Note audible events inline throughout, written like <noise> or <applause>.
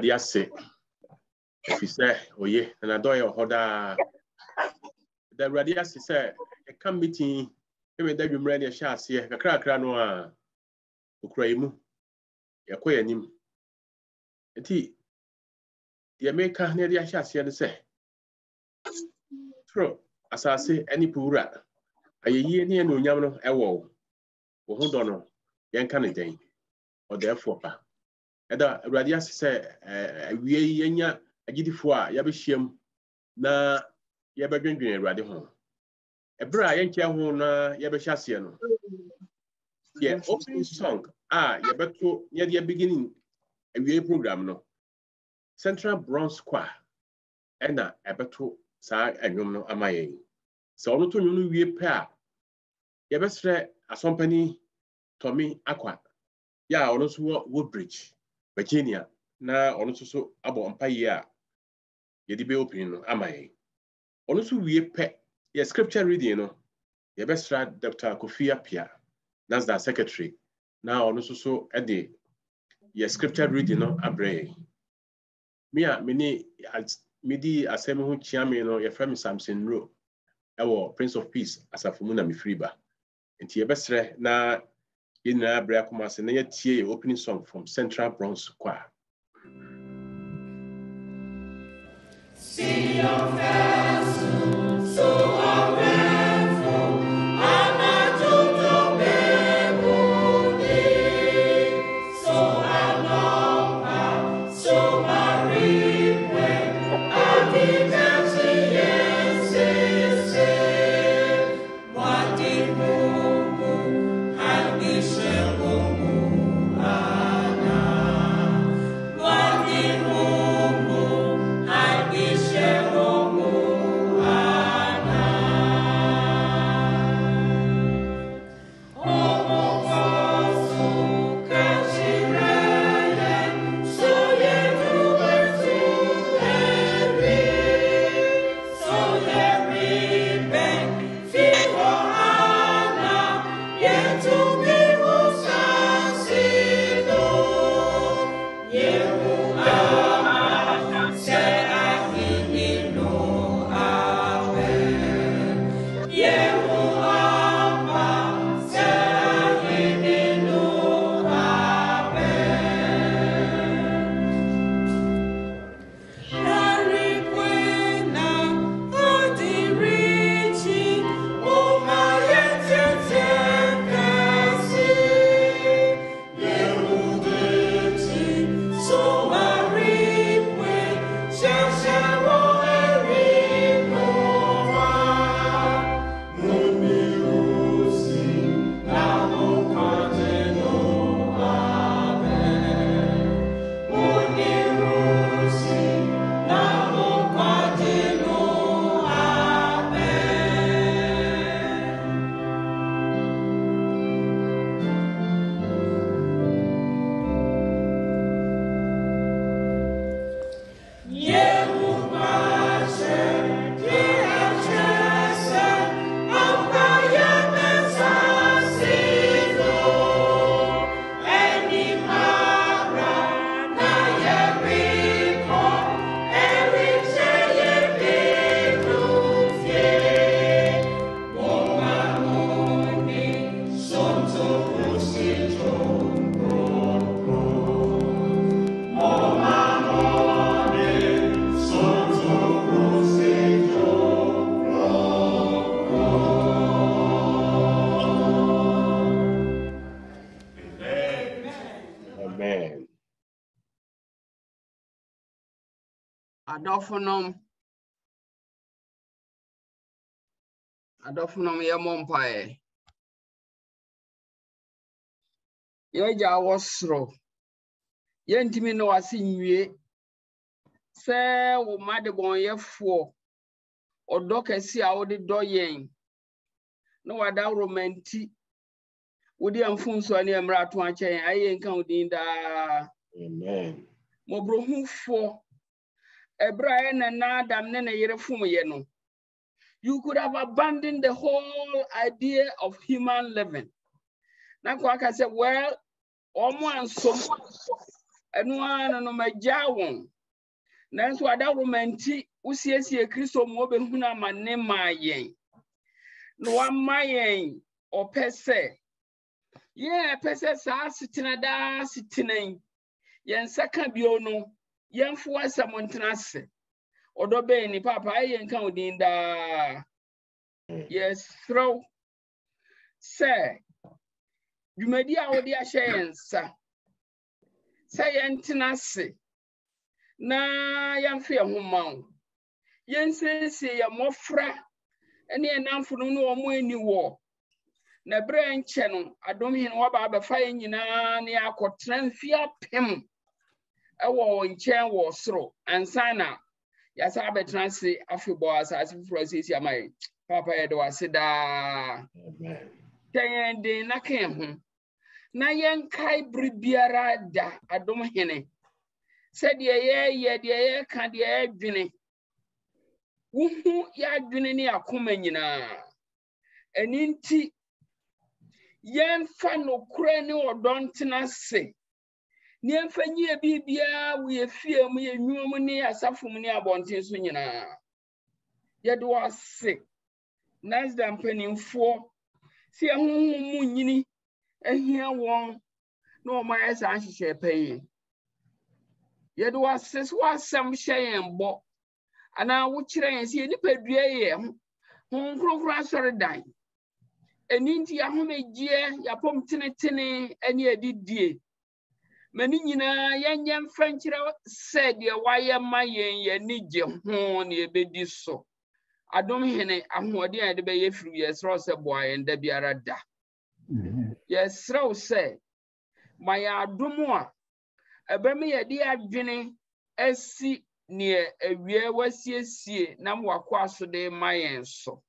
Awurade ase. Ɛfiri sɛ oye na n'adɔyɛ wɔ hɔ daa. Da Awurade ase sɛ ɛka meeting ɛmɛ da dwummerɛ ne ɛhyɛ aseɛ kakrakra no a okura yi mu yɛkɔ yɛn anim nti deɛ meka na yɛde ahyɛ aseɛ no sɛ toro asase ɛne po wura ayɛyie ne ɛna onyam no ɛwɔ wo. Ho dɔ no yɛnka ne dɛn? Ɔdɛɛfoɔ pa ɛda awurade ase sɛ awie yi yɛnya agyidifoɔ a yɛbɛhyia mu na yɛbɛdwendwen awurade ho. Ɛberɛ a yɛnkyɛ ho na yɛbɛhyɛ aseɛ no yɛ opening song a yɛbɛto yɛde yɛ beginning awie program no central bronze choir ɛna ɛbɛto saa nnwom no ama yɛn. Sɛ ɔno to nnwom no wie pɛ a yɛbɛsrɛ asɔmpani tɔmi akwa yɛ a ɔno nso wɔ woodbridge. Virginia na ɔno nso so abɔ mpayie a yɛde bɛ opening no ama yɛn. Ɔno nso wie pɛ yɛ scripture reading no yɛbɛsra dr. Kofi apia nasda secretary na ɔno nso so de yɛ scripture reading no abrɛ yɛn. Me a as- medi asɛm ho kyia me no yɛfrɛ me samson ro ɛwɔ prince of peace asafo mu na mefiri ba. Nti yɛbɛsrɛ na yɛn nyinaa abrɛ akoma ase na yɛtie yɛ opening song from central bronze choir. Wadi Mungu, hadi adɔfonom adɔfonom yɛmmɔ mpaeɛ. Yɛagya wɔ soro. Yɛntumi ne wase nwie sɛ wo ma de bɔnyɛfoɔ ɔdɔ kɛse a wode dɔ yɛn na wada woroma nti wode amfomsoɔ ne mmerɛ ato akyɛn. Ayɛ nka wo din daa. Mmɔborɔhufoɔ Abraham and Adam ne ne You could have abandoned the whole idea of human living. Na kwa ka say well omo ansom eno ano no magya won. Nanso ada romanti usiesie Kristo mu obehunu amane ma yen. Na wa ma yen opese. Ye pese saa sitina da sitina yin. Yen saka bio no yɛmfo asɛm ntena ase. Ɔdɔ bɛn ni papa ɛyɛ nka wo din daa. Yɛserew sɛ dwumadi a wode ahyɛ yɛn nsa sɛ yɛntena ase na yɛmfe yɛn ho ma wo. Yɛnsiesie yɛn mmɔfra ne yɛn namfonom ne wɔn ani wɔ na berɛ nkyɛ no adom hene waba abɛfa yɛn nyinaa ne yɛakɔtena mfe apem. Ɛwɔ wo nkyɛn wɔ soro. Ansa na yɛasa abɛtena ase afebɔ asase foforɔ asiesie ama yɛn. Papa yɛde wo ase daa. Hyɛ yɛn den na ka yɛn ho. Na yɛnkae bere biara da adom hene. Sɛdeɛ yɛyɛ deɛ yɛka deɛ yɛdwene wohu yɛadwene ne akoma nyinaa. Ɛno nti yɛmfa nokorɛ ne ɔdɔ ntena ase ne yɛmfa nyie biribiara wɔ yɛ fie mu yɛ nnwuma mu ne asafo mu ne abɔnten so nyinaa. Yɛde wɔ ase. Nasda mpanimfoɔ sɛ yɛhohom mu nyini ahia wɔn na wɔn ayɛ saa nhyehyɛ pɛ yi yɛde wɔ ase sɛ wɔasɛm hyɛ yɛn bɔ anaa wokyerɛ yɛn sɛ yɛ nipadua yɛ ho kronkron asɔredan. Ɛno nti ahomegyeɛ yɛapɔm tenetene ne adidie. Ma ne nyinaa yɛnyɛ mfa nkyerɛ sɛ deɛ wayɛ ma yɛn yɛni gye ho na yɛbɛdi so. Adom hene ahoɔden a yɛde bɛyɛ firi yɛserɛ wo sɛ boa yɛn da biara da. Yɛserɛ wo sɛ ma yɛ adom a ɛbɛma yɛde adwene asi neɛ awie wasiesie na ma wakɔ aso de ma yɛn so.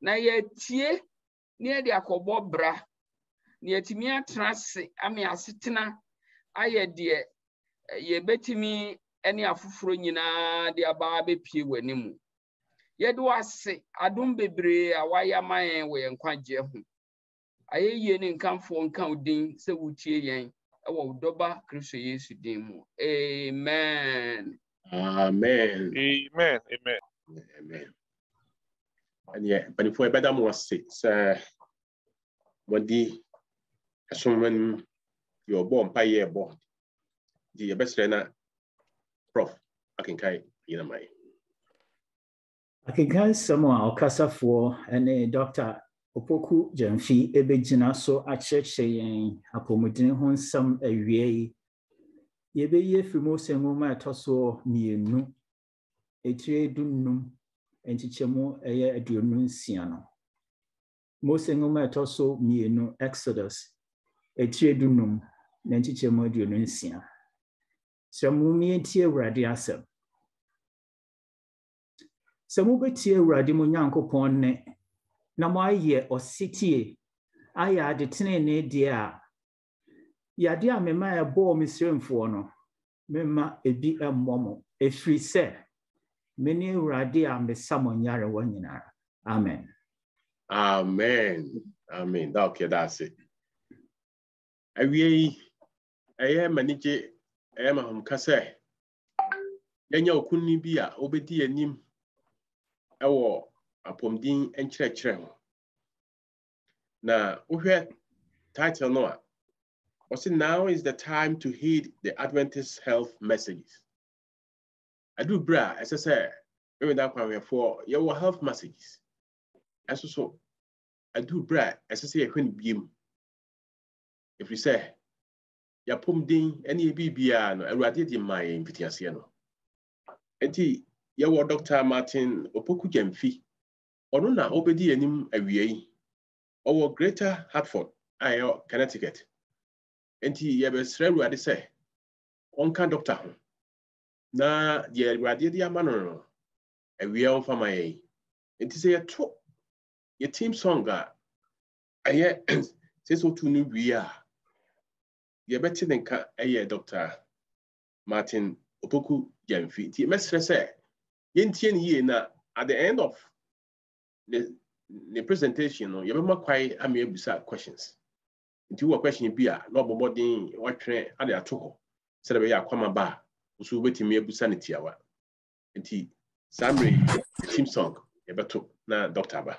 Na yɛtie ne yɛde akɔbɔ bra. Na yɛtumi atena ase ama asetena ayɛ deɛ eh, yɛbɛtumi ne afoforɔ nyinaa de aba bɛpie w'anim yɛde wo ase adom bebree a wayɛ ama yɛn wɔ yɛn nkwagyeɛ ho ayɛyie ne nkamfoɔ nka wo din sɛ wotie yɛn ɛwɔ wo dɔba kristo yesu din mu amen Amen. Amen. Amen. Amen. Ɛneɛ mpanimfoɔ yɛbɛda mo ase sɛ wɔde ɛsoma no mu deɛ ɔbɔ mpa yɛ ɛbɔ nti yɛbɛsrɛ na prof akenkan yinama yɛ nsɛm a ɔkasafoɔ ne dr. Opoku gyamfi bɛgyina so akyerɛkyerɛ yɛn apɔmuden ho nsɛm awia yi. Yɛbɛyi afiri mose nwoma ɛtɔ so mmienu etire dunum nkyekyɛmu ɛyɛ aduonu nsia no. Mose nwoma ɛtɔ so mmienu exodus etire dunum na nkyekyɛmu aduonu nsia sɛ mo mmietie awurade asɛm sɛ mobɛtie awurade mo nyankopɔn nne na moayɛ ɔsetie ayɛ ade tenenee deɛ a yade a mema ɛbɔɔ misraimfoɔ no mema ebi mmɔ mo ɛfiri sɛ mene awurade a mesa mo nyarewa nyinaa amen. Amen. Amen. Da ɔkɛ da ase awie yi ɛyɛ ɛyɛ ma homka sɛ yɛnyɛ okunni bi a wobɛdi anim ɛwɔ apɔmuden nkyerɛkyerɛ ho. Na title no a now is the time to heed the adventist health messages. Aduru berɛ a ɛsɛ sɛ memeda akwanhwɛfoɔ yɛwɔ health messages. Ɛso so aduru berɛ a ɛsɛ sɛ yɛhwɛ no biem. Ɛfiri sɛ yɛapɔmuden ne yɛ biribiara no awurade de maa yɛn mfitiaseɛ no. Nti yɛwɔ dr. Martin opoku gyamfi ɔno na ɔbɛdi anim awia yi. Ɔwɔ greater hartford a ɛyɛ connecticut nti yɛbɛsrɛ awurade sɛ ɔnka dɔkta ho. Na deɛ awurade de ama no no awia ɔmfa ma yɛn nti sɛ yɛto yɛ team song a ɛyɛ sɛ sɛ otu no wie a yɛbɛte ne nka ɛyɛ dr. Martin opoku gyamfi. Nti mɛsrɛ sɛ yɛntie no yie na at the end of the, the presentation no yɛbɛma kwae ama yɛabusa questions. Nti wowɔ question bi a na ɔbɔ mmɔden watwerɛ ade ato hɔ sɛdeɛ bɛyɛ akwama ba a nso wobɛtumi abusa no tiawa. Nti saa team song yɛbɛto na dr. Aba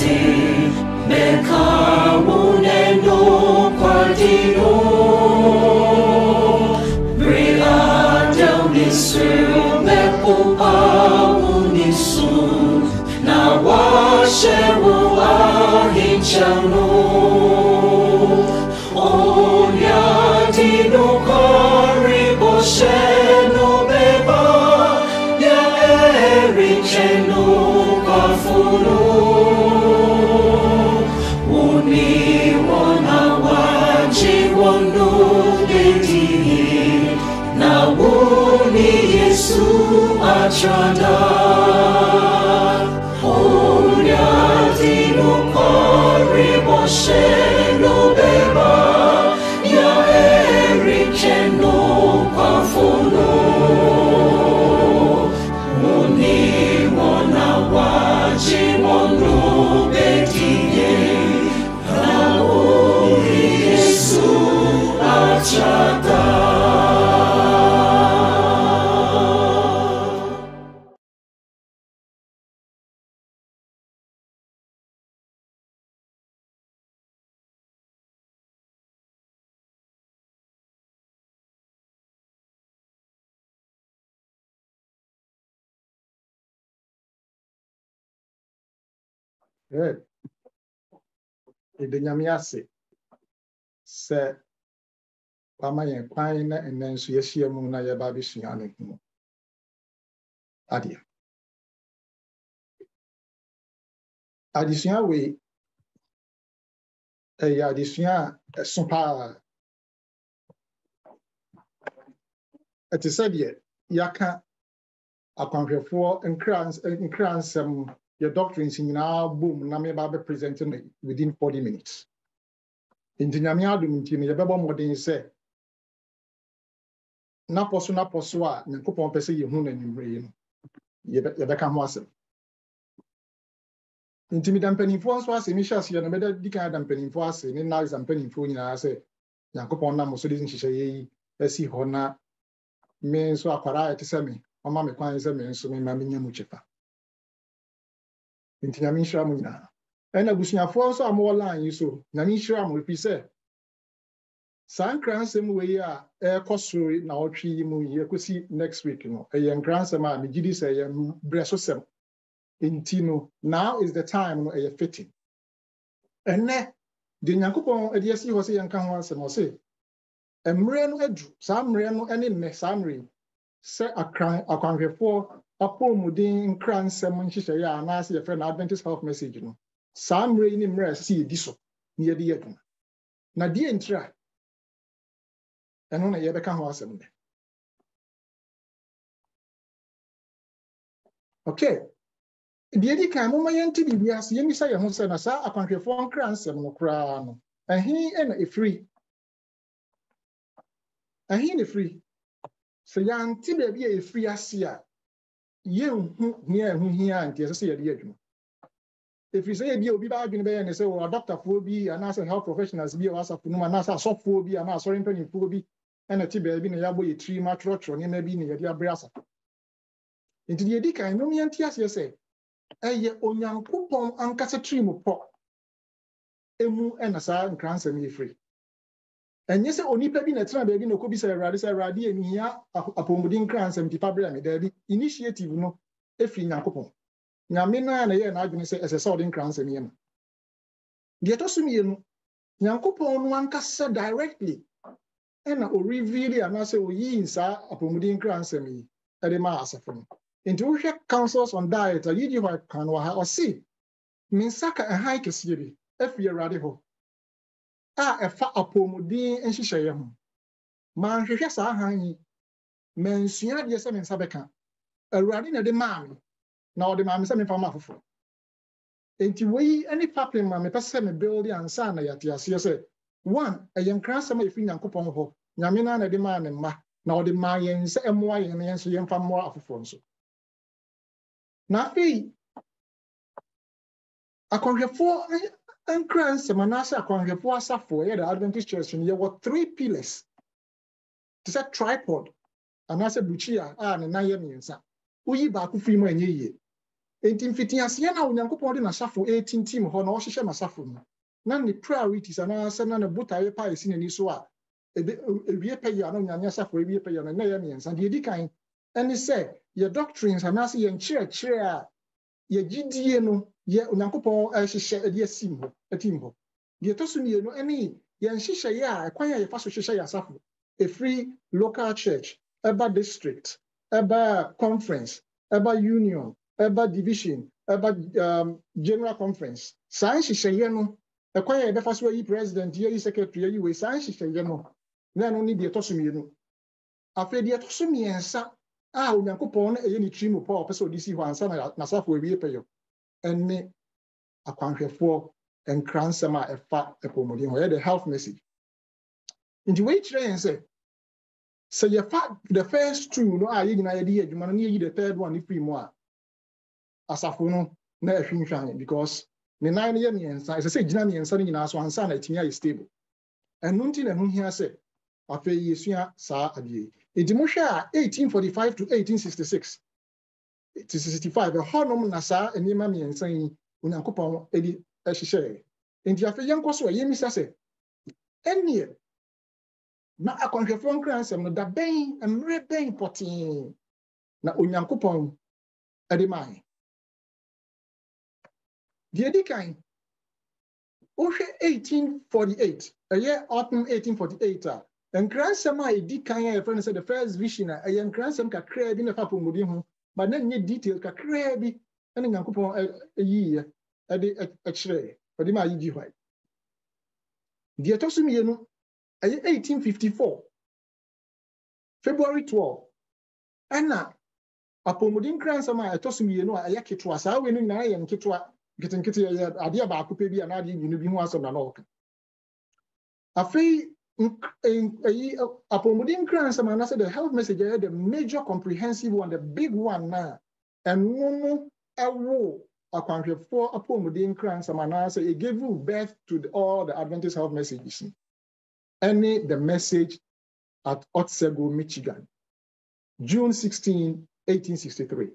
santi Meka uneno kwadino Bria del nisu mepo pa unisu Na achada Onyadino kwari bosheno beba Yɛde nyame ase sɛ wama yɛn kwan na ɛnɛ nso yɛahyia mu na yɛba abɛsua ne ho adeɛ. Adesua wei ɛyɛ adesua a ɛso paa. Ɛte sɛ deɛ yɛaka akwanhwɛfoɔ nkra nsɛm yɛ doctrines nyinaa bom na meba bɛ present no within 40 minutes. Nti nyame adom nti no yɛbɛbɔ mmɔden sɛ napɔ so napɔ so a nyankopɔn pɛ sɛ yɛhu no anwummerɛ yi no yɛbɛ- yɛbɛka ho asɛm. Nti meda mpanimfoɔ nso ase mehyɛ aseɛ no mɛda di kan ada mpanimfoɔ ase ne nas mpanimfoɔ nyinaa sɛ nyankopɔn nam so de nhyehyɛeɛ yi asi hɔ na me nso akwaraa a ɛte sɛ me ɔma me kwan sɛ me nso mema menya mu kyɛfa. Nti nyame nhyira mo nyinaa. Ɛna abusuafoɔ nso a mowɔ line yi so, nyame nhyira mo ɛfiri sɛ saa nkra nsɛm wei a ɛrekɔ so na ɔtwe yi mu yi ɛkɔsi next week no ɛyɛ nkra nsɛm a megye di sɛ ɛyɛ berɛ so sɛm. Nti no now is the time no ɛyɛ fitting. Ɛnɛ deɛ nyankopɔn de asi hɔ sɛ yɛnka ho asɛm ɔse mmerɛ no aduru saa mmerɛ no ne nnɛ saa mmerɛ yi sɛ akwanhwɛfoɔ apɔmuden nkra nsɛm nhyehyɛeɛ a anaasɛ yɛfrɛ no adventist health message no saa mmerɛ yi ne mmerɛ a ɛsɛ sɛ yɛdi so na yɛde yɛ adwuma. Na deɛ ntira ɛno na yɛbɛka ho asɛm dɛ. Okay deɛ di kan momma yɛnte biribi ase yɛmmisa yɛn ho sɛ na saa akwanhwɛfoɔ nkra nsɛm no koraa no ɛhe ɛna ɛfiri? Ɛhe na ɛfiri? Sɛ yɛante baabi a ɛfiri ase a yɛnhu hia ɛho hia a nti ɛsɛ sɛ yɛde yɛ adwuma. Ɛfiri sɛ yɛbi a obi baa adwene bɛyɛ ne sɛ wɔ adɔktafoɔ bi anaasɛ health professionals bi a wɔ asafo no mu anaasɛ asɔfoɔ bi anaa asɔre mpanimfoɔ bi ɛna te baabi na yɛabɔ yɛ tirim atwerɛtwerɛ nneɛma bi na yɛde abrɛ asafo nti deɛ ɛdi kan nom yɛnte aseɛ sɛ ɛyɛ onyankopɔn ankasa tirim pɔ. Emu ɛna saa nkra nsɛm yi firi ɛnyɛ sɛ onipa bi na ɛtena baabi na ɔkɔbisa awurade sɛ awurade yɛ mihia apɔmuden nkra nsɛm tipa berɛ me daabi. Initiative no ɛfiri nyankopɔn. Nyame no a na ɛyɛ n'adwene sɛ ɛsɛ sɛ ɔde nkra nsɛm yɛ no. Deɛ ɛtɔ so mmienu nyankopɔn no ankasa directly ɛna ɔreveali anaasɛ ɔyii saa apɔmuden nkra nsɛm yi ɛde maa asafo no. Nti wohwɛ councils on diet a yidi hɔ ka no wɔ ha ɔse me ka ɛhan kɛseɛ bi afiri awurade hɔ a ɛfa apɔmuden nhyehyɛeɛ ho. Manhwehwɛ saa han yi. Mansua adeɛ sɛ me nsa bɛka. Awurade na ɛde maa me na ɔde maa me sɛ memfa ma afoforɔ. Enti wei ne papem ma mepɛ sɛ me build ansa na yɛate aseɛ sɛ one ɛyɛ nkra asɛm a ɛfiri nyankopɔn hɔ. Nyame no a na ɛde maa ne mma na ɔde maa yɛn sɛ ɛmmoa yɛn na yɛn yɛmfa mmoa afoforɔ nso. Na afei akɔhwɛfoɔ nkra nsɛm anaasɛ akwanhwɛfoɔ asafoɔ ɛyɛ the adventist church no yɛwɔ three pillars. Te sɛ tripod anaasɛ bukyia a ne nan yɛ mmiɛnsa woyi baako firi mu ɛnyɛ yie enti mfitiaseɛ no a onyankopɔn de n'asafo ɛtintim hɔ na ɔhyehyɛ n'asafo no. Na ne priorities anaasɛ na ne botaeɛ pa a ɛsi n'ani so a ewie pɛ yi a na onyame asafo ewie pɛ yi a na ɛnɛ yɛ mmiɛnsa deɛ edi kan ɛne sɛ yɛ doctrines anaasɛ yɛn nkyerɛkyerɛ a yɛgyidie no yɛ onyankopɔn ɛhyehyɛ ɛde asim hɔ atim hɔ. Deɛ ɛtɔ so mmienu ɛne yɛn nhyehyɛeɛ a ɛkwan a yɛfa so hyehyɛ yɛ asafo ɛfiri local church ɛba district ɛba conference ɛba union ɛba division ɛba um, general conference. Saa nhyehyɛeɛ no ɛkwan a yɛbɛfa so ayi president yɛyi secretary ayi wei saa nhyehyɛeɛ no na ɛno ne deɛ ɛtɔ so mmienu. Afei deɛ ɛtɔ so mmiɛnsa a onyankopɔn no ɛyɛ ne tiri mu pɔ a ɔpɛ sɛ ɔde si hɔ ansa na n'asafo awie pɛyɛ ɛne akwanhwɛfoɔ nkra nsɛm a ɛfa apɔmuden hɔ. Ɛyɛ the health message. Nti wei kyerɛ yɛn sɛ sɛ yɛfa the first two no a yɛn nyinaa yɛde yɛ adwuma no na yɛyi the third one ne firi mu a asafo no na ɛhwinhwan because ne nan no yɛ mmiɛnsa. Ɛsɛ sɛ gyina mmiɛnsa no nyinaa so ansa na atumi ayɛ stable. Ɛno nti na ɛho hia sɛ afei yɛsua saa adeɛ yi. Nti mohwɛ a 1845 to 1866 to 65 ɛhɔnom na saa nneɛma mmiɛnsa yi onyankopɔn de hyehyɛeɛ nti afei yɛnkɔ so a yɛmmisa sɛ ɛnneɛ na akwanhwɛfoɔ nkra nsɛm no da bɛn mmerɛ bɛn pɔtee na onyankopɔn de mae deɛ di kan wohwɛ 1848 ɛyɛ autumn 1848 a nkransɛm a ɛdi kan a yɛfrɛ no sɛ the first vision a ɛyɛ nkransɛm kakraa bi na ɛfa apɔmuden ho but na nyɛ detail kakraa bi ɛne nyankopɔn ɛyiiɛ ɛde ɛ- ɛkyerɛeɛ ɔde ma ayigyi hwae deɛ ɛtɔ so mmienu ɛyɛ 1854 february 12 ɛna apɔmuden nkransɛm a ɛtɔ so mmienu a ɛyɛ ketewa. Saa wei no nyinaa yɛ nketewa. Nketenkete ɛyɛ adeɛ baako pɛ bi a n'adeɛ mmienu bi ho asɛm na na afei apɔmuden nkransɛm the health message ɛyɛ the major comprehensive one the big one na ɛno no ɛwo akwanhwɛfoɔ apɔmuden nkransɛm anaasɛ it gave you birth to the, all the adventist health messages. Ɛne the message at otsego michigan june 16 1863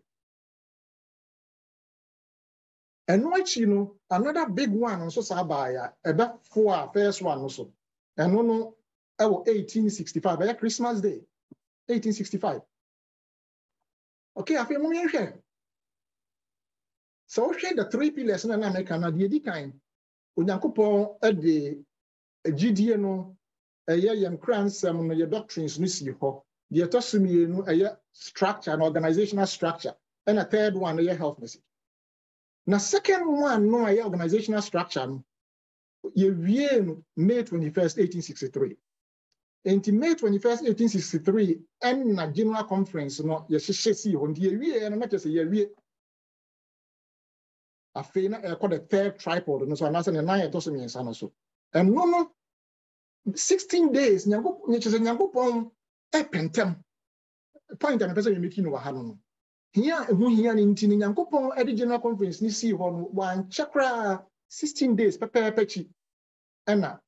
ɛno akyi no another big one nso saa baeɛ a first one no so ɛno no ɛwɔ 1865 ɛyɛ christmas day 1865 okay afei mo yɛhwɛ sɛ wohwɛ the three pillars na na meka no deɛ di kan. Onyankopɔn de gyidie no ɛyɛ yɛn nkra nsɛm no yɛ doctrines no si hɔ. Deɛ ɛtɔ so structure na organizational structure. And ɛna third one no yɛ health message. Na second one no a organizational structure yɛwie no may 21st 1863 nti may 21st 1863 ɛna general conference no yɛhyehyɛ sii hɔ. Nti yɛwie eh, no na kyerɛ sɛ yɛwie afei na ɛkɔ the third tripod no so anaasɛ ne nan ɛtɔ so mmiɛnsa no so. Ɛno no 16 days kyerɛ sɛ nyankopɔn ɛpɛntɛm point a mepɛ sɛ yɛmɛki no wɔ ha no no. Hia ɛho hia no nti no nyankopɔn de general conference no sii hɔ no wankyɛ koraa 16 days pɛpɛɛpɛ kyi ɛna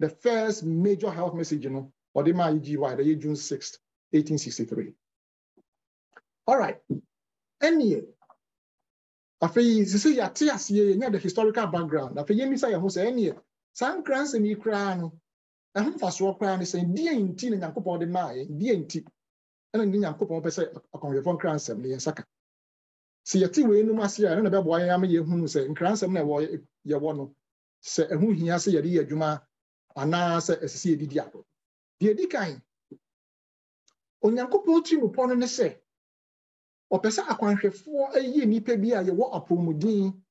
the first major health message no ɔde maa yi gyi the june 6 1863 all right. Ɛneɛ afei sisi yɛate aseɛ yɛnya the historical background afei yɛmmisa yɛn ho sɛ ɛneɛ saa nkra nsɛm yi koraa no ɛho mfasoɔ koraa ne sɛ deɛ nti na nyankopɔn de maa yɛn deɛ nti ɛna ne nyankopɔn pɛ sɛ akɔnhwɛfoɔ nkra nsɛm no yɛnsa ka sɛ yɛte wei nom ase a ɛno na ɛbɛboa yɛn ama yɛhunu sɛ nkra nsɛm no ɛwɔ yɛwɔ no. Sɛ ɛho hia sɛ yɛde yɛ adwuma anaasɛ ɛsɛ sɛ yɛdidi agorɔ deɛ di kan onyankopɔn tirimupɔ no ne sɛ ɔpɛ sɛ nnipa bi a yɛwɔ apɔmuden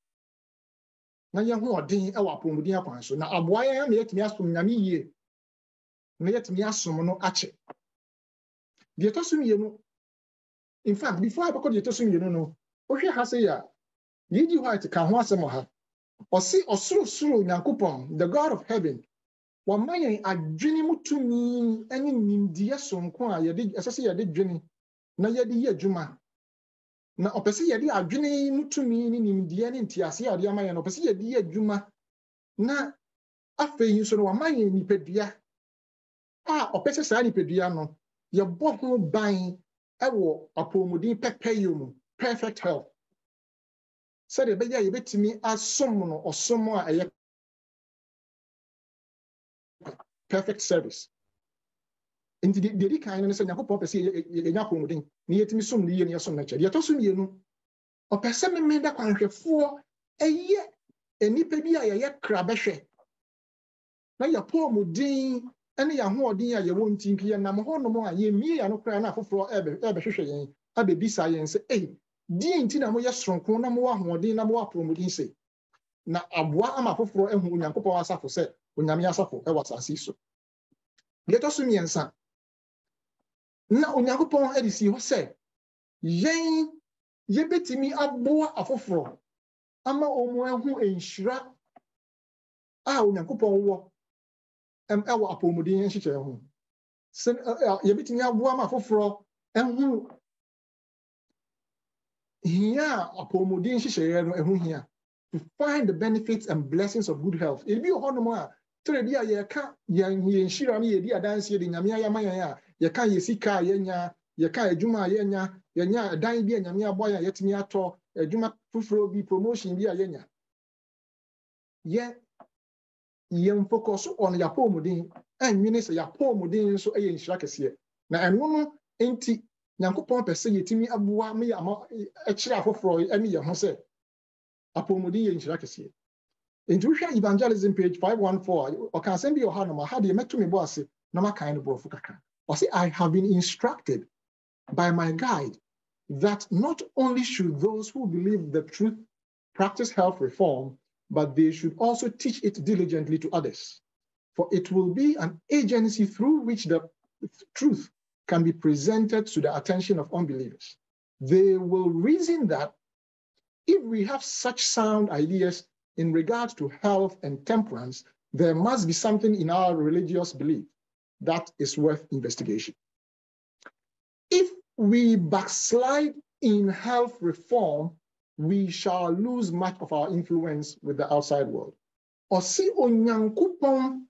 na yɛho ɔden wɔ apɔmuden akwan so. Na aboa yɛn ama yɛatumi asom nyame yie na yɛatumi asom no akyɛ. Deɛ ɛtɔ so mmienu in fact before abɛkɔ deɛ ɛtɔ so mmienu no wohwɛ ha sɛ yɛ a yɛgyi white ka ho asɛm wɔ ha. Ɔse ɔsorosoro nyankopɔn the god of heaven. Wɔma yɛn adwene mu tumi ne nimdeɛ sonko a ɛsɛ sɛ yɛde dwene na yɛde yɛ adwuma. Na ɔpɛ sɛ yɛde adwene mu tumi ne nimdeɛ ne nteaseɛ a ɔde ama yɛn no ɔpɛ sɛ yɛde yɛ adwuma. Na afei nso no wɔama yɛn nipadua a ɔpɛ sɛ saa nipadua no yɛbɔ ho ban wɔ apɔmuden pɛpɛyɛ mu. Perfect health. Sɛdeɛ ɛbɛyɛ a yɛbɛtumi asom no ɔsom a ɛyɛ perfect service. Nti deɛ di kan no sɛ nyankopɔn pɛ sɛ yɛ- yɛ- yɛnya apɔmuden na yɛtumi som no yie na yɛsom no kyɛ deɛ ɛtɔ so mmienu ɔpɛ sɛ memeda kwanhwɛfoɔ ɛyɛ nnipa bi a yɛyɛ kra bɛhwɛ na yɛpɔmuden ne yɛahoɔden a yɛwɔ nti nka yɛnam hɔnom a yɛmmie yɛano koraa na afoforɔ ɛbɛ- ɛbɛhwehwɛ yɛn abɛbisa yɛn sɛ ei deɛ nti na moyɛ soronko na mowɔ ahoɔden na mowɔ apɔmuden se na aboa ama afoforɔ ahu onyankopɔn asafo sɛ onyame asafo ɛwɔ asase so. Deɛ ɛtɔ so mmiɛnsa na onyankopɔn de sii hɔ sɛ yɛn yɛbɛtumi aboa afoforɔ ama wɔn ahu nhyira a onyankopɔn wɔ ɛwɔ apɔmuden nhyehyɛeɛ ho. Sɛ yɛbɛtumi aboa ama afoforɔ ahu hia a apɔmuden nhyehyɛeɛ no ɛho hia. To find the benefits and blessings of good health. Ebi wɔ hɔnom a tẹrɛ bi a yɛka yɛn yɛn nhyira no yɛdi adanseɛ de nyame ayama yɛn a yɛka yɛ sika a yɛnya yɛka adwuma a yɛnya yɛnya ɛdan bi a nyame abɔ yɛn a yɛtumi atɔ adwuma foforɔ bi promotion bi a yɛnya. Yɛ yɛn focus on yɛapɔmuden ɛnwene sɛ yɛapɔmuden nso yɛ nhyira kɛseɛ. Na ɛno no nti nyankopɔn pɛ sɛ yɛtumi aboa me yɛ ama ɛkyerɛ afoforɔ ɛne yɛn ho sɛ apɔmuden yɛ nhyira kɛseɛ. Nti wohwɛ evangelism page 514 a ɔka asɛm bi wɔ ha nom a ha deɛ mɛto me bɔ ase na makae no borɔfo kakra. Ɔse i have been instructed by my guide that not only should those who believe the truth practice health reform but they should also teach it diligently to others. For it will be an agency through which the truth can be presented to the attention of unbelievers. They will reason that if we have such sound ideas in regard to health and temperance, there must be something in our religious belief that is worth investigation. If we backslide in health reform, we shall lose much of our influence with the outside world. Ɔse onyankopɔn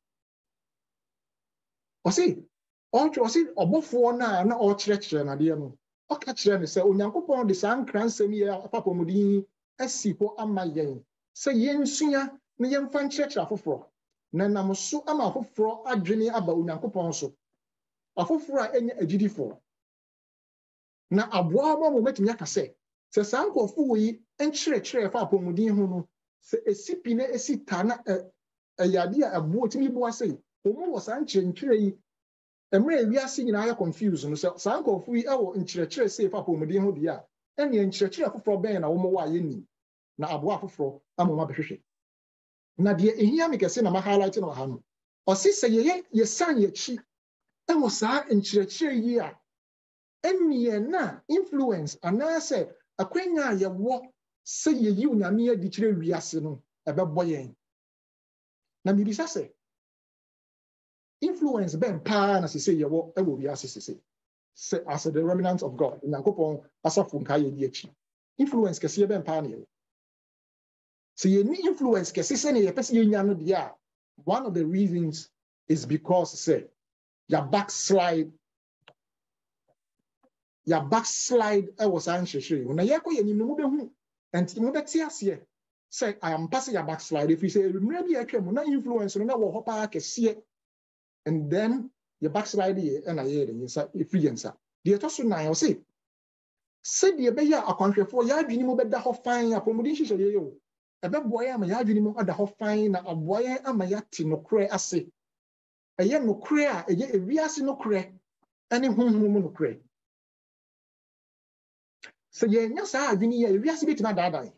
ɔse ɔbɔfoɔ no a na ɔkyerɛkyerɛ nadeɛ no ɔka kyerɛ no sɛ onyankopɔn de saa nkra nsɛm yi apapɔmuden asi hɔ ama yɛn sɛ yɛnsua na yɛmfa nkyerɛkyerɛ afoforɔ. Na nam so ama afoforɔ adwene aba onyankopɔn so. Afoforɔ a ɛnyɛ agyidifoɔ. Na aboa ma mo mɛtumi aka sɛ sɛ saa nkurɔfo wɔ yi nkyerɛkyerɛ ɛfa apɔmuden ho no sɛ esi pi na esi ta na ɛyɛ adeɛ a ɛboɔ tumi bu ase wɔn wɔ saa nkyerɛkyerɛ yi mmerɛ ewiase nyinaa yɛ confuse no sɛ saa nkurɔfo yi wɔ nkyerɛkyerɛ ɛfa apɔmuden ho deɛ a ɛnneɛ nkyerɛkyerɛ foforɔ bɛn na wɔn wɔ a yɛnnim na aboa foforɔ ama wɔn abɛhwehwɛ. Na deɛ ehia mi kɛse na ma highlight na ɔha no ɔsi sɛ yɛyɛ yɛsan yɛkyi ɛwɔ saa nkyerɛkyerɛ yi a ɛnneɛ na influence anaasɛ akwanya a yɛwɔ sɛ yɛyi onyame adi kyerɛ wiase no ɛbɛbɔ yɛn. Na mibisa sɛ influence bɛn paa na sese yɛwɔ ɛwɔ wiase sese. Sɛ as the remnant of god nyankopɔn asafo nkaa yɛ di akyi. Influence kɛseɛ bɛn paa na yɛwɔ sɛ yɛni influence kɛse sɛnea yɛpɛ sɛ yɛnya no deɛ a one of the reasons is because sɛ yɛ backslide. Yɛ backslide ɛwɔ saa nhyehyɛ yi na yɛkɔ yɛ nim no mobɛhu nti mobɛte aseɛ sɛ ampa sɛ yɛ backslide. Ɛfiri sɛ mmerɛ bi a atwa mu na influence no na wɔ hɔ paa kɛseɛ and then yɛ backslide yɛ ɛna yɛyɛ de nsa ɛfiri yɛn nsa deɛ ɛtɔ so nan ɔse sɛdeɛ ɛbɛyɛ a akwanhwɛfoɔ yɛ adwene mu bɛda hɔ fan apɔmuden nhyehyɛ yɛ o ɛbɛboa yɛn ama yɛ adwene mu ada hɔ fan na aboa yɛn ama yɛate nokorɛ ase. Ɛyɛ nokorɛ a ɛyɛ ewiase nokorɛ ɛne honhom mu nokorɛ sɛ yɛnya saa adwene a ewiase bɛtumi adaadaa yɛn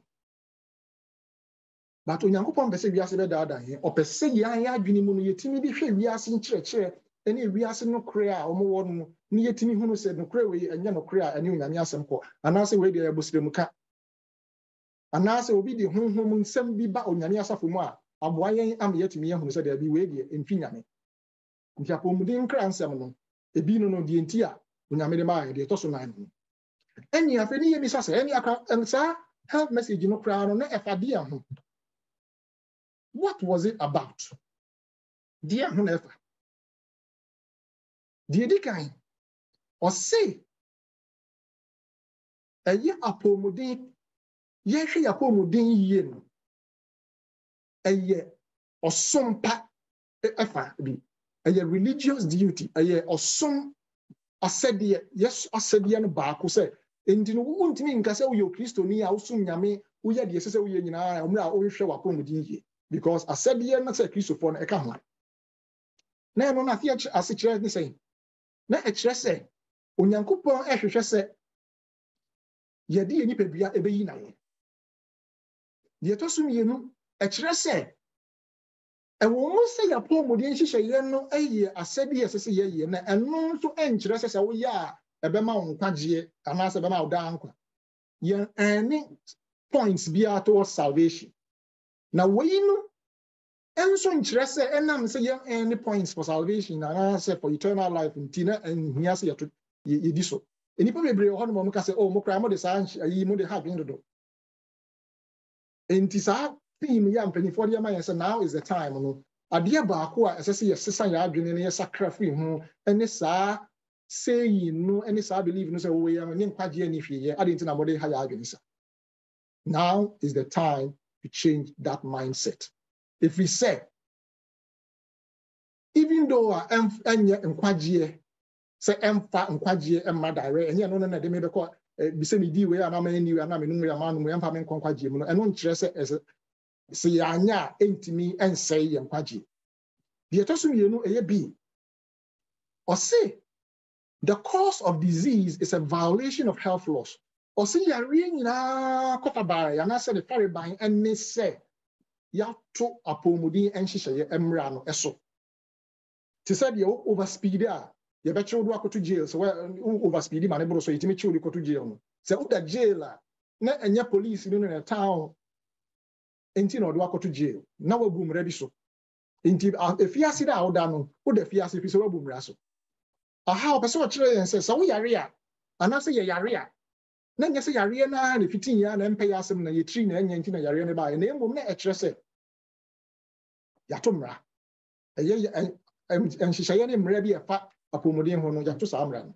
but onyankopɔn pɛ sɛ wiase bɛdaadaa yɛn. Ɔpɛ sɛ yɛn adwene mu no yɛtumi de hwɛ wiase nkyerɛkyerɛ ɛne wiase nokorɛ a wɔwɔ no no ne yɛtumi hunu sɛ nokorɛ wei ɛnyɛ nokorɛ a ɛne onyame asɛm kɔ. Anaasɛ wei deɛ yɛbɔ mu ka. Anaasɛ obi de honhom nsɛm bi ba onyame asafo mu a aboa yɛn ama yɛtumi yɛhunu sɛ daabi wei deɛ ɛmfi nyame. Nti apɔmuden nkra nsɛm no ebi no no deɛ nti a onyame de maa yɛ deɛ ɛtɔ so nan no. Ɛne afei ne yɛ bisa sɛ ɛne aka saa health message no koraa no na ɛfa ho what was it about? Deɛ ho na ɛfa deɛ di kan ɔse ɛyɛ apɔmuden yɛhwɛ yɛ apɔmuden yie no ɛyɛ ɔsompa ɛfa bi. Ɛyɛ religious duty ɛyɛ ɔsom asɛdeɛ yɛs asɛdeɛ no baako sɛ nti no wontumi nka sɛ woyɛ okristoni a wosom nyame woyɛ deɛ ɛsɛ sɛ woyɛ nyinaa ɔmmerɛ a wohwɛ w'apɔmuden yie because asɛdeɛ no sɛ kristofoɔ no ɛka ho na ɛno no ase kyerɛ ne sɛ na ɛkyerɛ sɛ onyankopɔn ɛhwehwɛ sɛ yɛde yɛ nipadua ɛbɛyi na yɛ deɛ ɛtɔ so mmienu ɛkyerɛ sɛ ɛwɔ mu sɛ yɛapɔ mmɔden nhyehyɛeɛ no yɛ asɛdeɛ ɛsɛ sɛ yɛyɛ na ɛno nso nkyerɛ sɛ sɛ woyɛ a ɛbɛma wo nkwagyeɛ anaasɛ ɛbɛma wo daa nkwa. Yɛn ɛne points biara towards salvation na wei no nso nkyerɛ sɛ ɛnam sɛ ɛne points for salvation anaasɛ for eternal life nti na nhia sɛ yɛto yɛdi so. Nnipa bebree wɔ hɔ nom ka sɛ oh mo koraa mo de saa ayi mo de ha adwene dodo. Nti saa theme yi a mpanyinfoɔ de ama yɛn sɛ now is the time no adeɛ baako a ɛsɛ sɛ yɛsesa yɛn adwene no yɛsakra firi ho ɛne saa saying no ɛne saa belief no sɛ wɔwɔ yɛn ne nkwagyeɛ ne hwee yɛ. Ade nti na mo de ha yɛn adwene sa now is the time to change that mindset. If we say, even though a ɛnyɛ nkwagyeɛ sɛ ɛmfa nkwagyeɛ ɛmma direct ɛnyɛ no no na ɛde me bɛkɔ eh, bi sɛ medi wei anaa mani wei anaa menom wei ama nom wei ɛmfa me nkɔ nkwagyeɛ mu no ɛno nkyerɛ sɛ ɛsɛ sɛ yɛanyɛ a ɛntumi ɛnsɛe yɛ nkwagyeɛ deɛ ɛtɔ so mmienu ɛyɛ bi ɔse the cause of disease is a violation of health laws ɔse yareɛ nyinaa kɔfa baa yɛanaasɛ ne fareban ɛne sɛ yɛato apɔmuden nhyehyɛeɛ mmra no ɛso. Te sɛ deɛ overspeed a yɛbɛkyew do akɔto jail sɛ overspeed ma ne boro so yɛtumi kyew de kɔto jail no. Sɛ woda jail a na ɛnyɛ police no no ne town nti na ɔde wakɔto jail. Na wabu mmara bi so. Nti efiase da a woda no woda fiase fi sɛ wabu mmara so. Aha ɔpɛ sɛ ɔkyerɛ yɛn sɛ sɛ woyare a anaasɛ yɛyare a na nyɛ sɛ yareɛ no ara na ɛfiti yɛ a na ɛmpɛ yɛ asɛm na yɛtiri na ɛnyɛ nti na yareɛ no baeɛ na mmom na ɛkyerɛ sɛ yɛato mmara ɛyɛ nhyehyɛeɛ ne mmara bi ɛfa apɔmuden ho no yɛato saa mmara no.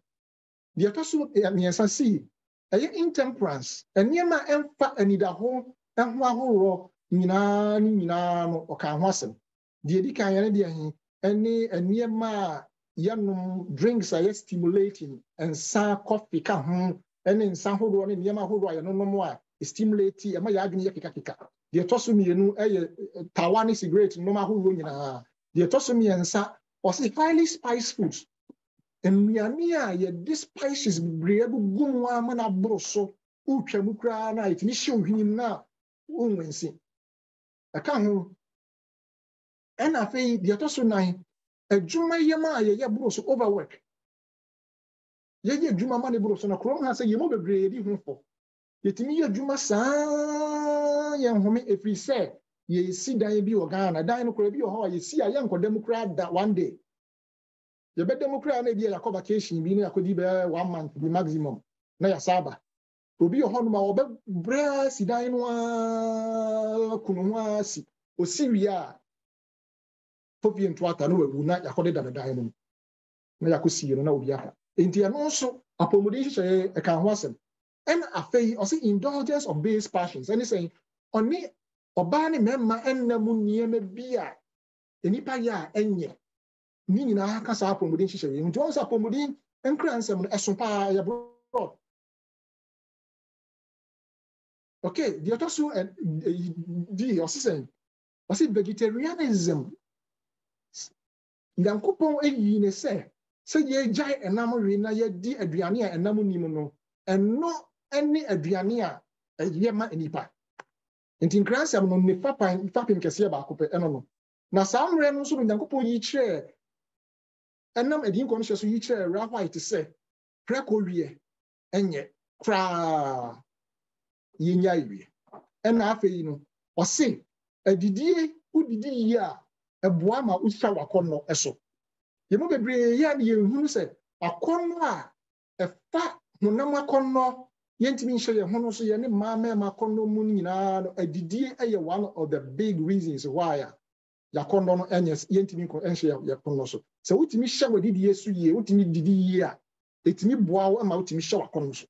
Deɛ ɛtɔ so mmiɛnsa sii ɛyɛ intemperance nneɛma a ɛmfa anidaho ho ahoroɔ nyinaa ne nyinaa no ɔka ho asɛm deɛ di kan yɛne deɛ he ɛne nneɛma a yɛnom drinks a yɛ stimulating nsa coffee ka ho ɛne nsa ahodoɔ ne nneɛma ahodoɔ a yɛnonom a stimulate ɛma yɛ adwene yɛ kekakeka. Deɛ ɛtɔ so mmienu ɛyɛ ɛ, tawa ne cigarette nom ahodoɔ nyinaa. Deɛ ɛtɔ so mmiɛnsa ɔse highly spiced foods. Nnuane a yɛde spices bebree agugu mu ama no aboro so wotwa mu koraa na yɛtumi hyɛ ohwenem no a wonwansi ɛka ho ɛna afei deɛ ɛtɔ so nan adwuma yɛm a yɛyɛ boro so overwork yɛyɛ adwuma ma ne boro so no kurom ha sɛ yɛmu bebree yɛdi ho fɔ yɛtumi yɛ adwuma saa yɛnhome ɛfiri sɛ yɛsi dan bi wɔ ghana dan no koraa bi wɔ hɔ a yɛsi a yɛnkɔda mu koraa da one day yɛbɛda mu koraa na ebi yɛ yɛakɔ vacation bi na yɛakɔdi bɛyɛ one month bi maximum na yɛasa aba obi wɔ hɔnom a ɔbɛbrɛ si dan no ara kunu ho ara si osi wie a fofie nto ata na wawu na yɛakɔde da ne dan no mu na yɛakɔ sie no na obi aka nti ɛno nso apɔmuden hyehyɛ ɛka ho asɛm. Ɛna afei ɔsɛ indulgence of base passions. Ɛne sɛ ɔne ɔbaa ne mmarima ɛnna mu nneɛma bi a nnipa yɛ a ɛnyɛ. Ne nyinaa ka saa apɔmuden hyehyɛ yi nti wɔn sɛ apɔmuden nkura nsɛm no ɛso paa yɛ broad. Okay deɛ ɔtɔ so di ɔsi sɛ ɔsi vegetarianism. Nyankopɔn eyi ne sɛ sɛ yɛgyae ɛnam we na yɛdi aduane a ɛnam nim no ɛno ɛne aduane a ɛyɛ ma nipa nti nkira nsɛm no ne fapam fapem kɛseɛ baako pɛ ɛno no. Na saa mmerɛ no nso no nyankopɔn yi kyerɛ ɛnam adi nkɔ no hyɛ so yi kyerɛ ra white sɛ prɛko wie ɛnyɛ koraa. Yɛnya awie. Ɛna afei no ɔse adidie wodidi yie a ɛboa ma wotwa wakɔnnɔ ɛso yɛmu bebree yɛ a ne yɛnhunu sɛ akɔnnɔ a ɛfa honam akɔnnɔ yɛntumi nhyɛ yɛn ho no so yɛne mmaa mmarima akɔnnɔ mu nyinaa no adidie ɛyɛ one of the big reasons why a yɛakɔnnɔ no ɛnyɛ yɛntumi nkɔ ɛnhyɛ yɛ- yɛkɔnnɔ so. Sɛ wotumi hyɛ w'adidie so yie wotumi didi yie a ɛtumi boa wo ma wotumi hyɛ wakɔnnɔ so.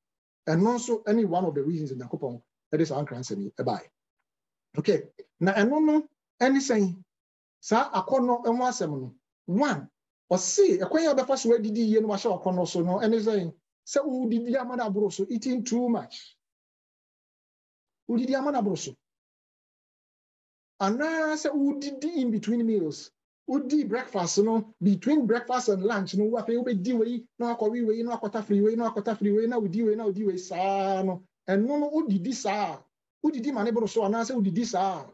Ɛno nso ɛne one of the reasons nyankopɔn ɛde saa nkra nsɛm yi ɛbaeɛ. Okay na ɛno no ɛne sɛn? Saa akɔnnɔ ɛho asɛm no one ɔse ɛkwan a wɔbɛfa so adidi yie no wahyɛ wakɔnnɔ so no ɛne sɛn sɛ wodidi ama no aboro so eating too much. Wodidi ama no aboro so. Anaasɛ wodidi in between meals wodi breakfast no between breakfast and lunch no afei wobɛdi wei na wakɔwe wei na wakɔta firi wei na wakɔta firi wei na wodi wei na wodi wei saa no. Ɛno no wodidi saa. Wodidi ma ne boro so anaasɛ wodidi saa.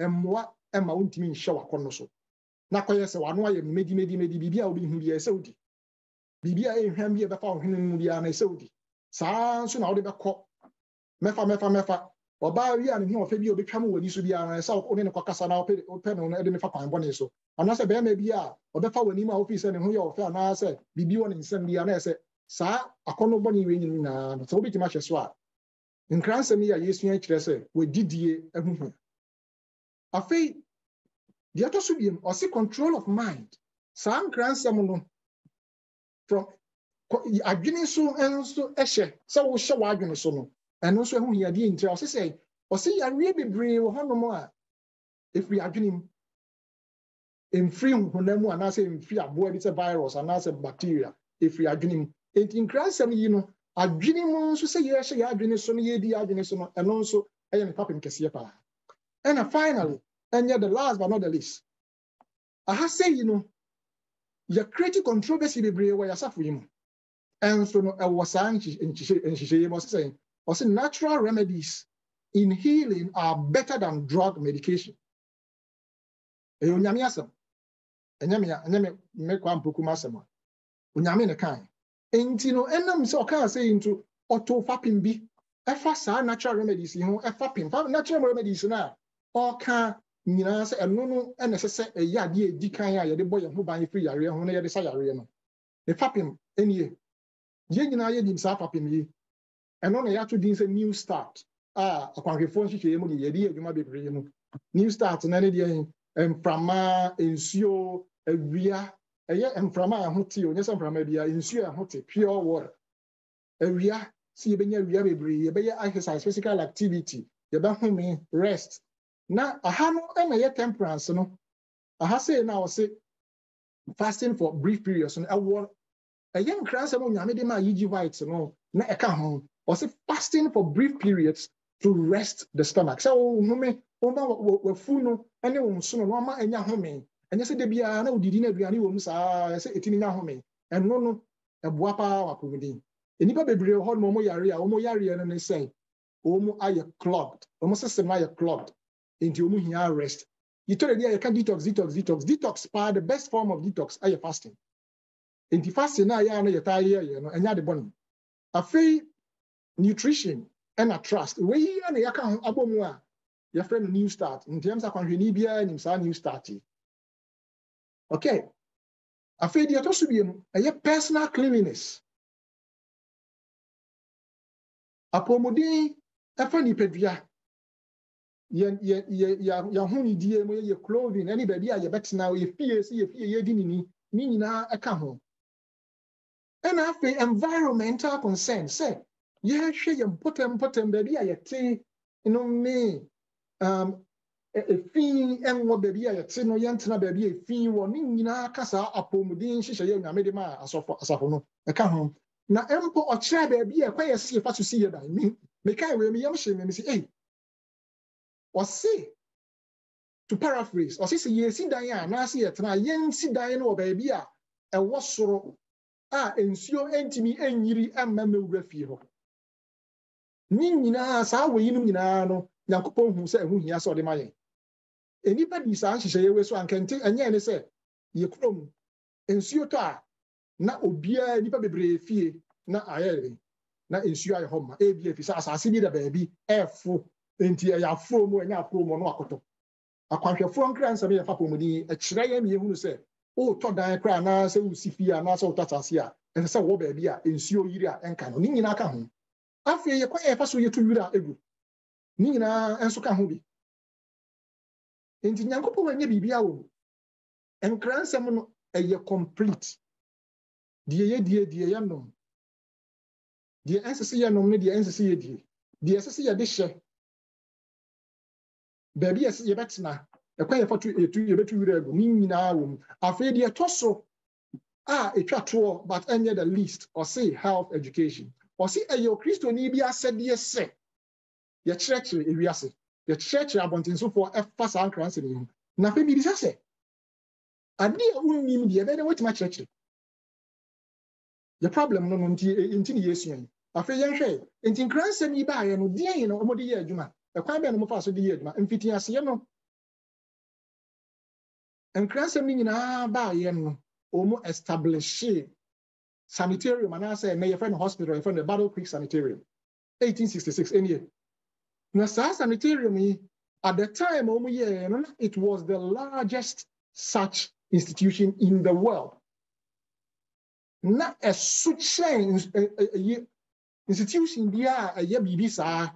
Ɛmmoa ɛma wontumi nhyɛ wakɔnnɔ so na sɛ wano ayɛ no medi biribi a wobɛhu biara ɛsɛ wodi. Biribi a ɛhwam bi ɛbɛfa wo no mu biara no ɛsɛ wodi. Saa nso na wode bɛkɔ. Mɛfa mɛfa mɛfa. Ɔbaa wi a ne ho ɔfɛ bi a obɛtwa mu w'ani so biara no ɛsɛ wo ne kɔkasa na wopɛ no no de ne fa kwan bɔne so. Anaasɛ bɛrima bi a ɔbɛfa w'anim a wofii sɛ ne ho yɛ ɔfɛ anaasɛ biribi wɔ ne nsɛm biara na ɛsɛ. Saa akɔnnɔ bɔne wei nyinaa no sɛ wobɛtumi ahyɛ so a nkra yi a yɛsua kyerɛ sɛ wɔdidie ahu ho afei deɛ ɛtɔ so biom ɔse control of mind. Saa nkra nsɛm no. From adwene so eh, nso eh, hyɛ. Sɛ wohyɛ w'adwene so no ɛno nso ɛho hiadeɛ nti ɔse sɛ ɔse yareɛ bebree wɔ hɔnom a ɛfiri adwene mu. Ɛmfiri honam mu anaasɛ ɛmfiri aboa bi sɛ virus anaasɛ bacteria ɛfiri adwene mu. Enti nkra nsɛm yi no adwene mu nso sɛ yɛhyɛ yɛ adwene so no yɛdi yɛ adwene so no ɛno nso ɛyɛ ne fapem kɛseɛ paa. Ɛna finally ɛnyɛ the last but not the least aha sɛ yi no yɛkreti controversy bebree wɔ yɛasafo yi mu ɛnso no ɛwɔ saa nhye- nhyehyɛ nhyehyɛeɛ mu ɔsɛ sɛ ɔsɛ natural remedies in healing are better than drug medication. Ɛyɛ onyame asɛm. Ɛnyɛ me ɛnyɛ me me kwa mpokum asɛm a. Onyame ne kan nti no ɛnam sɛ ɔkaa sɛ yi nto natural remedies yi ho ɛfa pem fa natural remedies no a ɔka nyinaa sɛ ɛno no ɛna ɛsɛ sɛ ɛyɛ adeɛ a ɛdi kan a yɛde bɔ yɛn ho ban firi yareɛ ho na yɛde sa yareɛ no. Ne fapem ɛnie yɛn nyinaa yɛnim saa fapem yi. Ɛno na yɛato din sɛ new start a akwanhwɛfoɔ nhyehyɛeɛ mu de yɛde yɛ adwuma bebree mu new start na ne deɛ mframa nsuo awia ɛyɛ mframa a ɛho te o nyɛ sɛ mframa bia nsuo a ɛho te pure water. Awia sɛ yɛbɛnya awia bebree yɛbɛyɛ exercise physical activity yɛbɛhome rest na aha no ɛna ɛyɛ temperance no aha sei na ɔse fasting for brief periods no ɛwɔ ɛyɛ nkra nsɛm a onyame de ma yigi white no na ɛka ho. Ɔse fasting for brief periods to rest the stomach. Sɛ wohome woma wafu no ne wo nso no na ɔma ɛnya home ɛnyɛ sɛ da biara na wodidi no aduane wɔ mu saa sɛ ɛtumi nya home ɛno no ɛboa paa wɔ apɔmuden nnipa bebree hɔ nom ɔmo yare a ɔmo yareɛ no ne sɛ ɔmo ayɛ clogged ɔmo system no ayɛ clogged nti ɔmo hia rest. Yɛtɔ de a yɛka detox detox detox. Detox paa the best form of detox. Ayɛ fasting? Nti fasting no a yɛa no yɛtaa yɛyɛ no ɛnyɛ ade bɔne afei nutrition ɛna trust. Wei a na yɛka ho abɔ mu a yɛfrɛ no new start. Nti ɛm sɛ akwanhwɛni biara nim saa new start. Okay. Afei deɛ ɛtɔ so biom ɛyɛ personal cleanliness. Apɔmuden ɛfa nipadua yɛ yɛ yɛ yɛ yɛahonidie mu yɛ clothing ɛne baabi a yɛbɛtena yɛ fie sɛ yɛ fie yɛdi nini ne nyinaa ɛka ho. Ɛna afei environmental concern sɛ yɛhwɛ yɛn mpɔtɛmpɔtɛm baabi a yɛte no ne um, efi ɛnwɔ baabi a yɛte no yɛntena baabi a efi wɔ ne nyinaa ka saa apɔmuden nhyehyɛeɛ onyame de ma asɔfo asafo no ɛka ho. Na mpo ɔkyerɛ baabi a ɛkwan yɛ si yɛfa so si yɛ dan mi mekae wei mi yɛm hyɛ mi mi si ei ɔse to paraphrase ɔse sɛ yɛsi dan a anaasɛ yɛtena a yɛnsi dan no wɔ baabi a ɛwɔ soro a nsuo ntumi nyiri amma mmɛwura fie hɔ. Ne nyinaa saa wɔ yinom nyinaa no nyankopɔn hu sɛ ɛho hia sɛ ɔde ma yɛn. Nnipa di saa nhyehyɛeɛ wei so ankɛnte ɛnyɛ ne sɛ yɛ kurom nsuo tɔ a na obiara nnipa bebree fie na ayɛ na nsuo ayɛ hɔ ma. Ebi efi sɛ asase bi da baabi ɛɛfo. Nti ɛyɛ aforo mu ɛnyɛ aforo mu ɔno akɔtɔ akwanhwɛfoɔ nkira nsɛm yɛ fapɔ mu din ɛkyerɛ yɛn mi ehunu sɛ wotɔ dan koraa anaasɛ wosi fie anaasɛ wotɔ asase a ɛsɛ sɛ wɔ baabi a nsuo yiri a ɛnka no. Ne nyinaa ka ho. Afei yɛkɔ yɛfa so yɛto wiri a egu. Ne nyinaa nso ka ho bi. Nti nyankopɔn wanyɛ biribi awɔ mu. Nkira nsɛm no ɛyɛ complete. Deɛ yɛ die deɛ yɛ nom. Deɛ ɛnsɛ sɛ yɛ nom ne deɛ ɛnsɛ sɛ yɛ die. Deɛ ɛsɛ sɛ yɛde hyɛ baabi a yɛbɛtena ɛkwan yɛfa to yɛtu yɛbɛtu wura agu ne nyinaa wɔ mu. Afei deɛ ɛtɔ so a ɛtwa toɔ but ɛnyɛ the least ɔse health education. Ɔse ɛyɛ okristoni bi asɛdeɛ sɛ yɛkyerɛkyerɛ ewiase. Yɛkyerɛkyerɛ abɔntensofoɔ ɛfa saa nkra nsɛm yi ho. Na afei birisa sɛ ade a wonnim deɛ ɛbɛyɛ dɛ woatumi akyerɛkyerɛ. Yɛ problem no no nti nti ne yɛsua yi afei yɛnhwɛ nti nkra nsɛm yi baayɛ no deɛ yi no ɔmode yɛ adwuma ɛkwan bɛn no mofa so de yɛ adwuma. Mfitiaseɛ no nkra nsɛm no nyinaa baayɛ no ɔmo establishe sanitarium anaasɛ ɛnɛ yɛfrɛ no hospital yɛfrɛ no battle creek sanitarium 1866 ɛnie na saa sanitarium yi at the time ɔmo yɛɛ no it was the largest such institution in the world. Na ɛso kyɛn institution bi a ɛyɛ biribi saa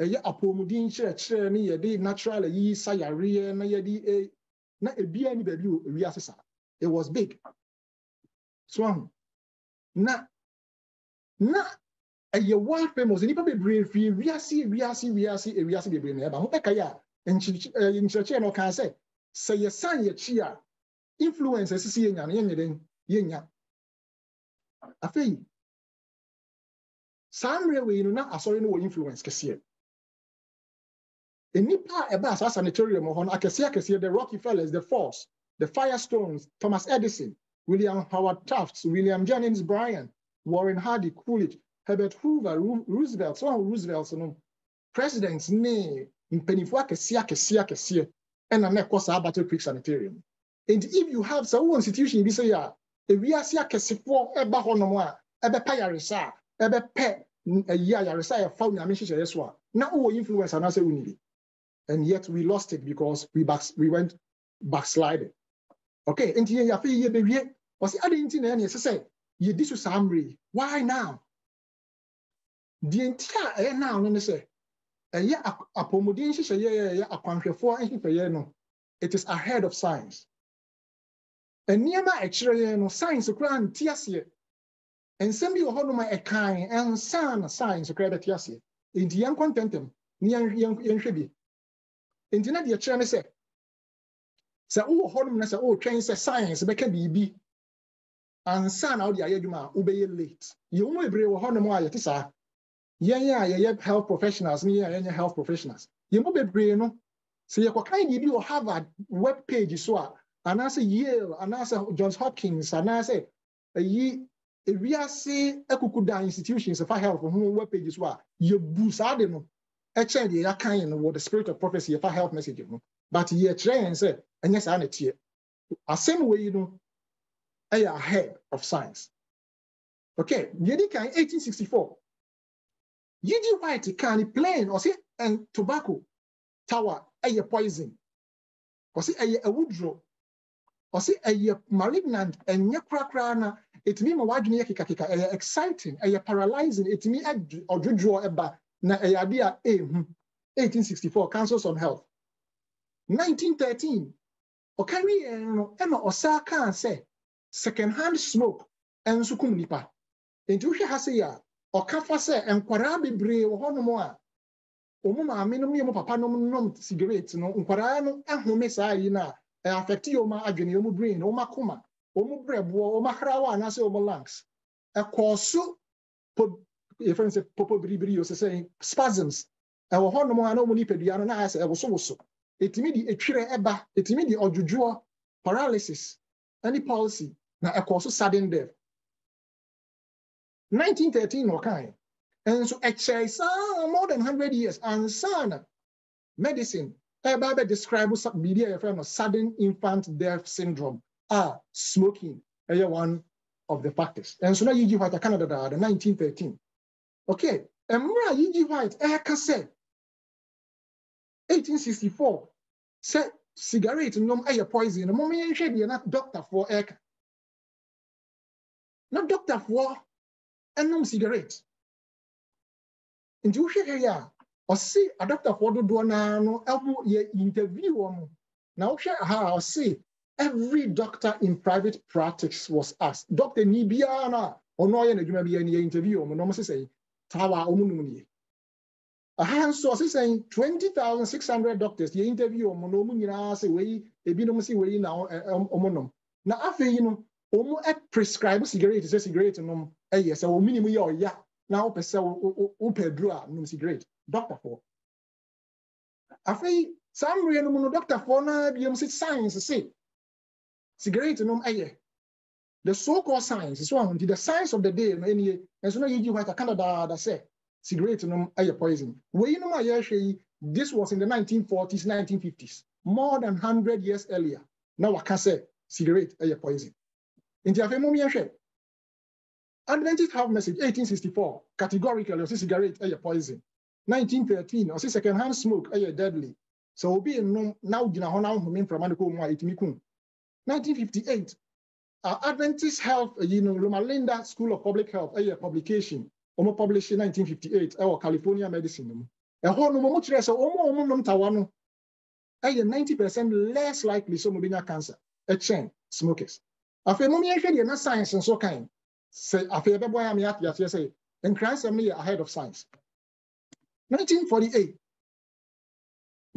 ɛyɛ apɔmuden kyerɛkyerɛ ne yɛde natural ayi sa na yɛde e na ebia ni baabi wɔ ewiase saa. It was big. So ahu. Na na ɛyɛ world famous nipa bebree fi wiase wiase wiase ewiase bebree na ɛba ho. Bɛka yɛ a nkyerɛkyerɛ no ɔkan sɛ sɛ yɛsan yɛkyi a influence ɛsisi yɛnya no yɛnyɛ den yɛnya. Afei saa mmerɛ wei no na asɔre no wɔ influence kɛseɛ nnipa a ɛbaa saa sanatorium hɔ no akɛseɛ the rockefellers the fords the firestones thomas edison william howard taft william jennings bryan warren harding coolidge herbert hoover roosevelt so roosevelt no. Presidents ne mpanimfoɔ akɛseɛ akɛseɛ akɛseɛ ɛna na ɛkɔ saa battle creek sanitarium. And if you have sɛ wowɔ institution bi sɛ yɛ a ewiase akɛsefoɔ ɛba hɔnom a ɛbɛpa yaresa a ɛbɛpɛ ɛyi a yaresa a yɛfa onyame nhyehyɛeɛ so a na wowɔ influence anaasɛ wonni and yet we lost it because we back, we went backsliding. Okay afei yɛ bɛwie ɔsɛ ade nti na ɛne ɛsɛ sɛ yɛdi so saa mmerɛ yi why now? Nti eh, eh, a ɛyɛ now no ne sɛ ɛyɛ ak- apɔmuden nhyehyɛeɛ a ɛyɛ akwanhwɛfoɔ nhyehyɛeɛ no. It is ahead of science. Nneɛma a ɛkyerɛ yɛn no science koraa nte aseɛ nsɛm bi wɔ hɔnom a ɛkan ɛnsa na science koraa bɛte aseɛ nti yɛn nkɔntɛntɛm ne yɛn yɛn- yɛnhwɛ bi nti na deɛ kyerɛ ne sɛ sɛ wowɔ hɔnom na sɛ wotwɛn sɛ science bɛka biribi ansa na wode ayɛ adwuma a wobɛyɛ late. Yɛn mu bebree wɔ hɔnom a yɛte saa. Yɛn a yɛyɛ health professionals ne yɛn a yɛnyɛ health professionals. Yɛn mu bebree no sɛ yɛkɔkan biribi wɔ harvard web page so a anaasɛ yale anaasɛ johns hopkins anaasɛ ayi ewiase akukuda institutions fa health ho web page so a yɛbu saa de no ɛkyɛn deɛ yɛakan no wɔ the spirit of prophecy yɛfa health message ho but yɛkyerɛ yɛn sɛ ɛnyɛ saa na teɛ asɛm wɔ yi no ɛyɛ ahead of science. Okay kan 1864 G.G. White can kan plain ɔsɛ and tobacco tower ɛyɛ poison. Ɔsɛ ɛyɛ awuduro ɔsɛ ɛyɛ malignant and ɛnyɛ korakora na ɛtumi ma wadwene yɛ kekakeka ɛyɛ exciting ɛyɛ paralyzing ɛtumi adw- ɔdwodwoɔ ɛba na ɛyɛ ade a ɛɛhu 1864 councils on health. 1913 ɔkari yɛn no ɛna ɔsaa kaa sɛ second hand smoke ɛnso kum nipa nti wohwɛ ha sɛ yi a ɔka fa sɛ nkwaraa bebree wɔ hɔnom a ɔmo maame nom ne ɔmo papa nom nom cigarette no nkwaraa no ɛhome saa yi no a affect yɛ ɔmo adwene ɔmo brain ɔmo akoma ɔmo brɛboɔ ɔmo ahrawa anaasɛ ɔmo lungs. Ɛkɔɔ so yɛfrɛ no sɛ popo yɛ sɛ sɛ spasms. Ɛwɔ hɔnom a na ɔmo nipadua no na ayɛ sɛ ɛwosowoso ɛtumi de etwerɛ ɛba ɛtumi de ɔdwodwoɔ paralysis ɛne palsy na ɛkɔɔ so sudden death. 1913 na ɔkae nso ɛkyɛe saa more than 100 years ansa na medicine ɛba bɛ describe sa- biribi a yɛfrɛ no sudden infant death syndrome a smoking ɛyɛ one of the factors. And nso na yigi white aka no dadaada 1913 okay mmerɛ a yigi white ɛka sɛ 1864 sɛ cigarette nom ɛyɛ poison you no moma yɛnhwɛ deɛ na doctorfoɔ ɛka na doctorfoɔ ɛnom cigarette. Nti wohwɛ hɛ yi a ɔse adɔktafoɔ dodoɔ naa no ɛho yɛ interview wɔn na wohwɛ ha every doctor in private practice was asked. Doctor ni biara no a ɔno ɔyɛ n'adwuma interview wɔn na sɛ tawa wɔn nom nie aha nso ɔse sɛ twenty doctors yɛ interview wɔn na wɔn nyinaa sɛ wɔyi ebinom sɛ wɔyi na ɔ- ɛ- wɔn nom na afei yi no ɛ prescribe cigarette sɛ cigarette nom ɛyɛ sɛ wɔn minim yɛ ɔya na wopɛ sɛ wopɛ aduro a nom cigarette. Doctorfoɔ afei saa mmerɛ no mu no doctorfoɔ no biom sɛ science se cigarette nom ɛyɛ the so called science so ahonti the science of the day no ɛnie ɛnso na yɛgyi white aka dadaada sɛ cigarette nom ɛyɛ poison. Nom a yɛrehwɛ yi this was in the 1940s 1950s more than 100 years earlier. Now na waka say cigarette ɛyɛ poison. Nti afei mom yɛhwɛ adventist health message 1864 categorically ɔsɛ cigarette ɛyɛ poison. 1913 ɔsɛ second hand smoke ɛyɛ deadly. So obi nnom na wogyina hɔ na wohome mframa no mu a ɛtumi kum. 1958 uh, adventist health eh, you know, loma linda school of public health eh, ɛyɛ publication ɔmo publish in 1958 ɛwɔ eh, california medicine ɛhɔ no mo kyerɛ sɛ ɔmo a ɔmo nom tawa 90 percent less likely sɛ ɔmo cancer ɛkyɛn smokers. Afei mo yɛhwɛ deɛ na science nso kan sɛ afei ɛbɛbɔ yɛ a meyɛ ate aseɛ sɛ nkransɛm no yɛ ahead of science. 1948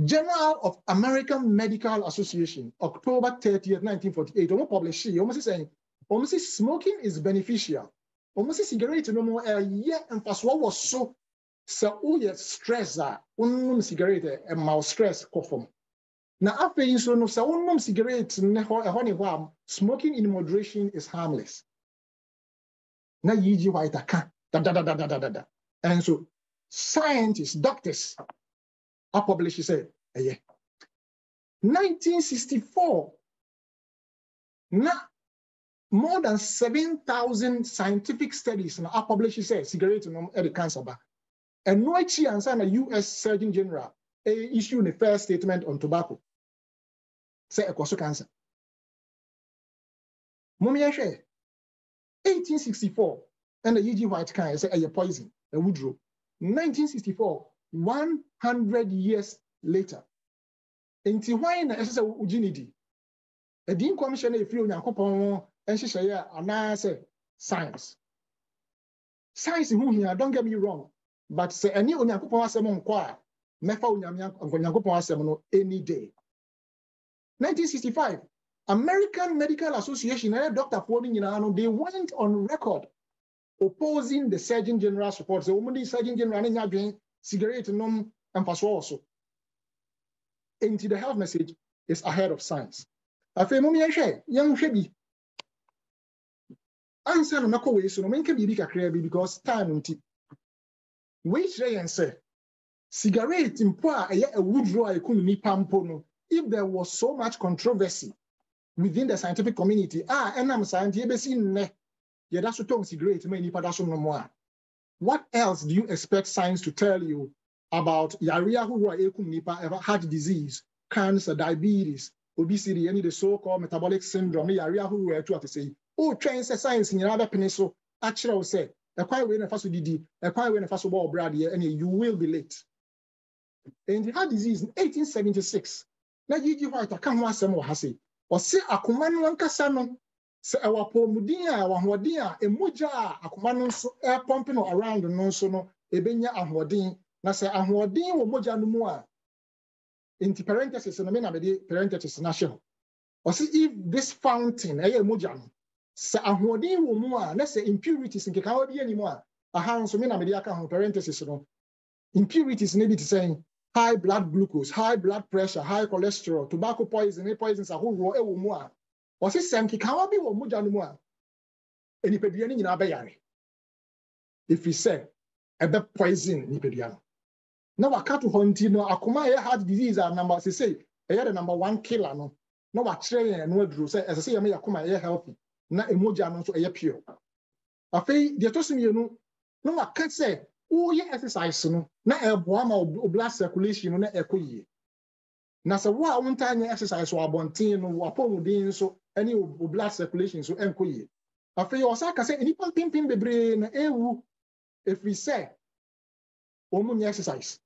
Journal of American Medical Association, October 30th, 1948. Omo publish it. Omo say saying, Omo say smoking is beneficial. Wɔn sɛ cigarette no mu ɛyɛ mfasoɔ wɔ so sɛ woyɛ stress a wonom cigarette a ɛma wo stress kɔ fam. Na afei nso no sɛ wonom cigarette ne hɔ ɛhɔ ne hɔ smoking in moderation is harmless. Na yigi white aka dadadadadadada ɛnso scientists doctors apublish sɛ ɛyɛ eh, 1964 na more than 7,000 scientific studies na apublish sɛ cigarette nom ɛde eh, cancer ba. Ɛno akyi ansa na us surgeon general eh, ɛyɛ issue ne first statement on tobacco. Sɛ ɛkɔ so cancer. Mommyɛhwɛ 1864 ɛna yigi white kan sɛ ɛyɛ poison ɛwuduro 1964 100 years later. Nti hwan na ɛsɛ sɛ wogye ne di? Ɛdi nkɔmhyɛ no ɛfiri onyankopɔn ho nhyehyɛeɛ a anaasɛ science. Science ho hia don't get me wrong but sɛ ɛne onyankopɔn asɛm nkɔ a mɛfa onyankopɔn asɛm no any day. 1965 american medical association ɛyɛ doctorfoɔ no they went on record opposing the surgeon general's report. Sɛ wɔn de surgeon general no cigarette nom mfasoɔ wɔ so. Nti the health message is ahead of science. Afei mom yɛnhwɛ yɛnhwɛ bi. Ansa na mɛkɔ wei so no menka biribi kakraa bi because time nti wei kyerɛ yɛn sɛ cigarette mpo a ɛyɛ awuduro a ɛkum nnipa mpo no if there was so much controversy within the scientific community a ɛnam saa nti yɛbɛsi nnɛ yɛda so tɔn cigarette ma nnipa da so what else do you expect science to tell you about yare ahorow a ɛkum nnipa ɛfa heart disease cancer diabetes obesity ɛne the so-called metabolic syndrome ne yare ahorow a ɛto ate sɛ yi wotwɛn sɛ science nyinaa bɛpene so akyerɛ wo sɛ ɛkwan wei na ɛfa so didi ɛkwan wei na ɛfa so bɔ ɔbrɛ adeɛ ɛne you will be late. Nti heart disease in 1876 na gigi white aka ho asɛm wɔ ha sɛ ɔse akoma no. ankasa sɛ ɛwɔ apɔmuden a ɛwɔ ahoɔden a emogya a akoma no nso ɛpɔmpe no around no nso no ebenya ahoɔden. Na sɛ ahoɔden wɔ mogya no mu a nti parenthesis no me na mede parenthesis no ahyɛ hɔ ɔse if this fountain ɛyɛ mogya no sɛ ahoɔden wɔ mu a na sɛ impurities nkekawa bi anim a aha nso me na mede aka ho parenthesis no impurities no bi te sɛn high blood glucose high blood pressure high cholesterol tobacco poison ne poisons ahoroɔ ɛwɔ mu a ɔse sɛ nkekawa bi wɔ mogya no mu a nipadua no nyinaa bɛyare. Ɛfiri sɛ ɛbɛ poison nipadua no. Na waka hɔ nti no akoma ɛyɛ heart disease a number sesei ɛyɛ the number one killer no na wakyerɛ yɛn ɛno aduro sɛ ɛsɛ sɛ yɛma yɛ akoma ɛyɛ healthy na emogya no nso ɛyɛ pure. Afei deɛ ɛtɔ so mmienu na waka sɛ woyɛ exercise no na ɛboa ma blood circulation no na ɛkɔ yie. Na sɛ wo a wontaa nyɛ exercise wɔ abɔnten no wɔ apɔmuden nso ne wo blood circulation nso ɛnkɔ yie afei ɔsa ka sɛ nnipa mpempem bebree na ɛwu ɛfiri sɛ wɔn mu nyɛ exercise.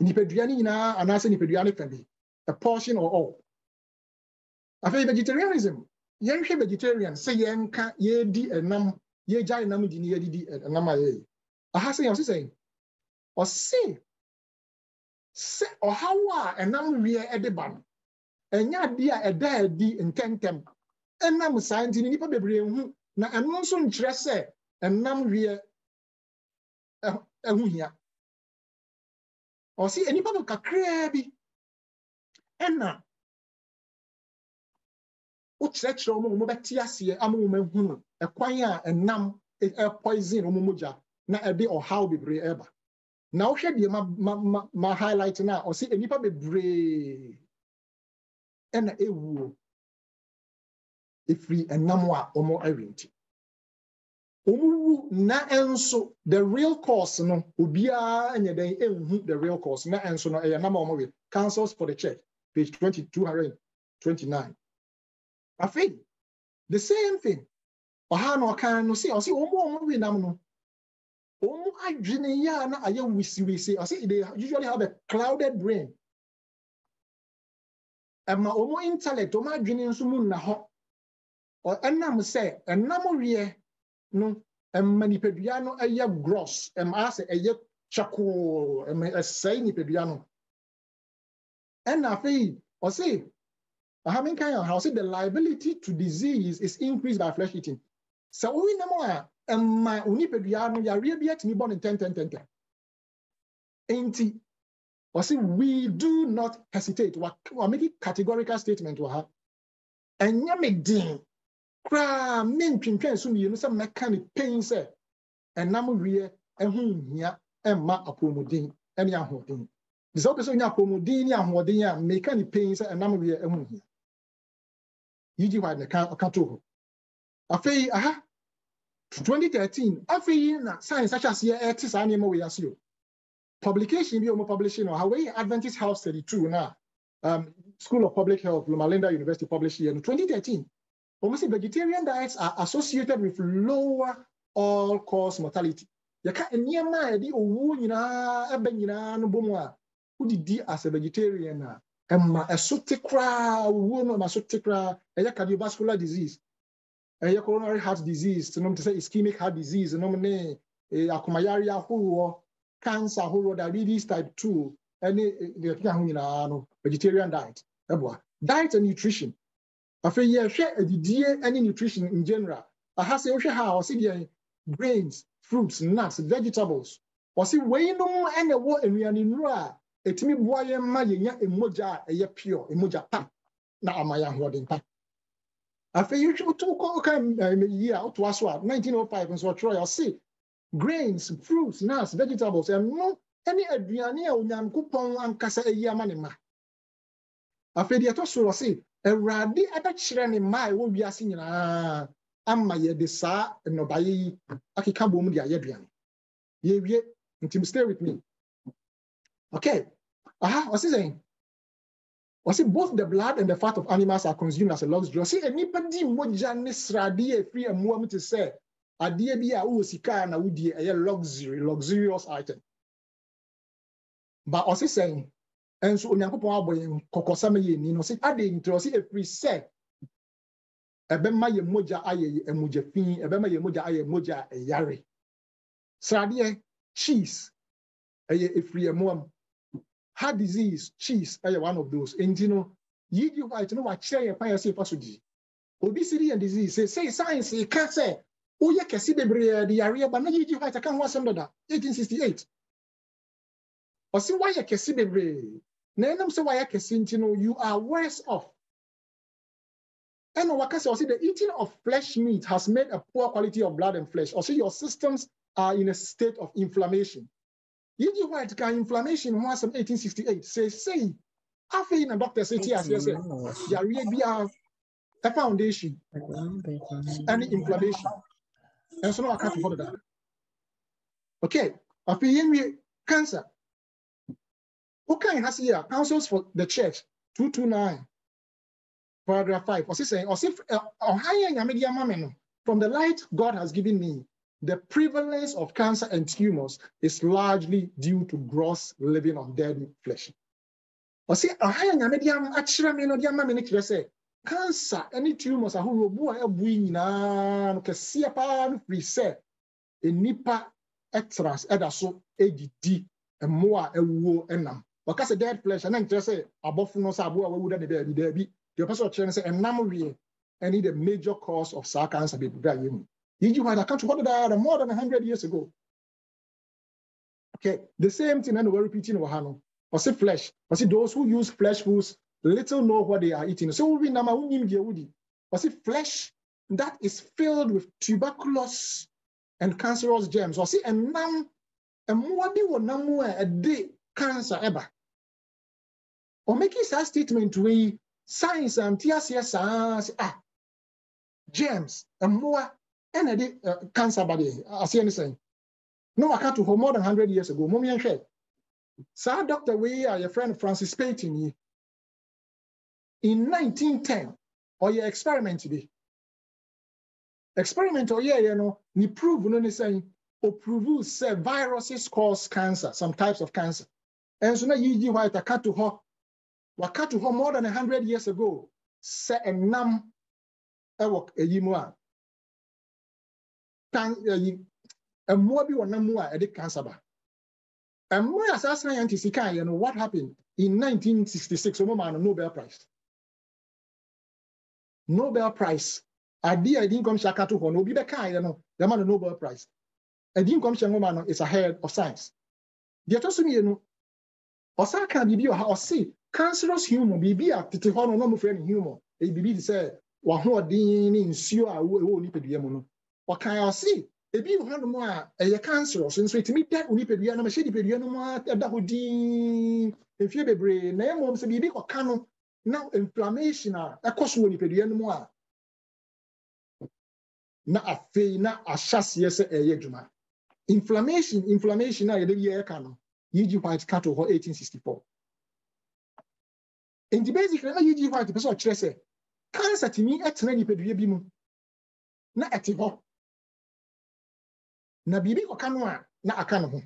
Nipadua no nyinaa anaasɛ nipadua no fa bi a portion or all. Afei vegetarianism yɛnhwɛ vegetarian sɛ yɛnka yɛdi ɛnam yɛgya ɛnam di ne yɛdidi ɛnam a yɛyɛ aha sɛ yɛn ɔse sɛ ɔse sɛ ɔhaw a ɛnam wiɛ ɛde ba no ɛnyɛ adeɛ a ɛda adi ntɛmtɛm ɛnam saa nti nnipa bebree hu na ɛno nso nkyerɛ sɛ ɛnam wiɛ ɛho hia. Ɔse nnipa no kakraa bi. Ɛna wokyerɛkyerɛ wɔn a wɔbɛte aseɛ ama wɔn ahunu ɛkwan a ɛnam ɛpoison wɔn mogya na ɛde ɔhaw bebree ɛba na wohwɛ deɛ ma ma ma ma highlight na ɔse nnipa bebree. Ɛna ɛwuo. Efiri ɛnam a wɔn ɛwe nti. Wɔn wu na ɛnso the real cause no obiara nyɛ dɛn ɛnhu the real cause. Na ɛnso no ɛyɛ nam a wɔn we counsels for the church page twenty two hundred twenty nine afei the same thing. Ɔha na ɔkan no sɛ ɔsɛ wɔn a wɔn we nam no wɔn adwene yɛ a na ayɛ wisiwisi ɔsɛ they usually have a clouded brain ɛma wɔn intellect wɔn adwene nso mu nna hɔ. Ɛnam sɛ ɛnam wiɛ no ɛma nipadua no ɛyɛ gross. Ɛma asɛ ɛyɛ kyakoo ɛma ɛsɛe nipadua no. Ɛna afei ɔsɛ ɔha mi nkan yɛn ha ɔsɛ the liability to disease is increased by flesh eating. Sɛ wowi nam a ɛma onipadua no yareɛ bi atumi bɔ ne ntɛntɛntɛntɛn. Nti Or see, we do not hesitate. We make a categorical statement to her. And you make din. Kra min pin pin sumi you know some mechanic pain say. And namu rie and whom ya and ma apomodin and ya hodin. This also ya pomodin ya hodin ya mechanic pain say and namu rie and whom ya. Yiji wa ne kan. Afei aha 2013 afei na science such as here ɛte saa nneɛma wei publication bi a publishing no Hawaii Adventist Health Study 2 na um, School of Public Health Loma Linda University published here in 2013 wɔn say vegetarian diets are associated with lower all cause mortality yɛka nneɛma a yɛde owuo nyinaa ɛbɛ nyinaa no bɔ mu a wodidi as a vegetarian a ɛma ɛso te koraa owuo no ɛma so te koraa ɛyɛ cardiovascular disease ɛyɛ coronary heart disease nom te sɛ ischemic heart disease nom ne eh, akomayare ahoroɔ cancer ahoroɔ diabetes type 2 ɛne deɛ ɛkeka ho nyinaa no vegetarian diet ɛboa diet and nutrition. Afei yɛhwɛ adidie ne nutrition in general. Aha sɛ wohwɛ ha a ɔse deɛ grains fruits nuts vegetables. Ɔse weinom ɛna ɛwɔ nnuane nnuro a ɛtumi boa yɛn ma yɛnya mmogya a ɛyɛ pure mmogya pa. Na ama yɛn ahoɔden pa? Afei yɛhwɛ wotu kɔ ka yi a wotoa so a 1905 nso ɔtwerɛ yɛ ɔse grains fruits nuts vegetables ɛno ne aduane a onyankopɔn ankasa ayi ama ne ma. Afei deɛ ɛtɔ so ɔse awurade ɛbɛkyerɛ ne mma a ɛwɔ wiase nyinaa ama yɛde saa nnɔbaeɛ yi akeka bɔ mu de ayɛ aduane. Yɛwie stay with me. Okay aha ɔse sɛn? Ɔse both the blood and the fat of animals are consumed as a luxury. Ɔse nnipa di mmogya ne sradeɛ a ɛfiri mmoa mu te adeɛ bi a wowɔ sika na wodie ɛyɛ luxury luxurious item. Ba ɔse sɛn nso onyankopɔn abɔ yɛn kɔkɔsɛm yɛ ni no. Ɔse ade nti ɔse ɛfiri sɛ ɛbɛma yɛn mogya ayɛ mogya fi ɛbɛma yɛn mogya ayɛ mogya a ɛyare. Sradeɛ cheese ɛyɛ ɛfiri ɛmoa mu heart disease cheese ɛyɛ one of those. Nti no yidi white no wakyerɛ yɛn kwan yɛ sɛ yɛfa so di obi siri yɛn disease. Sɛ sɛ science ka sɛ woyɛ kɛse bebree de eh, yareɛ ba na yidi white aka ho asɛm dada 1868 ɔsi wayɛ kɛse bebree na ɛnam sɛ wayɛ kɛse nti no you are worse off. Ɛna waka sɛ ɔsi the eating of flesh meat has made a poor quality of blood and flesh. Ɔsi your systems are in a state of inflammation. Yíyí white ka inflammation ho asɛm 1868 sɛ sɛyi afei na doctor sɛ ti aseɛ sɛ yareɛ biara ɛ foundation. Ɛne inflammation ɛnso na waka to hɔ dada okay afei yɛnwie cancer. Wokan ha se a counsels for the church? 229 paragraph 5 ɔse sɛ ɔse ɔhan yɛ from the light god has given me the prevalence of cancer and tumors is largely due to gross living on dead flesh. Ɔsi ɔha yɛ nyame de akyerɛ me no de ama me no kyerɛ sɛ cancer ne tumors ahorow bu a yi nyinaa no kɛseɛ paa no firi sɛ nnipa ɛtras ɛda so ɛdidi a ɛwuo ɛnam. Wɔka sɛ dead flesh ɛna nkyerɛ sɛ abɔfo no sɛ aboa a wawu ne baabi daabi. Deɛ ɔpɛ sɛ ɔkyerɛ no sɛ the major cause of saa cancer bebree a yɛmu. Yiji had a country that more than 100 years ago. Okay, the same thing and we're repeating Wahano. Or say flesh. Or say those who use flesh foods little know what they are eating. So we say flesh that is filled with tuberculous and cancerous germs. Or say and nam and be one namu a day cancer ever. Or make it a statement we science and TSS ah germs and more ɛna de uh, cancer ba deɛ aseɛ ne sɛn na waka to more than hundred years ago. Mom yɛnhwɛ saa doctor wei a yɛfrɛ no Francis Peyton in 1910 ɔyɛ experiment bi. Experiment a ɔyɛɛyɛ no ne prove no ne sɛn ɔprove sɛ viruses cause cancer some types of cancer. And ɛnso na yiyi white aka to hɔ waka to hɔ more than hundred years ago Say ɛnam ɛwɔ ɛyi mu a. Kan ɛyi mmoa bi wɔ nam mu a cancer ba. Mmoa a saa scientist kan yɛ no what happened? In 1966 wɔn maa no nobel prize nobel prize. Adeɛ a ɛdi nkɔmhyɛ aka to hɔ no obi bɛkaeɛ no yɛma no nobel prize. Ɛdi nkɔmhyɛ nwoma no is ahead of science. Deɛ ɛtɔ so mmienu ɔsan ka biribi wɔ ha ɔse cancerous humour biribi a tete hɔ no na ɔmofrɛ no humour ɛyɛ biribi te sɛ wahoɔden ne nsuo a ɛwɔ nipadua mu no. Ɔkan ɔse ebi wɔ hɔnom a ɛyɛ cancerous nso etumi da nipadua no ma ɛhyɛ nipadua no mu ɛda hɔ dinn mfie bebree na mmom sɛ biribi kɔka no na inflammation a ɛkɔ so wɔ nipadua no mu a na afei na ahyɛseɛ sɛ ɛyɛ adwuma. Inflammation inflammation a yɛde yɛ ɛka no yg white to hɔ 1864 nti basically na yg white pɛ sɛ ɔkyerɛ sɛ cancer tumi ɛtena nipadua bi mu na ɛte hɔ. Na biribi kɔka no a na aka no ho.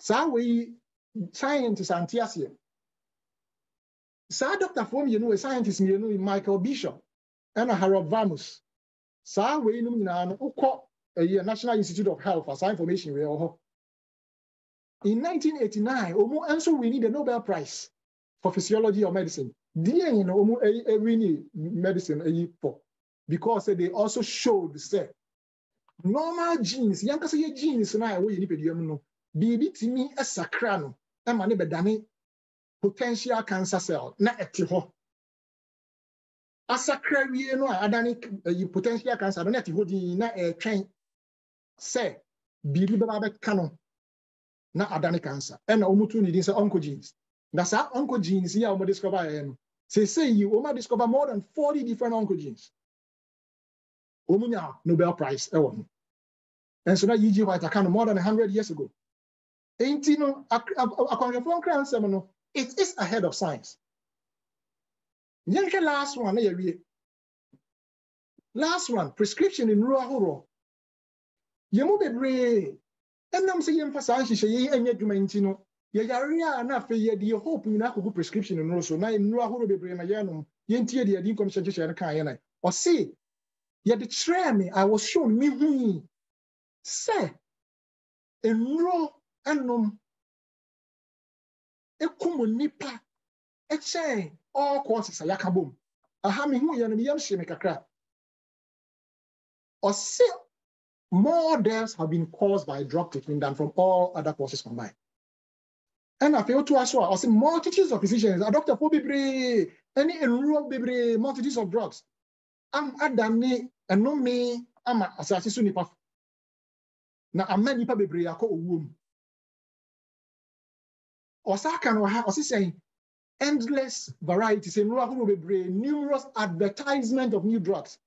Saa wei scientist ante saa doctorfoɔ mmienu wɔ scientist mmienu yi michael bishop ɛna harold vamus saa wei nom nyinaa no wokɔ ɛyɛ national institute of health a saa information wei wɔ hɔ. In 1989 ɔmu nso winni the nobel prize for physiology or medicine. Deɛ no ɔmu winni medicine ayi for because they also showed say normal genes yankasa yɛ genes no a ɛwɔ yɛ nipadua mu no biribi tumi sakra no ma ne bɛdane potential cancer cell na ɛte hɔ. Asakra wie no a adane eh, ɛyi potential cancer na ɛte hɔ din na ɛretwɛn sɛ biribi bɛba bɛka no na adane cancer. Ɛna wɔn tu ne din sɛ oncogenes. Na saa oncogenes yi a discover yɛ no seesei yi wɔn discover more than forty different oncogenes. Wɔn nya nobel prize ɛwɔ no. Nso na yg white aka more than hundred years ago. Nti no akwanhwɛfoɔ nkra nsɛm no it is ahead of science. Yɛnhwɛ last one na yɛwie last one prescription nnuro ahoroɔ yɛn mu bebree ɛnam sɛ yɛmfa saa nhyehyɛ yɛyi ɛnyɛ adwuma nti no yɛyare a na afei yɛde yɛ hope nyinaa akɔgu prescription nnuro so. Na nnuro ahorow bebree na yɛnom yɛntie deɛ yɛde nkɔmhyɛ nhyehyɛ no kaeɛ no ɔse yɛde kyerɛɛ me i was shown me hui. Sɛ nnuro ɛnom ekum nipa. Oh, a bom. Aha hu more deaths have been caused by drug taking than from all other causes combined. And afei otu aso a ɔse multitudes of physicians adɔctafoɔ bebree ɛne nnuro bebree multitudes of drugs. Am adane ɛnome ama asase so nipa. Na ama nipa bebree akɔ owuo mu ɔsa ka no wɔ ha ɔse sɛn endless variety sɛ nnuro ahorow bebree numerous advertisement of new drugs.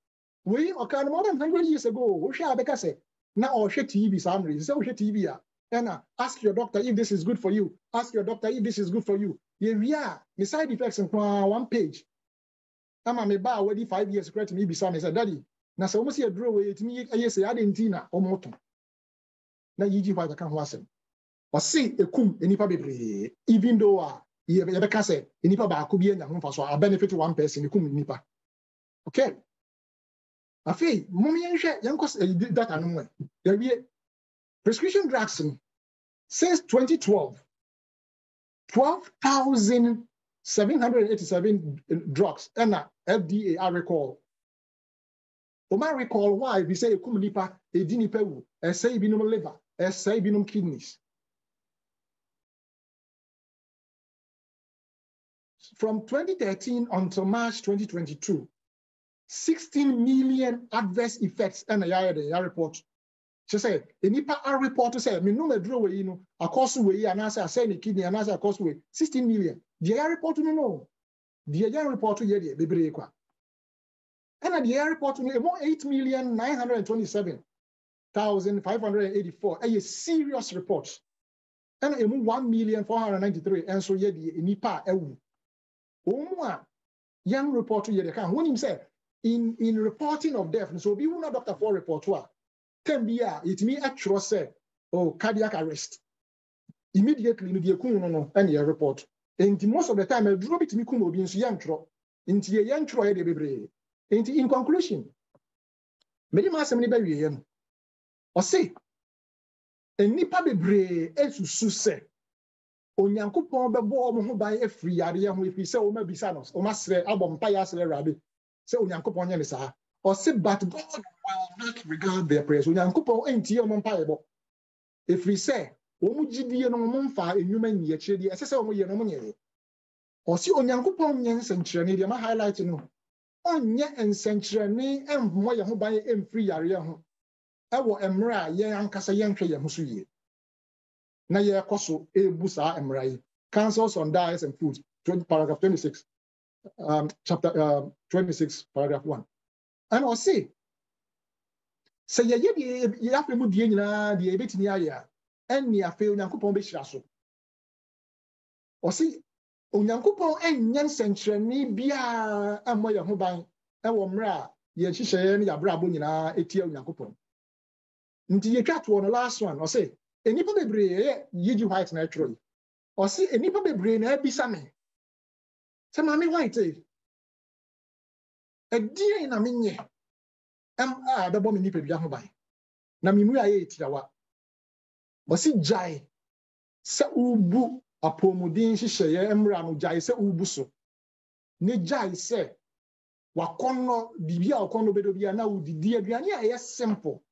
Wei ɔka no more than hundred years ago wohwɛ a bɛka sɛ na ɔhwɛ tv saa mmere sɛ wohwɛ tv a ɛna ask your doctor if this is good for you. Ask your doctor if this is good for you. Yɛwie a side effects nkoa one page. Ama me ba a five years kora tumi bisa me sɛ daddy na sɛ wɔn si aduro wei yɛtumi ɛyɛ sɛ ade nti na wɔn to na yigi hɔ akeka ho asɛm ɔse ekum nipa bebree. Even though a yɛbɛka sɛ nipa baako bi anya ho mfa so a benefit one person ekum nipa okay afei mom yɛnhwɛ yɛnkɔ data no mu ɛ yɛwie prescription drugs no since 2012 12,787 drugs ɛna fda a recall. Ɔma recall why? Bi sɛ ɛkum nipa ɛdi nipa wu ɛsɛe binom liver ɛsɛe binom kidneys from 2013 until march 2022 16 million adverse effects ɛna yɛayɛ de yɛ report. Kyɛ sɛ nipa a report sɛ menum aduro wei no akɔ so wei anaasɛ asɛe ne kidney anaasɛ akɔ so wei 16 million. Deɛ yɛ report no no deɛ yɛ report yɛ deɛ bebree kwa. Ɛna deɛ yɛ report no ɛmu 8 million 927 584 ɛyɛ serious report. Ɛna ɛmu 1 million 493 ɛnso yɛ deɛ nipa a wɔn a yɛn report yɛ deɛ ka ho nim sɛ in in reporting of death so obi wu na doctor for report a term bi a yɛtumi atwerɛ sɛ oh cardiac arrest. Immediately no deɛ kun no no ɛna yɛ report nti most of the time aduro bi tumi kun obi nso yɛn twerɛ nti yɛ yɛn twerɛ yɛ deɛ bebree nti in conclusion mɛdi maa asɛm ni bɛ wie yɛ no ɔse nnipa bebree esusu sɛ onyankopɔn bɛbɔ wɔn ho ban afiri yareɛ ho efiri sɛ wɔn abisa no wɔn asrɛ abɔ mpa yɛ asrɛ awurade sɛ onyankopɔn nyɛ ne saa. Ɔse but god will not regard their prayers. Onyankopɔn ɛntie ɔmo mpaebɔ ɛfiri sɛ wɔn gyidie no wɔn mfa enwuma nyi akyire deɛ ɛsɛ sɛ wɔn yɛ no wɔn nyɛ. Ɔsi onyankopɔn nyɛ nsɛnkyerɛnne. Deɛ ma highlight no ɔnyɛ nsɛnkyerɛnne ɛmmɔ yɛn ho ban ɛmfiri yareɛ ho. Ɛwɔ mmerɛ a yɛn ankasa yɛnhwɛ yɛn ho so yie na yɛrekɔ so ɛrebu saa mmerɛ yi. Councils on diets and food 20, paragraph 26 um, chapter um, 26 paragraph 1 ɛna ɔsi sɛ yɛyɛ deɛ yɛafɛ mu die nyinaa deɛ yɛbɛtumi ayɛ a ɛnni afei onyankopɔn bɛhyira so. Ɔsi onyankopɔn ɛnyɛ nsɛnkyerɛnne biara ɛmmɔ yɛn ho ban ɛwɔ mmerɛ a yɛn hyehyɛeɛ ne yɛabrabɔ nyinaa etia onyankopɔn. Nti yɛtwa toɔ no last one ɔsi nnipa bebree yɛ yigi white na ɛtwerɛ yi. Ɔsi nnipa bebree na ɛbisa me. Sɛ maame white yi ɛdeɛn na menyɛ? Ɛm a ɛbɛbɔ me nipadua ho ban. Na memu a yɛ etirawa ɔsi gyae. Sɛ ubu apɔmuden nhyehyɛeɛ mmerɛ no gyae sɛ ubu so. Ne gyae sɛ wakɔnnɔ biribi a wakɔnnɔ bɛdɔ bi a na wodidi aduane a ɛyɛ simple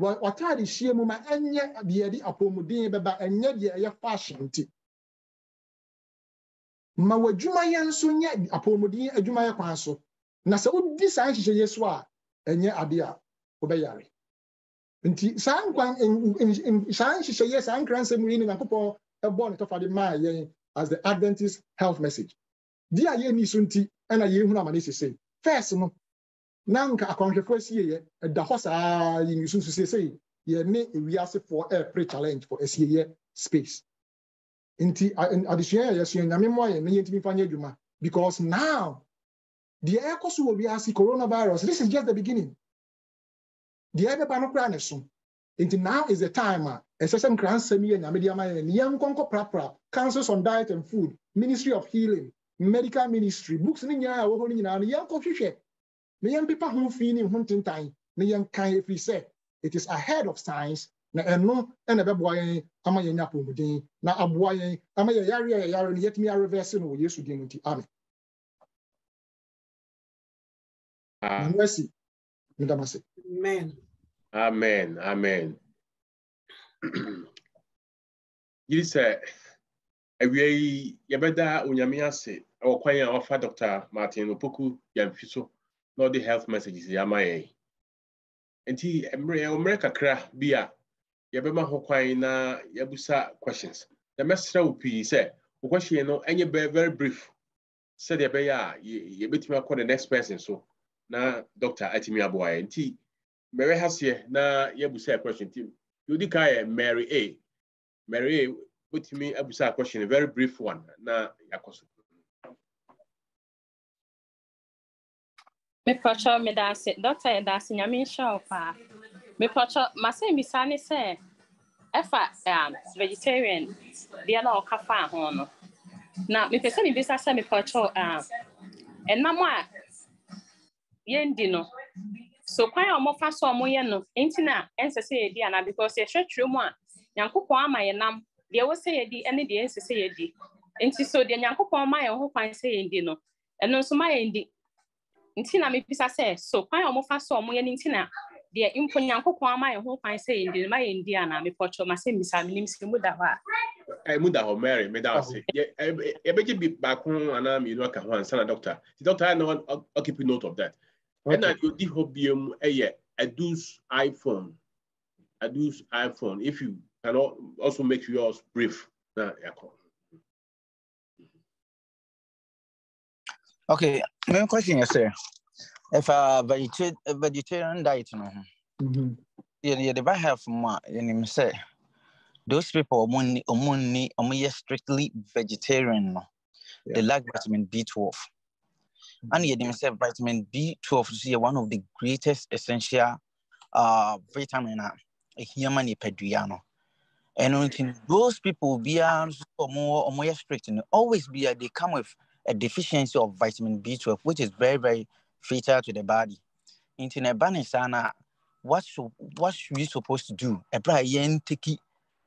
Wataade hyia mu ma ɛnyɛ deɛ yɛde apɔmuden bɛba ɛnyɛ deɛ ɛyɛ fashion nti. Ma w'adwumayɛ nso nyɛ apɔmuden adwumayɛ kwan so. Na sɛ wodi saa nhyehyɛeɛ so a ɛnyɛ ade a wobɛyare. Nti saa nkwan saa nhyehyɛeɛ saa nkra nsɛm yi as the adventist health message. Di a yɛnni so nti ɛna yɛhunu amane first no na nka akwanhwɛfoɔ asieɛ ɛda hɔ saa yɛnni so nso sesei yɛne ewiasefoɔ ɛɛpere challenge for asieɛ space. Nti adesua a yɛsua nyame mmoa yɛn na yɛntumi mfa nyɛ adwuma. Because now deɛ ɛkɔ so wɔ wiase coronavirus this is just the beginning. Deɛ ɛbɛba no koraa ne so now is the time a ɛsɛ sɛ nkra nsɛm yɛ nyame de ama yɛn prapra counsels on diet and food ministry of healing medical ministry books ne nyinaa a ɛwɔ hɔ no nyinaa no na yɛmpepa ho fi ne ho ntentan na yɛnkan ɛfiri sɛ it is ahead of science. Na ɛno ɛna ɛbɛboa yɛn ama yɛn nya apɔmuden na aboa yɛn ama yɛ yare a yɛyare no yɛtumi arevɛse no wɔ yesu din nti amen. Ah, na mercy medam ase Amen. amen amen. Yiri sɛ awia yi yɛbɛda onyame ase. Ɛwɔ kwan a wafa dr martin opoku yɛmfi so na ɔde health messages yi ama yɛn. Nti yɛwɔ mmerɛ kakra bi a yɛbɛma ho kwan na questions. Na mɛsrɛ wo pii sɛ question no very brief sɛdeɛ ɛbɛyɛ a yɛ- yɛbɛtumi the next person so na doctor atumi aboa yɛn. Nti mɛrɛ ha seɛ na yɛabusa yɛ question. Nti deɛ odi kan yɛ mary a. Mary a wotumi abusa question a very brief one so mepɔtɔ meda ase dɔkta yɛda ase nyame nhyɛ wo paa mepɔtɔ masɛ mbisa ne sɛ ɛfa um, vegetarian deɛ na ɔka faa ho no. Na mepɛ sɛ mebisa sɛ mepɔtɔ um, ɛnam a yɛndi no so kwan a ɔmɔfa so a ɔmoyɛ no nti na ɛnsɛ sɛ yɛdi anaa? Because yɛhwɛ twerɛ mu a nyankopɔn ama yɛ nam. Deɛ ɛwɔ sɛ yɛdi ne deɛ ɛnsɛ sɛ yɛdi. Nti so deɛ nyankopɔn ma yɛn ho kwan sɛ yɛndi no ɛno nso ma yɛndi nti na mebisa sɛ so kwan a ɔmofa so a ɔmoyɛ no nti na deɛ mpo nyankopɔn ama yɛn ho kwan sɛ yɛndi no ma yɛndi anaa mepɔtɔ ma sɛ mbisa menim sɛ mu da hɔ a. Ɛmu da hɔ mary meda ase. Yɛ- ɛ- yɛbɛgye bi baako anaa mmienu aka ho ansa na doctor. Nti doctor ayɛ na ɔ- ɔ- note of that. Ɛna deɛ odi hɔ biom ɛyɛ adus iphone. Adus iphone. If you can al- also make yours brief na yɛakɔ Okay, my question is, sir, if a vegeta- a vegetarian diet, no, Mhm. yeah, yeah, the have more, and him say, those people are only, only, only strictly vegetarian, no, they lack vitamin B12. And yet, them say vitamin B12 is one of the greatest essential uh, vitamin a human ipeduano. And those people be more or more strict, no, always be they come with a deficiency of vitamin B12, which is very, very fatal to the body. Into a banner what should what we supposed to do? A brian take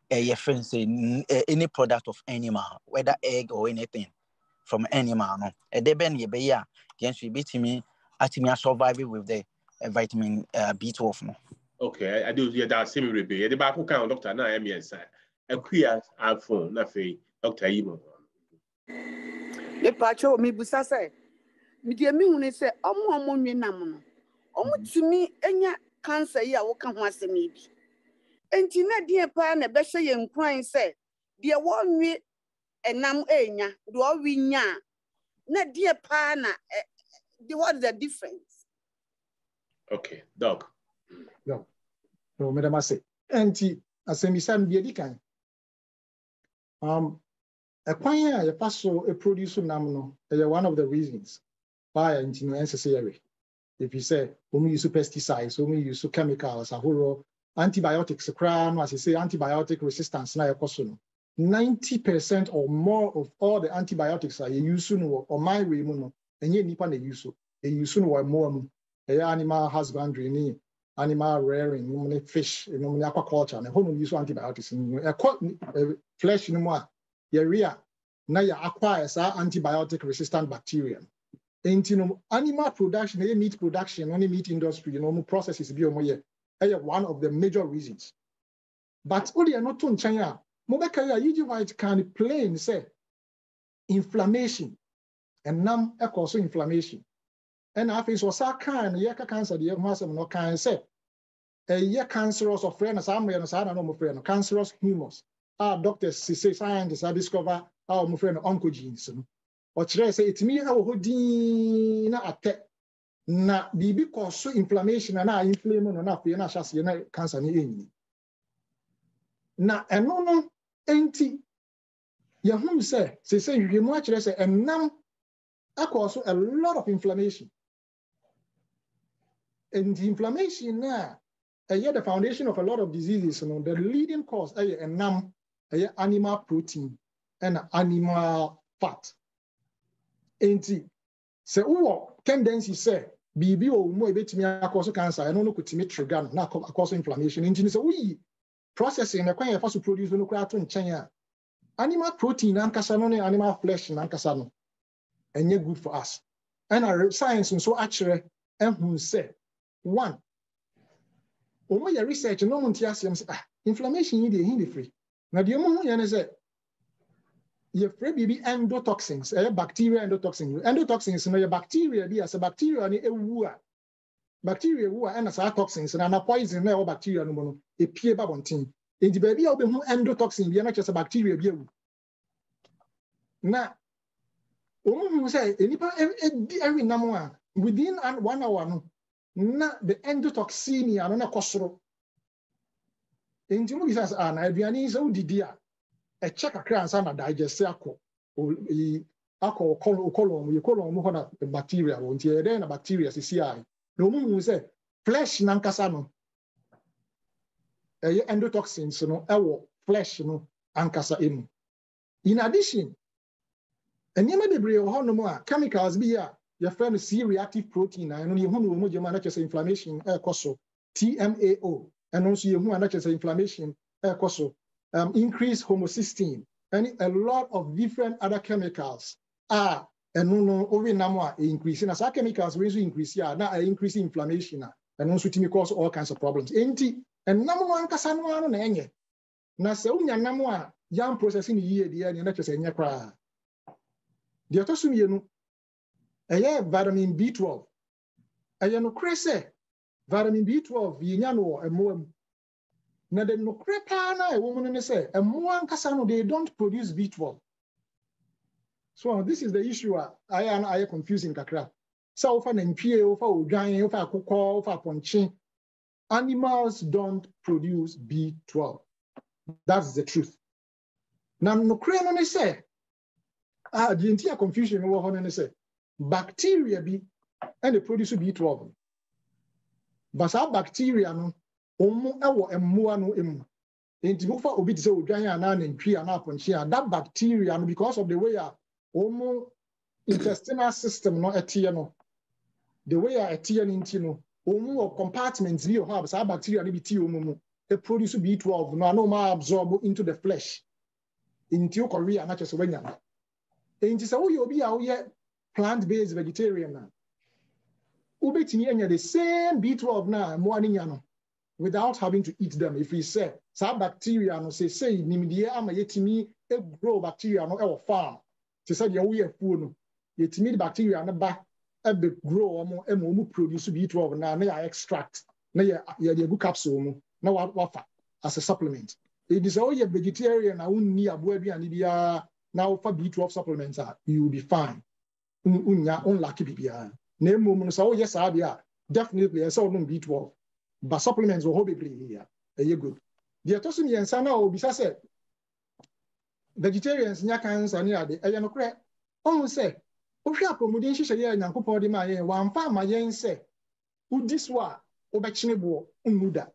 a eh, any product of animal, whether egg or anything from animal. No, a deben ye be ya, yes, we beat me atumi asurvive with the uh, vitamin uh, b12 no okay ade yɛ da ase bebree yɛde baako kan doctor na ayɛ mmiɛnsa akuya afo na afei doctor yi mu mepatwo mebusa sɛ medeɛ mehu ne sɛ ɔmo a ɔmo nwe nam no ɔmo tumi anya cancer yi a woka ho asɛm yi bi enti na deɛ paa na ɛbɛhyɛ yɛn nkuran sɛ deɛ wɔnwe ɛnam enya deɛ ɔwe nya a na deɛ paa na ɛ- the what is the difference okay doc No, meda mo ase. Nti asɛmmisa no deɛ di kan. Um, ɛkwan a yɛfa so produce nam no ɛyɛ one of the reasons why nti no ɛnsɛ sɛ yɛwe. Ɛfiri sɛ wɔn use pesticides, wɔn use chemicals ahoroɔ, antibiotics koraa no asese antibiotic resistance na so no. Ninety percent or more of all the antibiotics a yɛuse no wɔ ɔman wei mu no, ɛnyɛ nipa na ɛuse o. Ɛuse no wɔ mmoa mu. Ɛyɛ animal husbandry animal rearing nom ne fish nom ne aquaculture na ɛhɔ nom use antibiotics no ɛkɔ flesh no mu a yɛwe na yɛ acquire saa antibiotic resistant bacteria. No nti no animal production meat production no ne meat industry no ɔmo processes bi ɔmo yɛ one of the major reasons. But o deɛ no to nkyɛn a mobɛka yigi white can plain sɛ inflammation. Ɛnam ɛkɔ so inflammation. Ɛna afei nso ɔsa kan no yɛka cancer deɛ ho asɛm no ɔkan sɛ ɛyɛ cancerous ɔfrɛ no saa mmerɛ no ɔmofrɛ no. Cancerous humours a doctors sise scientists a discover a ɔmofrɛ no oncogenes no. Ɔkyerɛ sɛ ɛtumi ɛwɔ hɔ dinn na atɛ. Na biribi kɔ so inflammation a na inflame no na afei na ahyɛ aseɛ na cancer no ɛnyini na ɛno no enti yɛhunu sɛ sese nhwehwɛmu akyerɛ sɛ ɛnam akɔ so a lot of inflammation. And the inflammation na ɛyɛ the foundation of a lot of diseases no the leading cause ɛyɛ ɛnam animal protein ɛna animal fat. Nti sɛ wowɔ tendency sɛ biribi wɔ mu a ebetumi akɔ so cancer ɛno no kotumi trigger no na akɔ so inflammation. Nti no sɛ woyi processing na kwan yɛ fa so produce no koraa to nkyɛn a animal protein nankasa no ne animal flesh nankasa no ɛnyɛ good for us. Ɛna re- science nso akyerɛ ɛhu sɛ one wɔn yɛ research na wɔn ti aseɛm sɛ ah inflammation yi deɛ ehin de firi na deɛ wɔn ho yɛ endotoxins ɛyɛ bacteria endotoxins endotoxins no yɛ bacteria bi a bacteria no ewu bacteria ewu a ɛna saa toxins na na poison eh, na ɛwɔ bacteria no mu no. Epie ba bɔnten nti baabi a wɔbɛhu endotoxin bi a na kyerɛ sɛ bacteria bi ewu na wɔn hu sɛ nipa edi ɛwi nam a within one hour no. Na the endotoxemia no na kɔ nti mo bisa sɛ ah na aduane a ɛkyɛ kakra ansa digest akɔ yi akɔ kɔlɔn mu yɛ mu bacteria bacteria sisi a? Na flesh nankasa no endotoxins no flesh no ankasa emu in addition nneɛma bebree wɔ hɔnom a chemicals bi a yɛfrɛ no c reactive protein a ɛno no yɛhu no wɔ mu a inflammation tmao ɛno nso yɛhu a na kyerɛ inflammation eh, ɛrekɔ so um, increase homocysteine. Ɛne a lot of different other chemicals a ɛno no wowe nam a ɛ increase na eh, saa chemicals wei nso increase a na ɛ increase inflammation ah. a ɛno nso tumi cause all kinds of problems. Enti ɛnam no ankasa no ara no na eh, ɛnyɛ na sɛ wonya nam a yam process no yie deɛ neɛ na kyerɛ sɛ ɛnyɛ koraa deɛ ɛtɔ so vitamin b12 ɛyɛ nokorɛ sɛ vitamin b12 yɛnya no wɔ mmoa mu. Na de nokorɛ paa no a ɛwɔ no ne sɛ mmoa ankasa no they don't produce b12 so this is the issue a ayɛ na ayɛ confusing kakra. Sɛ wofa nantwie wofa odwan wofa akokɔ wofa apɔnkye animals don't produce b12 that's the truth. Na nokorɛ no ne sɛ ah nti a confusion wɔ hɔ no ne sɛ bacteria bi ɛna produce b12 no but saa bacteria no wɔn wɔ mmoa no mu. Nti wofa obi te sɛ odwan anaa nantwie anaa apɔnkye a that bacteria no because of the way a wɔn intestinal system no ɛteɛ no the way a ɛteɛ no nti no wɔn wɔ compartment bi wɔ hɔ a bacteria no bi te wɔn mu produce b12 no a na wɔn absorb into the flesh. Nti wokɔwe a na kyerɛ sɛ woanya no. Nti sɛ obi a woyɛ plant based vegetarian a wobɛtumi anya the same b12 na mmoa no nya no without having to eat them. Ɛfiri sɛ saa bacteria no seesei nimdeɛ ama yɛtumi grow bacteria no ɛwɔ farm. Te sɛ deɛ woyɛ afuo no yɛtumi de bacteria no ba ɛbɛ grow wɔn ɛma wɔn produce b12 na na yɛ extract na yɛ yɛde egu capsule mu na wa- wafa as a supplement. Ɛdi sɛ woyɛ vegetarian na wonni aboa aduane biara na wofa b12 supplement a you will be fine. Wonnya wonlake biribiara na mmom no sɛ woyɛ saa deɛ a definitely ɛsɛ sɛ wonom b12 ba supplements wɔ hɔ bebree a ɛyɛ good. Deɛ ɛtɔ so mmiɛnsa no a obisa sɛ vegetarians nya cancer ne ade ɛyɛ nokorɛ? Ɔhu sɛ wohwɛ apɔmuden nhyehyɛeɛ a nyankopɔn de maa yɛn wamfa ama yɛn sɛ wodi so a wobɛkyene boɔ nnu da.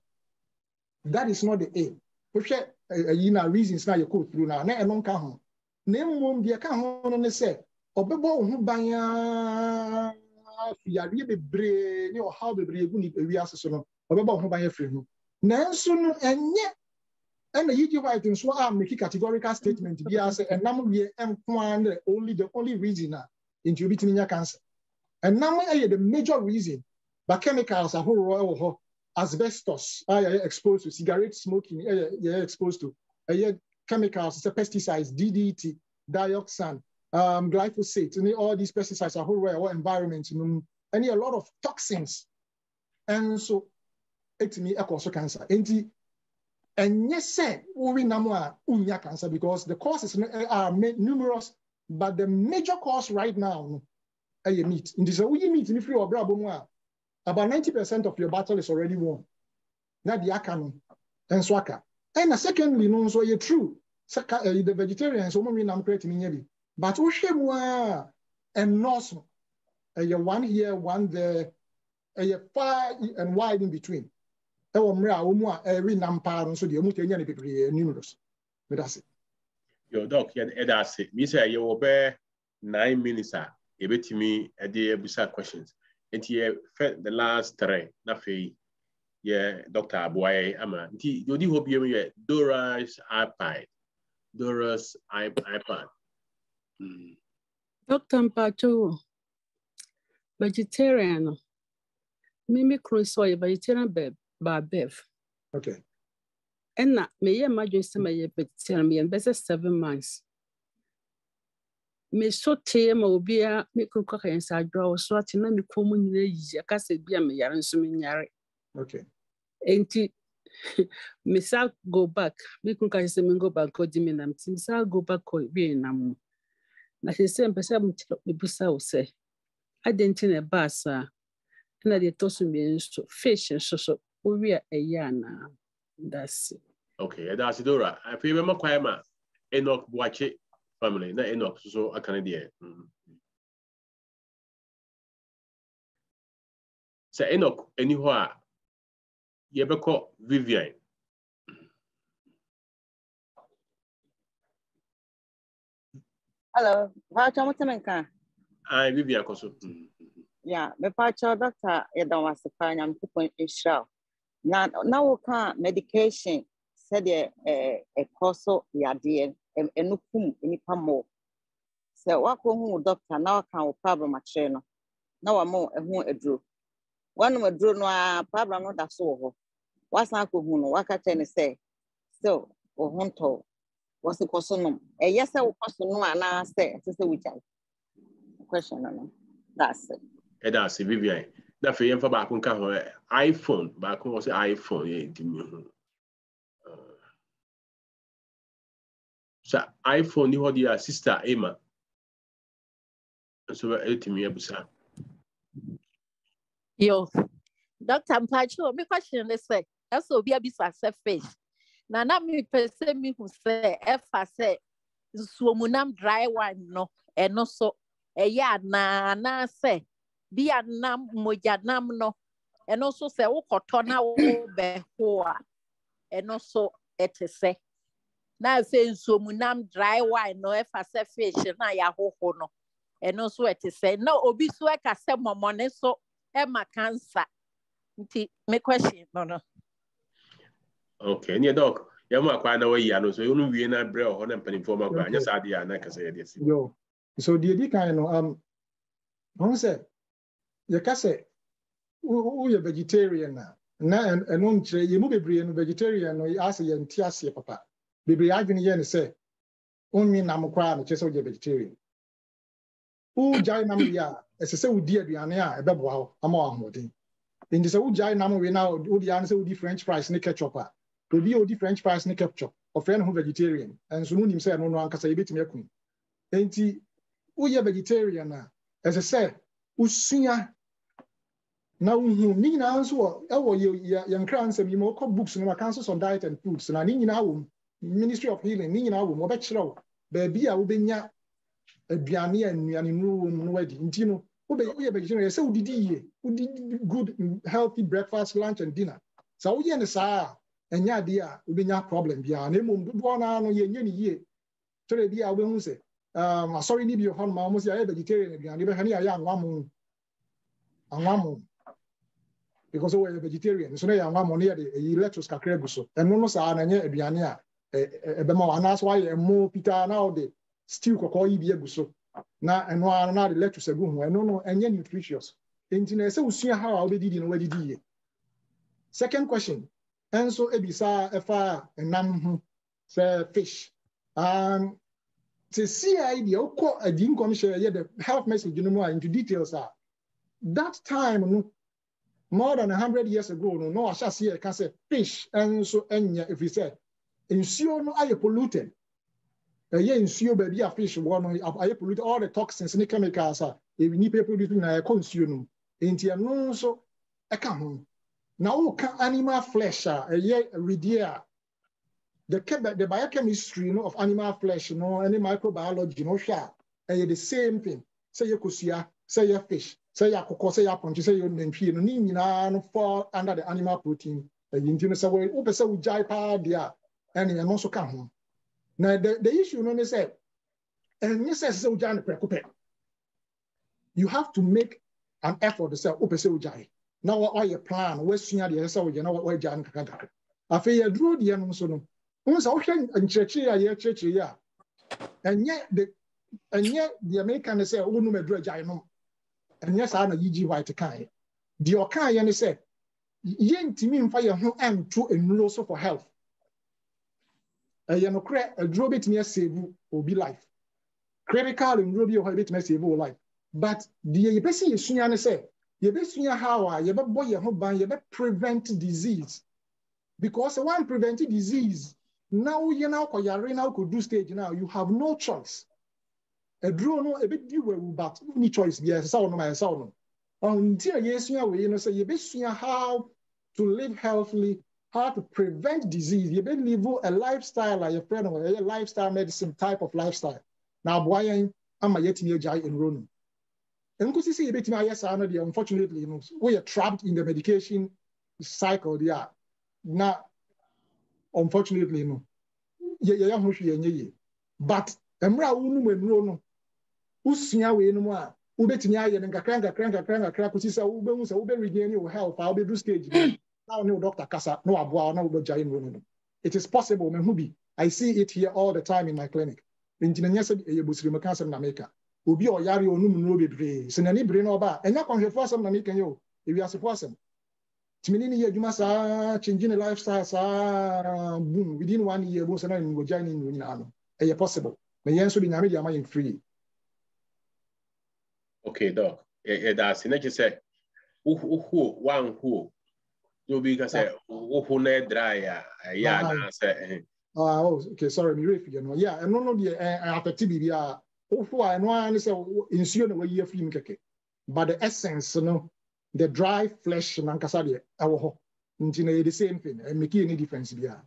That is not the aim. Wohwɛ ɛyi na reasons na yɛkɔ through na na ɛno nka ho. Na mmom deɛ ka ho no ne sɛ ɔbɛbɔ wo ho ban ara fi yareɛ bebree ne ɔhaw bebree gu ne ewiase so no ɔbɛbɔ wo ho ban afiri ho. Nanso no ɛnyɛ ɛna yigi white nso a categorical statement biara sɛ ɛnam wie nko ara ne only the only reason a nti obi tumi nya cancer. Ɛnam yɛ the major reason ba chemicals ahoroɔ wɔ hɔ asbestos yɛyɛ exposed to cigarette smoking ɛyɛ yɛyɛ exposed to ɛyɛ chemicals sɛ pesticides ddt dioxin um, glyphosate ne all these pesticides ahoroɔ a ɛwɔ environment no mu ɛne a lot of toxins ɛnso etumi ɛkɔ so cancer nti ɛnyɛ sɛ wowe nam a cancer because the causes are numerous but the major cause right now no ɛyɛ meat nti sɛ woyi meat ɔbrabɔ mu a about 90 percent of your battle is already won na deɛ aka no nso aka ɛna secondly no nso ɛyɛ true the vegetarians wɔn nwi nam but wohwɛ mu a ɛnɔɔso ɛyɛ one here one there ɛyɛ far and wide in between ɛwɔ mmerɛ a wɔn a ɛwe nam paa no nso deɛ wɔn tɛ no bebree numerous eh, meda se Yo, doc, yɛ ɛda eh, ase. Mi sɛ eh, yɛwɔ bɛɛ nine minutes a yɛbɛtumi ɛde questions. Nti yɛ the last three na afei yɛ doctor aboa yɛ ama. Nti odi hɔ biom yɛ Dora's iPad. Dora's i- iPad. Mm. Dr. Mpacho, vegetarian. Mimi kuro sɛ ɔyɛ vegetarian okay Ɛna meyɛ m'adwene sɛ mɛyɛ vegetarian meyɛ no bɛsɛ seven months. Meso tee ma obiara me kuro kɔ ka yɛn sɛ adwoa wɔ so ate na me kɔn mu nyinaa yiyi aka sɛ bi a meyare nso menyare. Enti <laughs> mesa go back me kuro ka kyerɛ sɛ me go back kɔdi me nam nti mesa go back kɔ wie nam no. Na kyerɛ sɛ mpɛ sɛ mebusa wo sɛ adɛn nti na ɛbaa saa ɛna deɛ ɛtɔ so mmienu so fish nso so wowie a ɛyɛ anaa it. Okay, ɛda ase Dora. Afei bɛma kwan ma Enoch Boakye family na Enoch nso aka ne deɛ. Mm. Sɛ Enoch ani hɔ a yɛbɛkɔ Vivian. Hello, Pacho Mutamanka. Ai, Vivian kɔ so. Mm. Yeah, me Pacho Doctor Yedon Wasika Nyamkupon Israel. Na na woka medication sɛdeɛ eh ɛkɔ so yadeɛ ɛno kum nipa mo. Sɛ wakɔ hu doctor na waka wo problem akyerɛ no na wama ɛho aduro. Wanom aduro no a problem no da so wɔ hɔ. Wasan akɔ hu no waka kyerɛ no sɛ still wo ho ntɔ. Wɔsi kɔ so nom. Ɛyɛ sɛ wokɔ so nom anaasɛ ɛsɛ sɛ wogyae. Question no no. That's it. ɛda ase Vivian. Na afei yɛmfa baako nka ɛ, iPhone baako wɔ sɛ iPhone yɛ di mi ho. Uh, Sɛ iPhone ni hɔ deɛ a sister Emma nso ɛtumi abusa. Yo, Dr. Mpacho, me question is say, ɛsɛ obi abisa sɛ fish. Na na me pɛ sɛ me hu sɛ ɛfa sɛ nsuomunam dry wine no, ɛno so ɛyɛ anaa anaasɛ bi anam mogyanam no, ɛno so sɛ wokɔtɔ na wobɛho a, ɛno so ɛte sɛ. Na afei nsuomunam dry wine no ɛfa sɛ fish na yɛahoho no, ɛno so ɛte sɛ. Na obi so ɛka sɛ mɔmɔne so ɛma cancer. Nti me question no no. Okay, ne doc, yɛma akwan na wayi ano so ɔno wie na brɛ wɔ hɔ na mpanimfoɔ ma kɔ anyɛ saa deɛ a na kasa yɛde asi. yo so deɛ di kan no um ɔho sɛ yɛka sɛ wo- woyɛ vegetarian a na ɛn- ɛno nkyerɛ yɛn mu bebree no vegetarian no asɛ yɛn ti aseɛ papa. Bebree adwene yɛ ne sɛ wonwe nam koraa na kyerɛ sɛ woyɛ vegetarian wogyae nam wie a ɛsɛ sɛ wodi aduane a ɛbɛboa wo ama wo ahoɔden nti sɛ wogyae nam wie na wode ne sɛ wodi french fries ne ketchup a. obi a odi french fries ne ketchup. Ɔfrɛ ne ho vegetarian. Ɛnso no nim sɛ ɛno no ankasa yɛbɛtumi akum nti woyɛ vegetarian a ɛsɛ sɛ wosua na? Wohu ne nyinaa nso wɔ ɛwɔ yɛ- yɛ- yɛn kra nsɛm yi ma wokɔ books no ma counsels on diet and foods. Na ne nyinaa wɔ mu ministry of healing ne nyinaa wɔ mu wɔbɛkyerɛ wo. Baabi a wobɛnya aduane eh, a nnuane nnuro wɔ mu no wadi. Nti no vegetarian ɛsɛ sɛ wodidi yie wodidi good healthy breakfast lunch and dinner. Sɛ woyɛ ne saa ɛnyɛ adeɛ a wobɛnya problem biara na mmom dodoɔ no ara no yɛnyɛ ne yie twerɛ bi a wobɛhu sɛ um, asɔre no bi wɔ hɔ noma wɔn sɛ ayɛ vegetarian aduane bɛhwɛ ne yɛayɛ anwamo anwamo because wɔyɛ vegetarian. Nso na yɛ anwamo ne yɛde ɛyi lettuce kakra gu so ɛno no saa na ɛnyɛ aduane a ɛbɛma wo anaasɛ wayɛ ɛmo fitaa na wɔde stew kɔkɔɔ yi bi agu so na ɛno ara na de lettuce agu ho ɛno no ɛnyɛ nutritious. Nti na ɛsɛ wosua how a wobɛdidi no wadidi yie second question. Ɛnso ebisa ɛfa ɛnam ho sɛ fish. Um, sɛ CI deɛ wokɔ adi nkɔmhyɛ ɛyɛ the health message no mu a into details a that time no more than 100 years ago no na wahyɛ aseɛ ɛka sɛ fish nso nyɛ ɛfiri sɛ nsuo no ayɛ polluted. Ɛyɛ nsuo baabi a fish wɔ no ayɛ polluted all the toxins ne chemicals a ɛwi nipa produce na ɛkɔ nsuo no. Mu nti ɛno nso ɛka ho na woka animal flesh the, the biochemistry no, of animal flesh no, any microbiology no, hwɛ a ɛyɛ the same thing. Sɛ yɛ kosua sɛ yɛ fish sɛ yɛ akokɔ sɛ yɛ apɔnkye sɛ yɛ nantwie no ne nyinaa no fall under the animal protein. Ɛyi nti no sɛ wopɛ sɛ wogyae paa deɛ a ɛne ɛno nso ka the, the issue no ne sɛ ɛnyɛ sɛ ɛsɛ sɛ you have to make an effort sɛ wopɛ sɛ wogyae na wa- wayɛ plan wasua deɛ ɛsɛ sɛ woyɛ na wa- wagyae no kakrakakra afei yɛduro deɛ no nso no wohu sɛ wohwɛ nkyerɛkyerɛ a yɛkyerɛkyerɛ a ɛnyɛ de ɛnyɛ deɛ meka ne sɛ wonum aduro agyae nom. Ɛnyɛ saa na yigi white kaeɛ deɛ ɔkaeɛ ne sɛ yɛntumi mfa yɛn ho anto nnuro so for health. Ɛyɛ nokorɛ aduro bɛtumi asave obi life. Critical nnuro bi wɔ hɔ a ɛbɛtumi asave wo life. But deɛ yɛpɛ sɛ yɛsua ne sɛ yɛbɛsua how a yɛbɛbɔ yɛn ho ban prevent disease. Because one prevent disease na woyɛ na wokɔyare na wokɔdu stage now you have no choice. Aduro no ɛbɛdi wawu but wonni choice. Biara ɛsɛ sɛ wonom a ɛsɛ sɛ wonom ɔno nti a yɛsua wei no sɛ how to live healthily how to prevent disease. Yɛbɛlive a lifestyle like a yɛfrɛ no ɛyɛ lifestyle medicine type of lifestyle. Na aboa yɛn ama yɛatumi nnuro no nkosi sɛ yɛbɛtumi ayɛ saa no deɛ unfortunately no woyɛ trapped in the medication cycle deɛ a. Na unfortunately no yɛ- yɛyɛ ho hwee yɛnyɛ yie but mmerɛ a wonum nnuro no wosua wei no mu a wobɛtumi ayɛ no nkakra nkakra nkakra nkakra kɔsi sɛ wobɛhu sɛ wobɛregain wo health a wobɛdu stage bi na wo ne wo doctor kasa na waboa wo na wobɛgyae nnuro no no it is possible mehu bi i see it here all the time in my clinic. Nti na nyɛ sɛ ɛyɛ bosiremu ka asɛm na meka obi a ɔyare a ɔnum nnuro bebree. Sɛ n'ani bere no ɔba a ɛnyɛ kɔnhwɛfoɔ asɛm na meka yɛ o. Ewiasefoɔ asɛm. Tìmí ní yẹ adwuma saa changing the lifestyle saa boom within one year boom sɛ na ngogya ne nnuro nyinaa no ɛyɛ possible. Na yɛn nso de nyame de ama yɛn free. Okay doc yɛda ase. Na kyerɛ sɛ wohuo wanhuo na obi ka sɛ woho na ɛdra a ɛyɛ Ah. anaasɛ ah oh okay sorry refi yɛ no. Yeah ɛno no deɛ ɛ ɛ afɛte biribi a wofo a ɛno ara ne sɛ wo- nsuo na wayi afiri mu kɛkɛ. But the essence no the dry flesh nankasa deɛ ɛwɔ hɔ. Nti na yɛ the same thing. Ɛmɛki any difference biara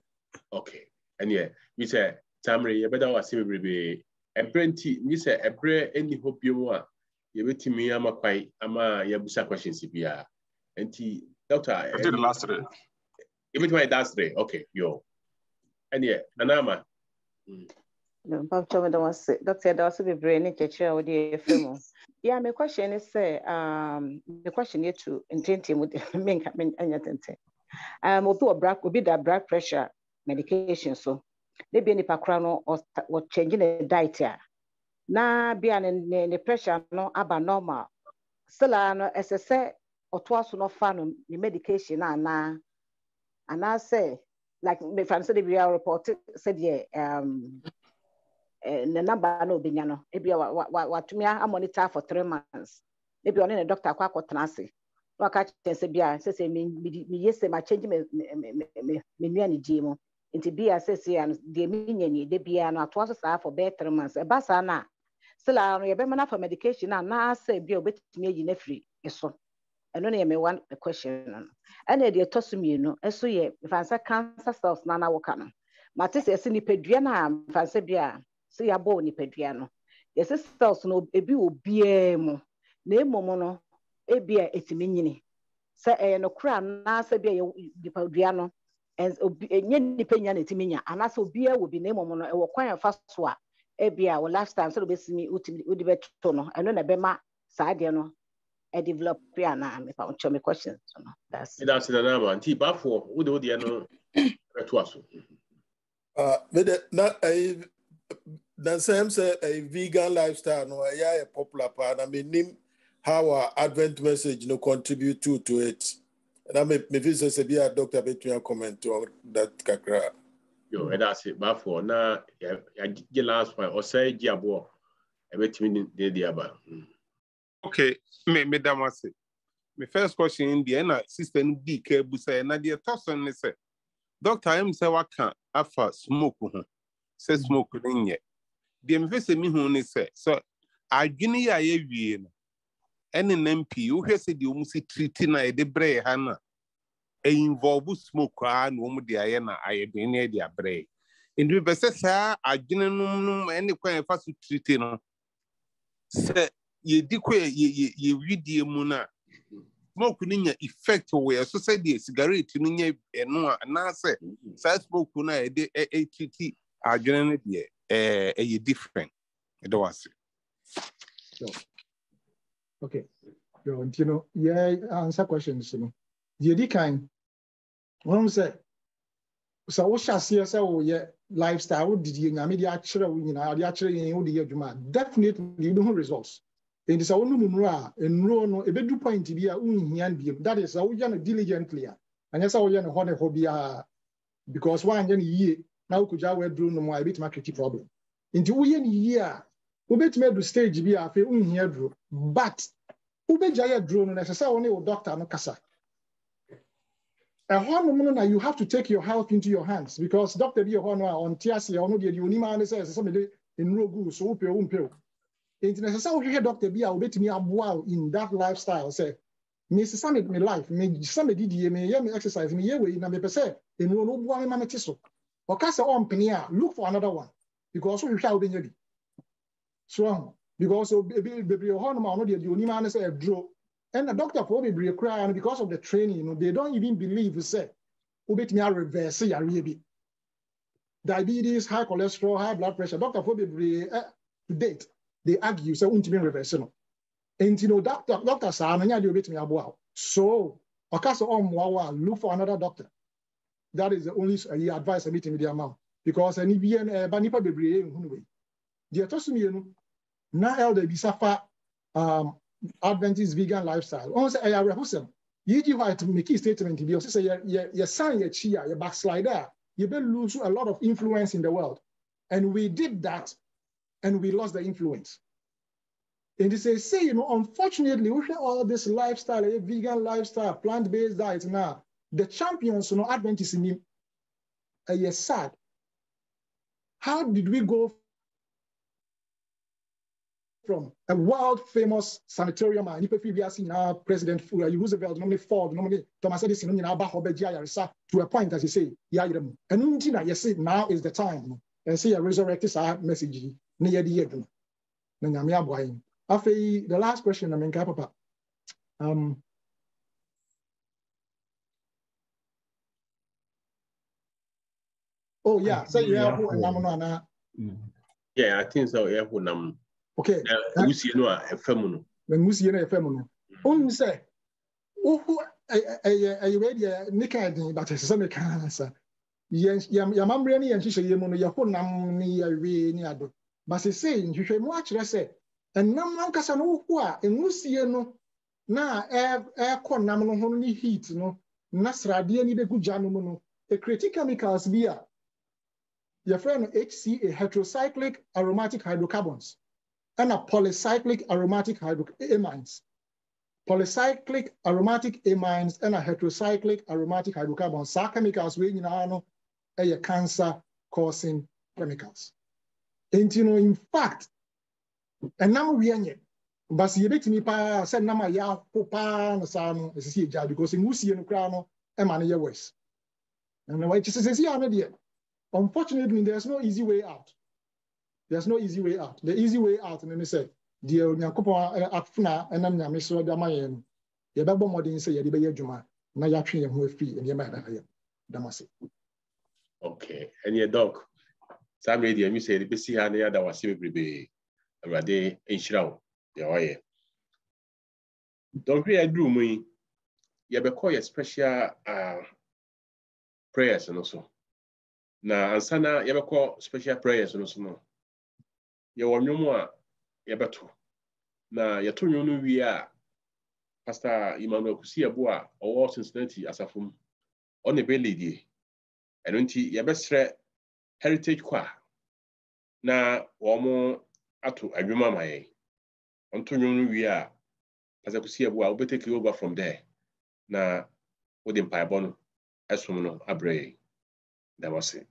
okay. Ɛneɛ mi sɛ tamre yɛbɛda wo ase bebrebe. Ɛberɛ nti mi sɛ ɛberɛ ɛni hɔ bio mu a yɛbɛtumi ama kwae ama yɛabusa questions biara nti doctor I did the last three. yɛbɛtumi ayɛ das three okay yo. Ɛneɛ nanaama mm. Mpatwɔ meda wase dɔkta ɛda wase bebree ne nkyɛkyerɛ a wode yɛfrɛ mu. <laughs> Ya me question ne sɛ um, me question yɛ tu ntentem mu <laughs> menka ɛnyɛ tenten. Um, obi wɔ black obi da black pressure medication so. Ne bia nipa kora no ɔsta- wɔkyɛngye ne diet a na bia ne, ne, ne pressure no aba normal. Still a no ɛsɛ sɛ ɔtoa so no fa no ne medication anaa anaasɛ like mefa no sɛ de bia report sɛdeɛ um, ne namba na obɛnya no. Ebia wa- wa- wa- watumi amonitor for three months. Ebi ɔne ne doctor akɔ akɔtena ase. Na waka kyerɛ sɛ bia sɛ sɛ me- me- meyɛ sɛ machange me me- me nnuanedie mu. Nti bia sɛ sɛ a no deɛ menya nie da biara no atoa so saa bɛyɛ three months. Ɛba saa no sila no yɛbɛma no afa medication a anaasɛ bia obɛtumi ayi no afiri ne so. Ɛno na yɛ me one question no. Ɛna deɛ ɛtɔ so mmienu ɛso yɛ mfansa cancer cells na na woka no. Mate sɛ ɛsɛ nipadua no a mfansa bi a sɛ yɛabɔ wɔ nipadua no. Yɛsɛ cells no ebi wɔ biara mu. Na mmom no ebi a ɛtumi nyini. Sɛ ɛyɛ nokorɛ anaasɛ bi a yɛ nipadua no ɛnyɛ nipa nya na ɛtumi nya. Anaasɛ obiara wɔ bi. Na mmom no ɛwɔ kwan a ɛfa so a ebi a wɔ lifestyle sɛ wobɛsimi wotumi wode bɛto no ɛno na ɛbɛma saa adeɛ no ɛdevelop anaa? Mepa kyɛ me questions no. That's ama nti baafoɔ wode wodeɛ no bɛtoa so. Uh, mede na ɛyi nansɛm sɛ ɛyi vegan lifestyle no ɛyɛ ayɛ popular paa na menim how our advent message no contribute to to it. Na me mefi sɛ sɛ bi a doctor bɛtumi comment on that kakra. Yo ɛda ase baafoɔ na yɛ- yɛagye last one ɔsɛe gye aboɔ ɛbɛtumi de de aba. Okay, me me dam ase. Me first question deɛ ɛna sister no di ka bu sɛ na deɛ ɛtɔ so ne sɛ doctor ɛm sɛ waka afa smoke ho sɛ smoke no nyɛ. Deɛ mefɛ sɛ mehu ne sɛ sɛ adwene yi a yɛwie no ɛne nam pii wohwɛ sɛ deɛ ɔmu si triti no a yɛde brɛ yɛ ha no a ɛinvolve smoke koraa na ɔmu de ayɛ na ayɛ den ne ɛde abrɛ yɛ. Nti mepɛ sɛ saa adwene no no ɛne kwan a yɛfa so triti no sɛ yɛdi kɔ yɛ yɛ- yɛ- yɛwidie mu no a smoke no nya effect wɔ yɛ so sɛdeɛ cigarette no nya ɛno a anaasɛ saa smoke no a yɛde ɛtiti adwene no deɛ ɛɛ, ɛyɛ different ɛdɛ wɔ ase Okay. Yo, nti no, yɛ answer questions no. Deɛ di kan, wɔn sɛ, sɛ wohyɛ aseɛ sɛ woyɛ lifestyle, wodidi nyame de akyerɛ wo nyinaa, de akyerɛ yɛn wode yɛ adwuma a, definitely wobɛhu results. Nti sɛ wonom nnuro a, nnuro no, ɛbɛdu point bi a wonhia no biom. That is, sɛ woyɛ no diligently a, ɛnyɛ sɛ woyɛ no hɔ ne hɔ biara, because woanyɛ no yie, na wokɔgya woaduro no mu a, ɛbɛtumi akriti problem. Nti woyɛ no yie a, wobɛtumi adu stage bi a afei wonhia duro. But wobɛgya yɛ duro no na ɛsɛ sɛ wo ne doctor no kasa ɛhɔ nom no you have to take your health into your hands because doctor bi yɛ hɔ no a ɔnte aseɛ ɔno deɛ deɛ onim ara ne sɛ ɛsɛ sɛ mede nnuro gu so wopɛ wompɛ o nti na ɛsɛ sɛ wohwehwɛ doctor bi a in that lifestyle sɛ mesesa me me life mesesa me didie meyɛ me exercise meyɛ wei na mepɛ sɛ nnuro no woboa me ma mete so ɔka sɛ ɔmpene a look for another one. Because wohwehwɛ a wobɛnya bi so ahu because obi- ebi- bebree wɔ hɔnom a ɔno deɛ deɛ onim ne sɛ ɛduro ɛna doctorfoɔ bebree koraa no because of the training no they don't even believe sɛ wobɛtumi areverse yareɛ bi. Diabetes high cholesterol high blood pressure doctorfoɔ bebree eh, to date they argue sɛ wontumi reverse no. Nti no doctor doctor saa no nyɛ adeɛ obɛtumi aboa wo so ɔka sɛ ɔmmoa wo a look for another doctor that is the only uh, advice a meeting de ama wo because ɛne bie no ɛba nnipa bebree ɛnhu no wei. Deɛ ɛtɔ so mmienu na elder bisa fa um, adventist vegan lifestyle. Ɔn sɛ ɛyɛ awerɛhosɛm yɛgyi hɔ a meki statement bi ɔsɛ sɛ yɛ- yɛ- yɛsan yɛkyi a yɛ backslide a yɛbɛ lose a lot of influence in the world. And we did that and we lost the influence. And they say say you know unfortunately we have all this lifestyle eh, vegan lifestyle plant-based diet now the champions you know adventists in him uh, yes sad. How did we go from a world famous sanitarium a nipa fi wiase nyinaa president uh, roosevelt nomne ford nomne thomas edison no nyinaa ba to a point as you say yɛayerɛ mu ɛno nti now is the time no ɛsɛ yɛ resurrect saa message yi na yɛde yɛ adwuma na nyame the last question na menka papa um, Oh yeah, so you have one number na. Yeah, I think so. Yeah, one number. Okay. Musi no a FM no. Na musi no FM no. Onu se. Ohu ɛyɛ ɛyɛ wɛdi yɛ nika ɛdin bata sɛ mi kan ansa. Yɛn yamambrɛ ne yɛn hyehyɛ yɛ mu no yɛ ho nam ne yɛ wie ne ado. Basi se nhwehwɛ mu akyerɛ sɛ ɛnam ankasa no wohu a nnusie no na ɛɛkɔ nam no ho ne heat no na sradeɛ ne bɛgu gya no mu no ekreti chemicals bi a yɛfrɛ no hca heterocyclic aromatic hydrocarbons ɛna polycyclic aromatic amines. Polycyclic aromatic amines ɛna heterocyclic aromatic hydrocarbons saa chemicals wei nyinaa no cancer causing chemicals. Nti no in fact ɛnam wie nyɛ basi yɛbɛtumi paa sɛ nam a yɛapo paa no saa no ɛsɛ sɛ yɛgya because nwusie no koraa no ɛma no yɛ worse ɛna wɔakyi sɛ sɛsi a no deɛ unfortunately there's no easy way out. There's no easy way out. The easy way out no ne sɛ deɛ onyankopɔn a- afena ɛnam nyame so de ama yɛn no yɛbɛbɔ mmɔden sɛ yɛde bɛyɛ adwuma na yɛatwe yɛn ho afiri nneɛma a ɛda ha yɛ dam ase Okay, ɛneɛ dɔk saa mmerɛ deɛ mi sɛ yɛde bɛsi ha na yɛada wase bebrebee awurade nhyira wo deɛ ɔyɛ. Dɔnhwere yɛaduru mu yi yɛbɛkɔ yɛ special uh, prayers no so na ansa na yɛbɛkɔ special prayers no so no yɛwɔ nnwom a yɛbɛto. Na yɛto nnwom no wie a pastor emmanuel kusiabo a ɔwɔ cincinnati asafo mu ɔne bɛledie ɛno nti yɛbɛsrɛ heritage choir. Na wɔn ato adwuma ama yɛn. Ɔnto nnwom no wie a pastor kusiabo a wobɛtake over from there. Na wode mpaebɔ no ɛsom no abrɛ yɛn. Da was Shayende,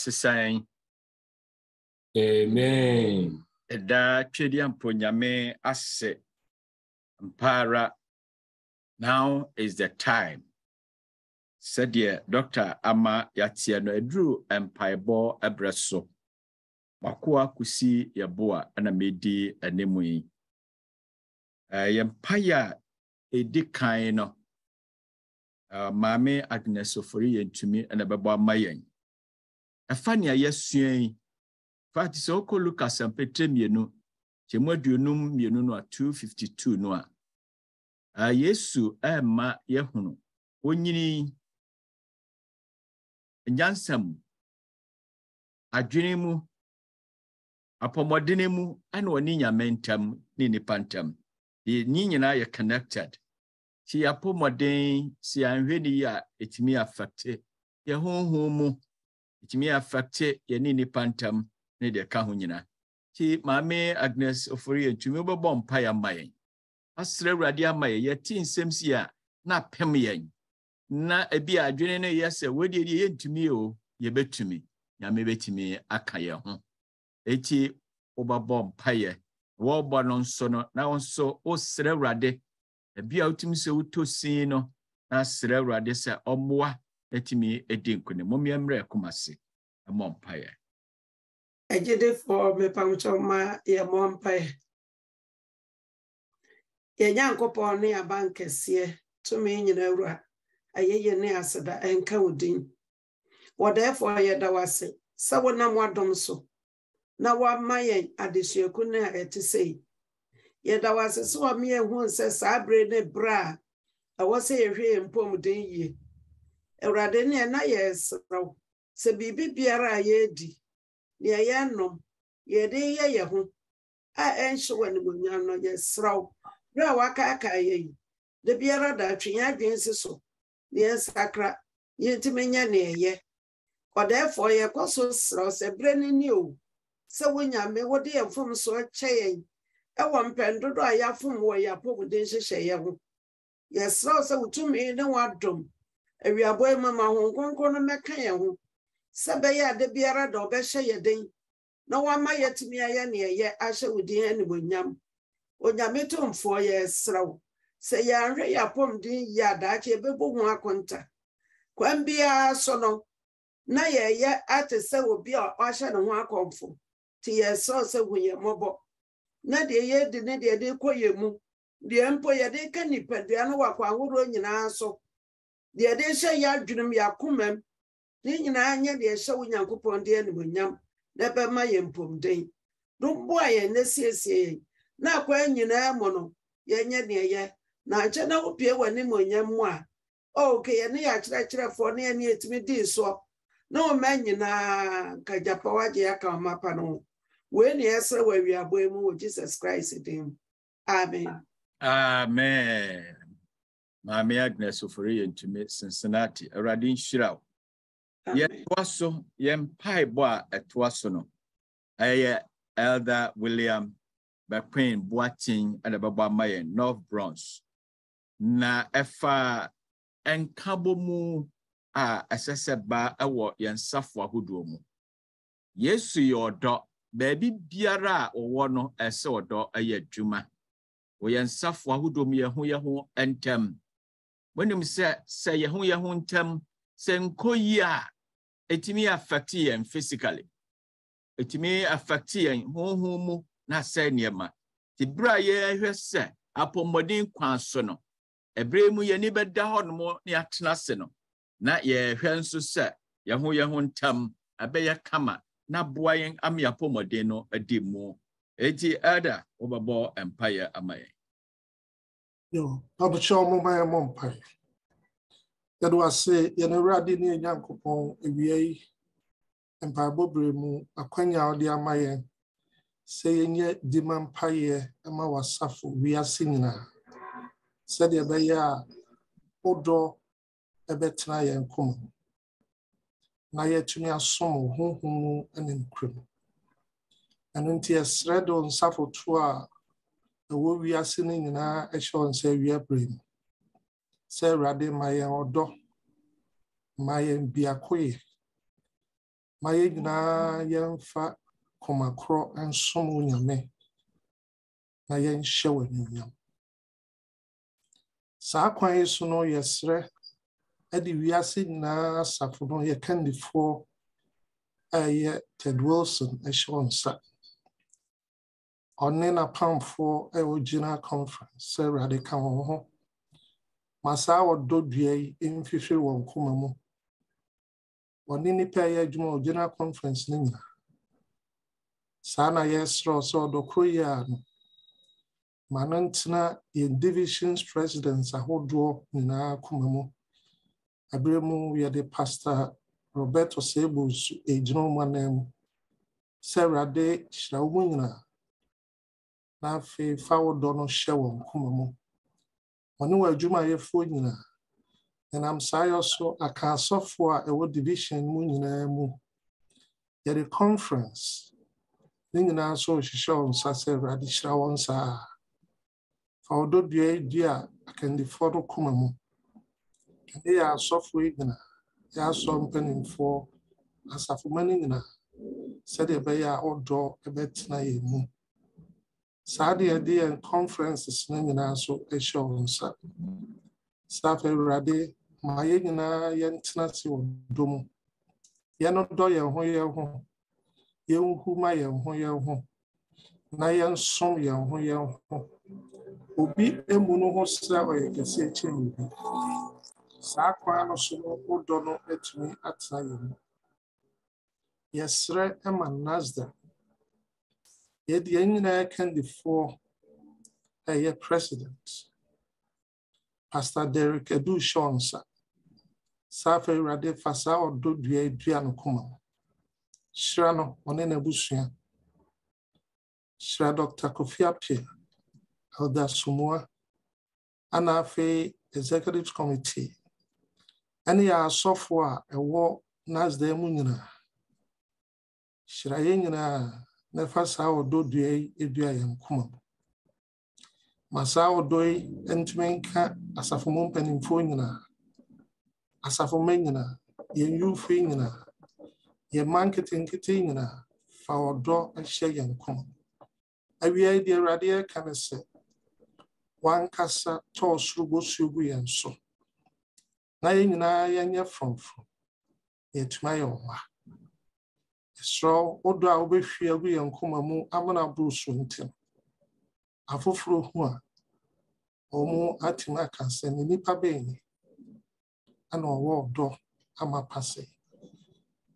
ɛne ɛsesan Amen. ɛda twɛdi ampo nyame ase mpaara now is the time. Sɛdeɛ dɔkta ama yɛateɛ no aduru mpaebɔ ɛberɛ so. Wakoa kosi yɛboa ɛna medi anim yi. Eh, yɛ mpaeɛ a ɛdi kan no maame agnes ofori yɛntumi ɛna ɛbɛbɔ ama yɛn. Ɛfa nea yɛasua yi. Fact sɛ wokɔ lukas ampɛtrɛ mmienu kyɛmu aduonum mmienu no a 252 no a yesu ɛmma yɛhunu onyini nyansa mu adwene mu apɔmɔdene mu ɛna ɔne nyame ntam ne nipa ntam. Ne nyinaa yɛ connected. Nti yɛapɔmɔden sɛ yɛanhwɛ ne yi a ɛtumi affecte yɛ honhom mu. Ɛtumi affecte yɛne nipa ntam ne deɛ ɛka ho nyinaa nti maame agnes ofori yɛntumi wobɛbɔ mpaeɛ ama yɛn. Asrɛ awurade ama yɛn. Yɛte nsɛm si a na apem yɛn. Na ebi adwene no yɛ sɛ wɔdeɛ deɛ yɛntumi o yɛbɛtumi. Nyame bɛtumi aka yɛn ho. Eti wobɛbɔ mpaeɛ. Wɔrebɔ no nso no na nso wosrɛ awurade. Ebi a wotumi sɛ wotɔ sin no na srɛ awurade sɛ ɔmmoa atumi adi nkonim mommea mmerɛ ɛkom ase ɛmmɔ mpaeɛ. Agyedefoɔ mepamkyɛw ma yɛmmɔ mpaeɛ. Yɛn nyankopɔn ne yɛaba nkɛseɛ tumi nyina awura ayɛyɛ ne aseda ɛnka wo din. Wɔdɛɛfoɔ yɛda wo ase sɛ wonam w'adom so na woama yɛn adesuaku no a ɛte sɛ yi. Yɛda wo ase sɛ wɔme sɛ saa bere ne berɛ a ɛwɔ sɛ yɛhwɛ yɛn mpɔmden yie. Awurade ne ɛna yɛserew sɛ biribi biara a yɛredi nea yɛnom yɛde yɛ yɛ ho a ɛnhyɛ wɔ animonyam no yɛserew berɛ a wakaakae yɛ yi da biara da atwe yɛn adwene si so ne yɛnsakra yɛntumi nyɛ ne ɛyɛ. Ɔdɛɛfoɔ yɛkɔ so serɛw sɛ berɛ no ni o. Sɛ wonyame wode yɛn mfomsoɔ kyɛ yɛn ɛwɔ mpɛn dodo a yɛafom wɔ yɛ apɔmuden hyehyɛeɛ ho. Yɛserɛw sɛ wo tumi ne wadom awiabɔ mu ma ho nkronkron no mɛka yɛn ho. Sɛ bɛyɛ ade biara da ɔbɛhyɛ yɛ den na wama yɛtumi ayɛ ne ɛyɛ ahyɛ wo din animonyam onyame tomfoɔ yɛserɛw sɛ yɛanhwɛ yɛ apɔmuden yie a daakye yɛbɛbɔ ho akonta. Kwan biara so no na yɛyɛ ate sɛ obi a ɔahyɛ ne ho akɔmfo nti yɛserɛw sɛ hu yɛn mmɔbɔ. Na deɛ yɛdi ne deɛ de kɔ yɛn mu deɛ mpo yɛde ka nipadua no wɔ akɔ ahoroɔ nyinaa so deɛ de hyɛ yɛ adwenem yɛ akomam ne nyinaa nyɛ deɛ ɛhyɛ wo nyankopɔn de animonyam na ɛbɛma yɛn mpɔmden domboa yɛn na siesie yɛn. Na akwan nyinaa mu no yɛnyɛ deɛ yɛ. Na nkyɛ na wopie wɔ animonyam mu a ɔke yɛne yɛ akyerɛkyerɛfoɔ ne yɛne yɛtumi dii soɔ. Na ɔma nyinaa nka gyapa wagye aka ɔma pa no ho. Wei ne ɛsrɛ wɔ awiabɔe mu wɔ jesus christ din mu. Amen. Amen. Maame agnes ofori yɛntumi cincinnati awurade nhyira wo. Yɛtoa so yɛn mpaebɔ a ɛtoa so no ɛyɛ elder william bɛqueen boaten ɛna bɛbɔ ama yɛn north bronx. Na ɛfa nkabɔ mu a ɛsɛ sɛ ba ɛwɔ yɛn safo ahodoɔ mu. Yesu yɛ ɔdɔ. Baabi biara a ɔwɔ no ɛsɛ ɔdɔ ɛyɛ adwuma. Wɔ yɛn safo ahodoɔ mu yɛn ho yɛn ho ntɛm wɔnim sɛ sɛ yɛn ho yɛn ho ntɛm sɛ nkɔ yie a ɛtumi affect yɛn physically. Ɛtumi affect yɛn honhom mu na asɛ nneɛma. Te berɛ a yɛhwɛ sɛ apɔmmɔden kwan so no ɛberɛ mu yɛni bɛda hɔ nom ne yɛatena ase no na yɛhwɛ nso sɛ yɛn ho yɛn ho ntam ɛbɛyɛ kama na boa yɛn ama yɛapɔmmɔden no adi mu. Eti ɛda wobɛbɔ mpaeɛ ama yɛn Yo, pabukyɛ ɔmo ma yɛ mɔ mpae. Yɛde wase yɛn awurade ne yɛn nyankopɔn awia yi mpaebɔ bere mu akwanya ɔde ama yɛn sɛ yɛnyɛ dima mpaeɛ ma wasafo wiase nyinaa sɛdeɛ ɛbɛyɛ a wodɔ ɛbɛtena yɛn koma mu na. Yɛatumi asom wo honhom mu ne nokorɛ ɛno nti yɛsrɛ de wo nsafoto a ɛwɔ wiase no nyinaa ɛhyɛ wo nsa awia mu. Sɛ awurade ma yɛn ɔdɔ ma yɛn biakoyɛ ma yɛn nyinaa yɛmfa kɔma korɔ nsom wo nyame na yɛnhyɛ wɔ anuonyam. Saa kwan yi so no yɛsrɛ de wiase nyinaa asafo no yɛkandifoɔ a ɛyɛ ted wilson hyɛ wɔn nsa. Ɔne n'apamfoɔ a wɔgyina conference sɛ awurade ka wɔn ho. Ma saa wɔdɔ dua yi mfifiri wɔn koma mu. Ɔne nnipa ɛyɛ adwuma a ɔgyina conference no nyinaa. Saa na yɛserɛ sɛ ɔdɔkoro yi a no ma no ntena yɛn divisions presidents ahodoɔ nyinaa koma mu. Abere mu yɛde pastor roberto sebos ɛgyina wɔn anan mu. Sɛ awurade hyira wɔn nyinaa na afei fa wo dɔ no hyɛ wɔn koma mu. Ɔne wɔ adwumayɛfoɔ nyinaa. Ɛnam saa yɛ so aka asɔfoɔ a ɛwɔ division mu nyinaa mu. Yɛde conference. Ne nyinaa so rehyehyɛ wɔn nsa sɛ awurade hyira wɔn saa. Fa ɔdɔ dua yi di a akandifoɔ no koma mu. Ɛne yɛ asɔfoɔ yi nyinaa. Yɛ asɔ mpanimfoɔ asafoma no nyinaa. Sɛdeɛ ɛbɛyɛ a ɔdɔ ɛbɛtena yɛn mu. Saa deɛ yɛde yɛn conferences no nyinaa so ahyɛ wɔn nsa. Saa afɛ awurade ma yɛn nyinaa yɛntena ase wɔ dɔ mu. Yɛnodɔ yɛn ho yɛn ho. Yɛnhu ma yɛn ho yɛn ho. Na yɛnsom yɛn ho yɛn ho. Obi emu no ho sɛ ɔyɛ kɛseɛ kyɛn obi saa kwan no so no wodɔ no atumi atena yɛn mu. Yɛsrɛ ma nasda yɛde yɛn nyinaa kandifoɔ a ɛyɛ president pastor derek adu hyɛ nsa saa afɛ awurade fa saa ɔdɔ dua dua no koma hyira no ɔne n'abusua hyira dr kofi apia elder sumua ana afei executive committee. Ɛne yɛ asɔfoɔ a ɛwɔ nasda mu nyinaa hyira yɛn nyinaa na ɛfa saa ɔdɔ dua yi dua yɛn koma mu. Ma saa ɔdɔ yi ntumi nka asafo mpanimfoɔ nyinaa asafo nyinaa yɛn yufu yi nyinaa yɛn mma nketenkete nyinaa fa ɔdɔ hyɛ yɛn koma mu. Awia yi deɛ awurade yɛka ne sɛ wankasa tɔɔ soro bosuo gu yɛn so. Na yɛn nyinaa yɛnyɛ frɔmfrɔm. Yɛtumi ayɛ ɔma. Ɛserɛ wodɔ a wobɛhwie agu yɛn koma mu amena aboro so nti afoforɔ hu a wɔn atumi aka sɛ ne nipa bɛn ni ɛna ɔwɔ ɔdɔ ama pase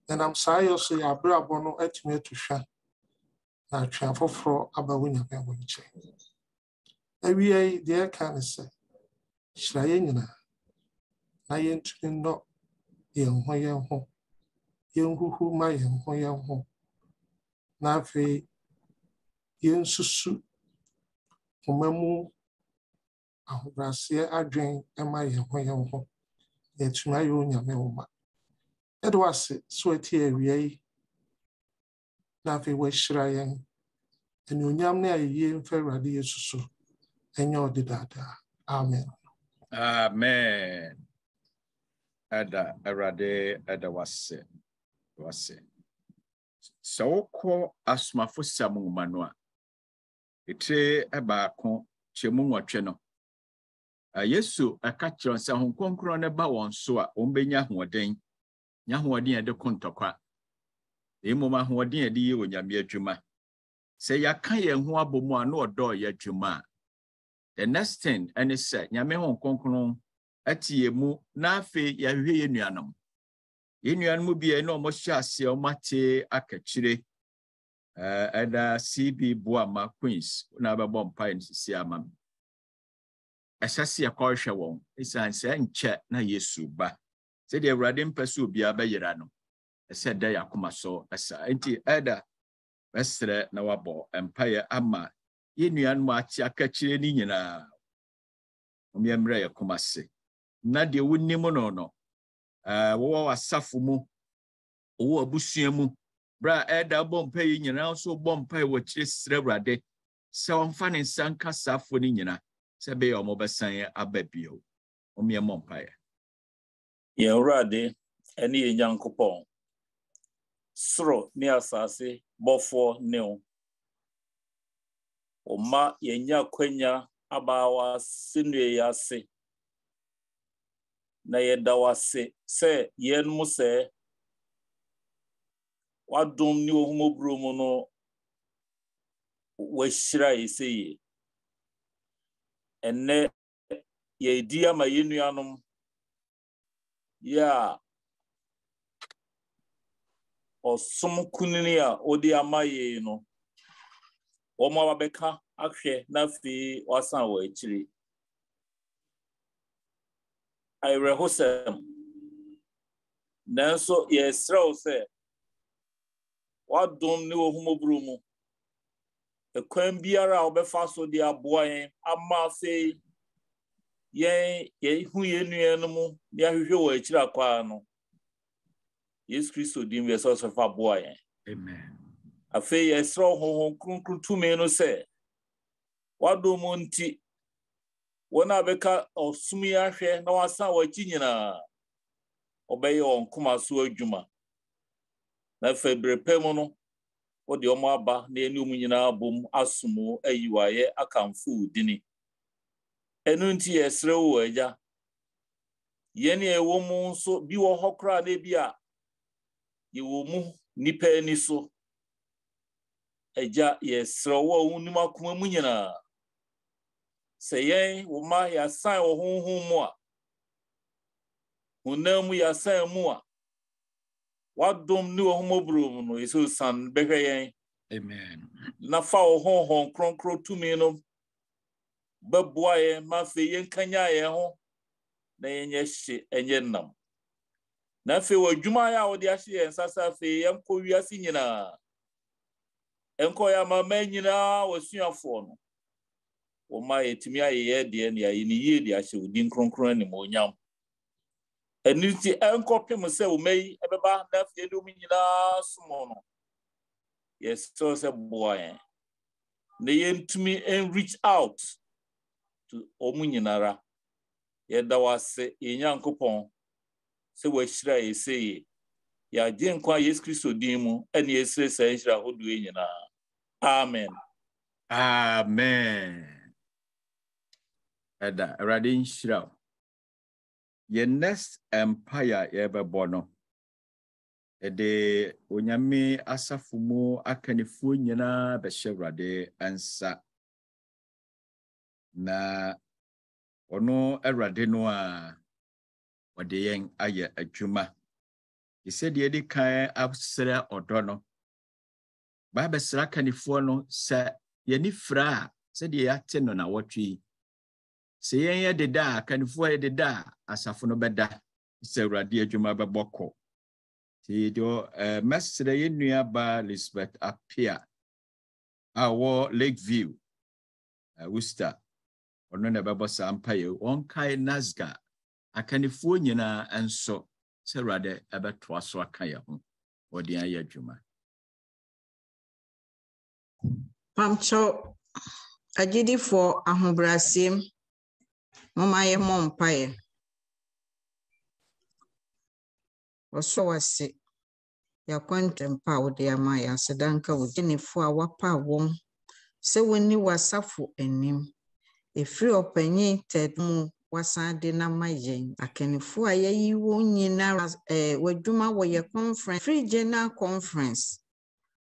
ɛnam saa yɛ so yɛ abrabɔ no atumi atu hwa na atwe afoforɔ aba wo nyame wɔ nkyɛn. Awia deɛ ɛka ne sɛ hyira yɛn nyinaa na yɛntumi nnɔ yɛn ho yɛn ho yɛnhuhu ma yɛn ho yɛn ho na afei yɛnsusu koma mu ahobrɛaseɛ adwen ma yɛn ho yɛn ho na yɛtumi ayɛ onyame wo ma ɛde wase so ati awia yi. Na afei wɔahyira yɛn. Anuonyam ne ayɛyie mfa awurade yesu so. Ɛnyɛ ɔde daadaa. Amen. Amen. Ɛda awurade ɛda wase wase sɛ wokɔ asomafo sam nwoma no a ɛtire baako kyɛmu nwɔtwe no. Yesu ɛka kyerɛ sɛ ho no ba wɔn so a wɔmbɛnya ahoɔden. Nya ahoɔden a yɛde ko ntɔkwa. Mmom ahoɔden a yɛde yɛ onyame adwuma. Sɛ yɛaka yɛn ho abɔ a na ɔdɔɔ yɛ adwuma a the next thing ɛne sɛ nyame ho kronkron ate yɛ mu na afei yɛahwehwɛ yɛ nuanom. Yɛn nuanom bi a ɛne ɔmo hyɛ aseɛ ɔmo ate akakyire ɛda cb boama queens na bɛbɔ mpae no sisi ama me. Ɛhyɛ sɛ yɛkɔhwɛ wɔn ɛsiane sɛ nkyɛ na yesu ba. Sɛdeɛ awurade mpɛ sɛ obiara bɛyera no ɛsɛ da yɛ akoma so ɛsa. Nti ɛda bɛsrɛ na wabɔ mpaeɛ ama yɛn nuanom ate akakyire no nyinaa. Ɔmmɛmmerɛ yɛ koma se. Na deɛ wonim no no wɔwɔ w'asafo mu. Wɔwɔ abusua mu. Berɛ a ɛda bɔ mpa yi nyinaa nso bɔ mpa yi wɔkyerɛ srɛ awurade. Sɛ ɔmfa ne nsa nka saafoɔ no nyinaa sɛ ɛbɛyɛ ɔmo bɛsan aba bio. Ɔmmeɛmmɔ mpaeɛ. Yɛn awurade ne yɛn nyankopɔn. Soro ne asase bɔfoɔ ne wo. Ɔma yɛnya akwanya abaawa sɛnua yi ase. Na yɛda wo ase sɛ yɛnom sɛ wadom ne ohumoburo mu no wahyira yɛ sɛ yie. Ɛnnɛ yɛdi ama yɛn nuanom yɛ a ɔsom kunini a ɔde ama yɛn no wɔn a wɔbɛka ahwɛ na afei wasan wɔ akyire awerɛhosɛm nanso yɛsrɛ wo sɛ wadom ne wɔhumɔburo mu. Ɛkwan biara a wɔbɛfa so de aboa yɛn ama afei yɛn yɛhu yɛn nua no mu ne ahwehwɛ wɔ akyiri akwaa no. Yesu kristo dim yɛ sɛ ɔsɔfa aboa yɛn. Afei yɛsrɛ honhom kronkron tumi no sɛ wadom mu nti wɔn a bɛka ɔsom yi ahwɛ na wasan wɔakyi nyinaa. Ɔbɛyɛ wɔn koma so adwuma. Na afei bere pɛ mu no wode ɔmo aba na ɔmo nyinaa bom asom wo ayi wo ayɛ akamfo wo dini ɛno nti yɛsrɛ wo agya. Yɛn a ɛwɔ mu nso bi wɔ hɔ koraa na ebi a yɛwɔ mu nipa ani so. Agya yɛsrɛ wo a wonim akoma mu nyinaa. Sɛ yɛn wo ma yɛasan wɔ honhom mu a honam mu yɛasan mu a wadom ne wɔ mu no yɛsɛ osan bɛhwɛ yɛn. Amen. na fa wo honhom kronkron tumi no bɛboa yɛn ma afei yɛnkanya yɛn ho na yɛnyɛ hye ɛnyɛ nam na afei wɔ adwuma a wode ahyɛ yɛn nsa sɛ afei yɛnkɔ wiase nyinaa. Ɛnkɔ yɛ amama nyinaa wɔ asuafoɔ no wɔma yɛtumi ayɛ yɛ deɛ ne ayɛ ne yie de ahyɛ wo din kronkron animuonyam ɛno nti ɛnkɔpem sɛ wo ma yi ɛbɛba na afei ne wɔm nyinaa som no. Yɛsɛ sɛ boa yɛn na yɛntumi reach out to ɔmo nyinara yɛda wo ase yɛn nyankopɔn sɛ wɔahyira yɛ yɛagye nkwa yesu kristo din mu ɛne yɛsrɛ saa nhyira ahodoɔ yi nyinaa amen. Amen. Ɛda awurade nhyira wo. Yɛ next empire yɛbɛbɔ no ɛde onyame asafo mu akannifoɔ nyinaa bɛhyɛ awurade nsa. Na ɔno awurade no a ɔde yɛn ayɛ adwuma. Te sɛ deɛ ɛde kan asrɛ ɔdɔ no. Baabɛsrɛ akannifoɔ no sɛ yɛni fra a sɛdeɛ yɛate no na wɔtwe sɛ yɛn yɛ deda a akannifoɔ yɛ deda a asafo no bɛda. Sɛ awurade adwuma bɛbɔ kɔ. Nti deɛ ɛɛ mɛsrɛ yɛn nua baa elizabeth apia a wɔ lakeview uh, worcester. Ɔno na ɛbɛbɔ saa mpaeɛ wɔnkae nasga akannifoɔ nyinaa nso sɛ awurade ɛbɛtoa so aka yɛn ho. Wɔde ayɛ adwuma. Pamkyɛw ahobrɛaseɛm moma yɛ mmɔ mpaeɛ. Ɔsɔ wase. Yɛakwantampa a wode ama yɛ asedanka wo gyenifoɔ a wapa wɔn sɛ wonni w'asafo anim. Ɛfiri ɔpanyin ted mu wasan de nama yɛn. Akannifoɔ a yɛyi wɔn nyinaa eh, w'adwuma wɔ conference free general conference.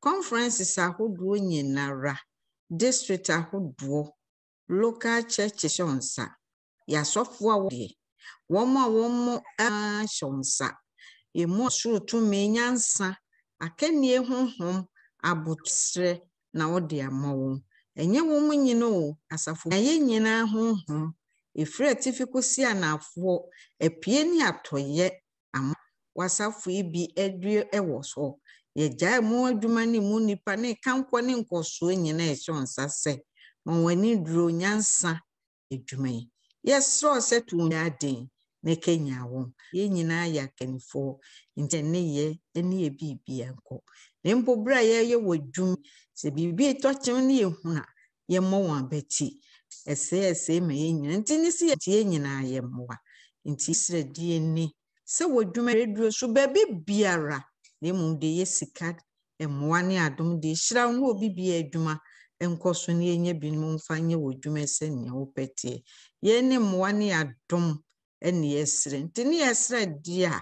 Conferences ahodoɔ nyinara. District ahodoɔ. Local churches nsa yɛasɔfoɔ a wɔdeɛ wɔn a wɔn mo hyɛ nsa. Emu ɔsoro tumi nyansa akannie honhom abotire na wɔde ama wɔn. Ɛnyɛ wɔn mu nyina o asafo na nyinaa honhom. Efiri atifi kosi anafoɔ apie ne atɔyɛ ama wasafo yi bi adue ɛwɔ so. Yɛgyae mu adwuma ne mu nipa ne kankɔ ne nkɔsoɔ nyinaa ɛhyɛ nsa sɛ wɔn ani duro nyansa adwuma yi. Yɛsrɛ sɛ to nyɛ aden na kenya wɔn yɛn nyinaa yɛ akannifoɔ nti ne yɛ ne yɛ biribi nkɔ. Na mpo bere a yɛyɛ wɔ dwum sɛ biribi tɔkyɛm ne yɛhunu a yɛmmɔ wɔn abɛti ɛsɛe ɛsɛe ma yɛn nyinaa. Nti ne sɛ yɛte yɛn nyinaa yɛ mmoa nti srɛ die ni sɛ wɔ dwuma reduro so baabi biara. Na mmom de yɛ sika mmoa ne adom de hyira wo na obi bia adwuma nkɔ so na yɛnyɛ binom mfa nyɛ wɔ adwuma sɛ nea wopɛ teɛ. Yɛn ne mmoa ne adom ne yɛsrɛ. Nti ne yɛsrɛ deɛ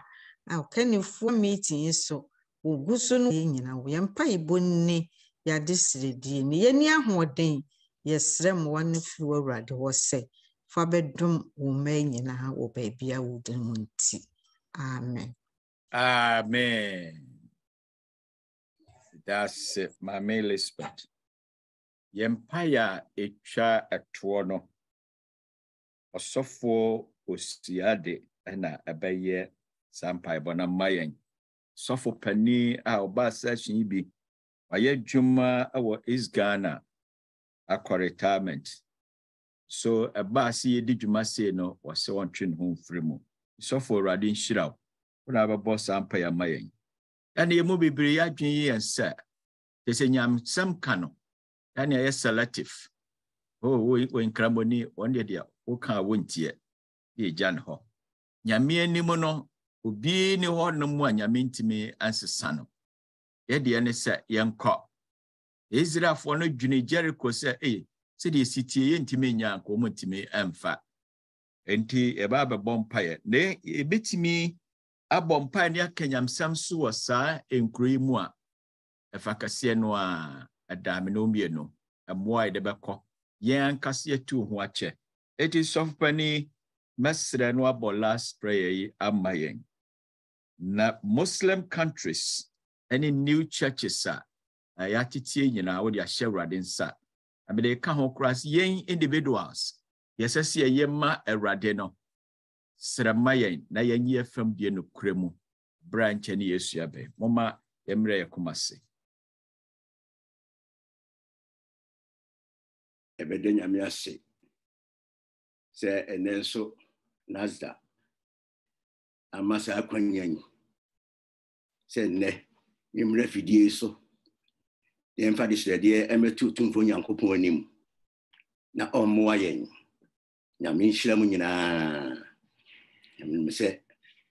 a ɔkanifoɔ meeting so wɔgu so no yɛn nyinaa wɔ. Yɛn mpaebɔ nne yɛade seredie ne. Yɛni ahoɔden yɛsrɛ mmoa no firi wɔ awurade hɔ sɛ fa bɛdom wo mma yi nyinaa wɔ baabi a wodi mu nti. Amen. Amen. That's it, Mame Elizabeth. Yɛmpaeɛ a ɛtwa ɛtoɔ no, ɔsɔfoɔ osiade ɛna ɛbɛyɛ saa mpaebɔ no ma yɛn. Sɔfo panin a ɔbaa session yi bi, wayɛ adwuma wɔ East Ghana akɔ retirement. So ɛbaa sɛ yɛdi dwuma sei no, wɔsɛ wɔntwe ne ho mfiri mu. Sɔfo Awurade nhyira wo. wona bɛbɔ saa mpa yɛ ma yɛn ɛne yɛmu bebree yi yɛn sɛ kyɛ sɛ nyamsɛm ka no ɛne ɛyɛ selective. Wɔ nkramɔni wɔn deɛ deɛ woka a wontiɛ yɛ gya ne hɔ nyame anim no obii ne hɔ nom a nyame ntumi ansesa no yɛdeɛ ne sɛ yɛnkɔ israelfoɔ no dwene jericho sɛ ee sɛdeɛ sitie yɛntumi nya anka ɔmu ntumi amfa nti yɛbaa bɛbɔ mpaeɛ na yɛbɛtumi abɔ mpae ne aka nyamsɛm so wɔ saa nkuro yi mu a ɛfa kɛseɛ no a me no mmienu mmoa a yɛde bɛkɔ yɛn ankasa yɛtu ho akyɛ eti sɔfo pani mɛsrɛ no abɔ last prayer yi ama yɛn na muslim countries ne new churches eh, a yɛatetie nyinaa wode ahyɛ awurade nsa. Na mede ka ho koraa sɛ yɛn individuals yɛsɛ sɛ yɛyɛ ma awurade no. Srɛ ma yɛn na yɛnyi fam deɛ nokura mu. Berɛ a nkyɛ ne yɛsu abɛn momma yɛmmerɛ yɛ koma se yɛbɛda nyame ase. Sɛ ɛnɛ nso nasda ama saa akwanya yi. Sɛ nnɛ yɛmmra fidie so yɛmfa de srɛdeɛ ɛmɛto tumfo nyankopɔn anim na ɔmmoa yɛn. Nyame nhyira mu nyinaa. Nyame sɛ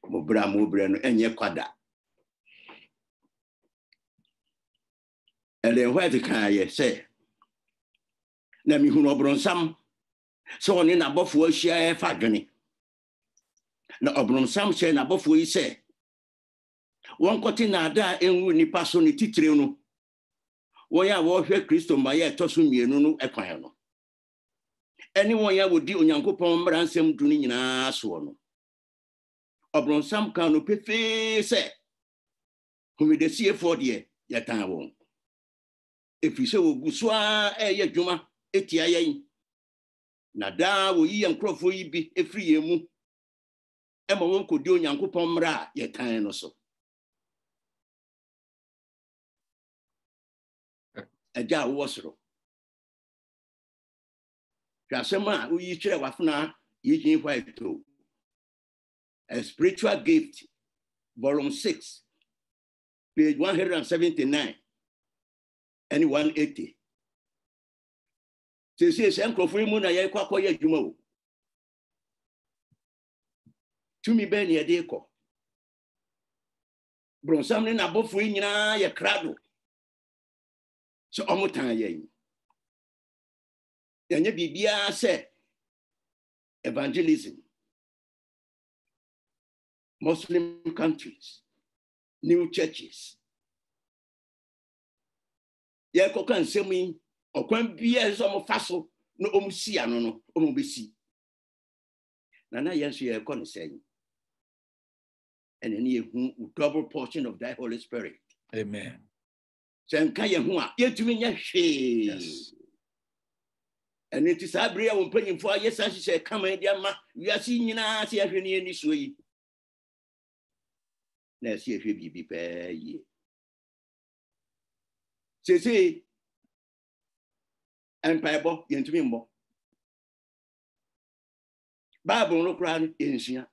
mo berɛ a mo berɛ no ɛnyɛ kwada. Ɛlɛn white kaayɛ sɛ na mehunu ɔborɔnsam sɛ ɔne n'abɔfoɔ ahyia ɛfa adwene. Na ɔborɔnsam hyɛ n'abɔfoɔ yi sɛ wɔnkɔte naadaa ɛnwu nnipa so ne titire no. Wɔn a wɔrehwɛ kristo ma yɛ ɛtɔ so mmienu no ɛkwan no. Ɛne wɔn a wɔdi onyankopɔn mmara nsɛm du no nyinaa soɔ no. Ɔborɔnsam ka no pefee sɛ homedasiefoɔ deɛ yɛtan wɔn. Ɛfiri sɛ wɔgu so a ɛyɛ adwuma. Ɛtia yɛn. Na daa wɔyi yɛn nkurɔfoɔ yi bi ɛfiri yɛn mu ɛma wɔn kɔdi onyankopɔn mmara a yɛtan no so. Agya a wowɔ soro. Hwɛ asɛm a woyi kyerɛ wafena yigyin white o a spiritual gift volume 6 page 179 ɛne 180 seesei sɛ nkurɔfoɔ yi mu na yɛrekɔ akɔyɛ adwuma o. Tumi bɛɛ ne yɛde kɔ borɔnsam ne n'abɔfoɔ yi nyinaa yɛ krado. Sɛ ɔmo yɛn. Yɛnyɛ biribiara sɛ evangelism. Muslim countries new churches. Yɛkɔka nsɛm yi ɔkwan biara sɛ ɔmo fa so na ɔmo si ano no ɔmo bɛsi na na yɛn nso yɛrekɔ no sɛn. Ɛna ne yɛhu double portion of thy holy spirit. Amen. Sɛ nka yɛn ho a yɛtumi nyɛ hwee. Ɛno nti saa bere a wɔ mpanyimfoɔ a yɛsa hyehyɛ kama de ama wiase nyinaa sɛ yɛhwɛ ne yɛni soɔ yi. Na ɛsɛ yɛhwɛ biribi pɛɛ yie. Seesei mpaebɔ yɛntumi mmɔ bible no koraa no yɛnsua